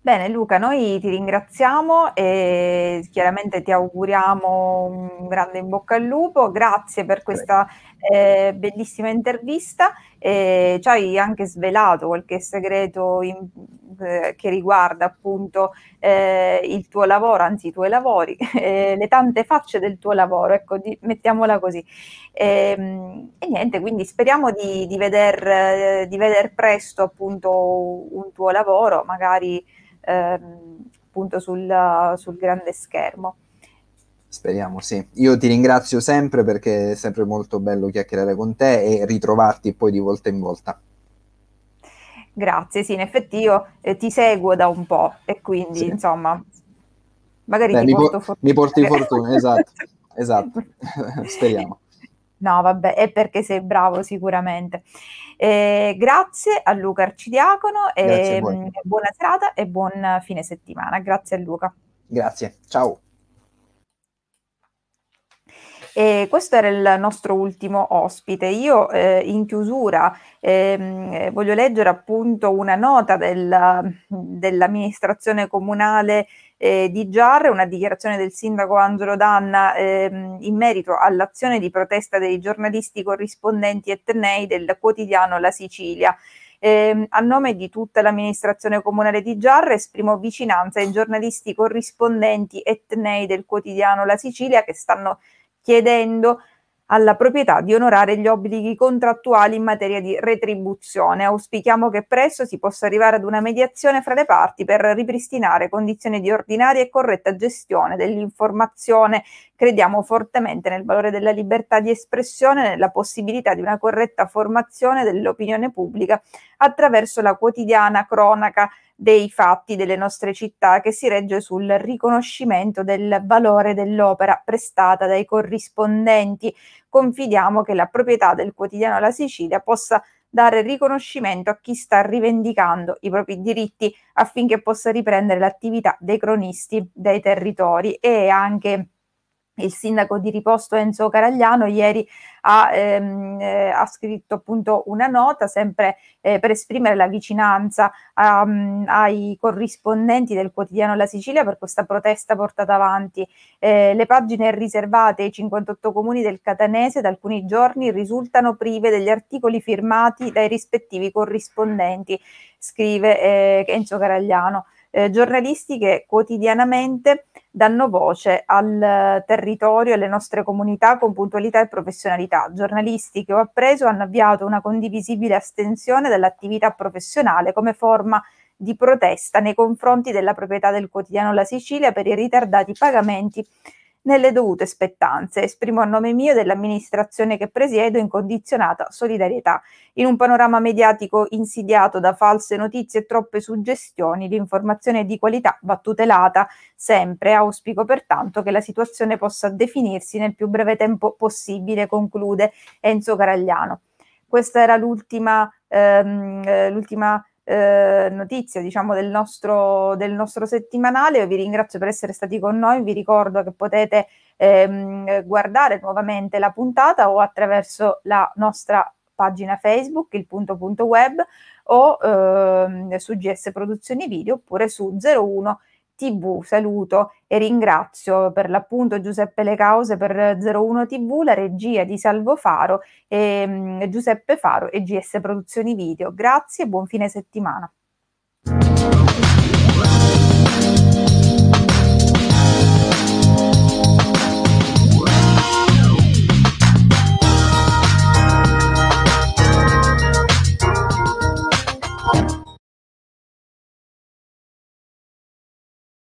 Bene Luca, noi ti ringraziamo e chiaramente ti auguriamo un grande in bocca al lupo, grazie per questa eh, bellissima intervista, eh, ci hai anche svelato qualche segreto in, eh, che riguarda appunto eh, il tuo lavoro, anzi i tuoi lavori, eh, le tante facce del tuo lavoro, ecco, di, mettiamola così. E, ehm, e, niente, quindi speriamo di, di, veder, di veder presto appunto un tuo lavoro, magari ehm, appunto sul, sul grande schermo. Speriamo, sì. Io ti ringrazio sempre perché è sempre molto bello chiacchierare con te e ritrovarti poi di volta in volta. Grazie, sì, in effetti io eh, ti seguo da un po' e quindi, sì. insomma, magari Beh, ti mi porto po- fortuna. Mi porti fortuna, esatto, esatto, speriamo. No, vabbè, è perché sei bravo sicuramente. Eh, grazie a Luca Arcidiacono e buona serata e buon fine settimana. Grazie a Luca. Grazie, ciao. E questo era il nostro ultimo ospite. Io eh, in chiusura ehm, voglio leggere appunto una nota del, dell'amministrazione comunale eh, di Giarre, una dichiarazione del sindaco Angelo Danna ehm, in merito all'azione di protesta dei giornalisti corrispondenti etnei del quotidiano La Sicilia. Eh, a nome di tutta l'amministrazione comunale di Giarre esprimo vicinanza ai giornalisti corrispondenti etnei del quotidiano La Sicilia che stanno chiedendo alla proprietà di onorare gli obblighi contrattuali in materia di retribuzione. Auspichiamo che presto si possa arrivare ad una mediazione fra le parti per ripristinare condizioni di ordinaria e corretta gestione dell'informazione. Crediamo fortemente nel valore della libertà di espressione e nella possibilità di una corretta formazione dell'opinione pubblica attraverso la quotidiana cronaca dei fatti delle nostre città che si regge sul riconoscimento del valore dell'opera prestata dai corrispondenti. Confidiamo che la proprietà del quotidiano La Sicilia possa dare riconoscimento a chi sta rivendicando i propri diritti affinché possa riprendere l'attività dei cronisti dei territori e anche il sindaco di riposto Enzo Caragliano ieri ha, ehm, eh, ha scritto appunto una nota sempre eh, per esprimere la vicinanza um, ai corrispondenti del quotidiano La Sicilia per questa protesta portata avanti. Eh, le pagine riservate ai 58 comuni del Catanese da alcuni giorni risultano prive degli articoli firmati dai rispettivi corrispondenti, scrive eh, Enzo Caragliano. Eh, giornalisti che quotidianamente danno voce al territorio e alle nostre comunità con puntualità e professionalità. Giornalisti che ho appreso hanno avviato una condivisibile astensione dall'attività professionale come forma di protesta nei confronti della proprietà del quotidiano La Sicilia per i ritardati pagamenti nelle dovute spettanze. Esprimo a nome mio e dell'amministrazione che presiedo incondizionata solidarietà. In un panorama mediatico insidiato da false notizie e troppe suggestioni, l'informazione di qualità va tutelata sempre. Auspico pertanto che la situazione possa definirsi nel più breve tempo possibile, conclude Enzo Caragliano. Questa era l'ultima, ehm, eh, l'ultima eh, notizia diciamo del nostro, del nostro settimanale. Io vi ringrazio per essere stati con noi, vi ricordo che potete ehm, guardare nuovamente la puntata o attraverso la nostra pagina Facebook, il punto punto web o ehm, su GS Produzioni Video oppure su 01 TV. Saluto e ringrazio per l'appunto Giuseppe Le Cause per 01 TV, la regia di Salvo Faro, e, um, Giuseppe Faro e GS Produzioni Video. Grazie e buon fine settimana.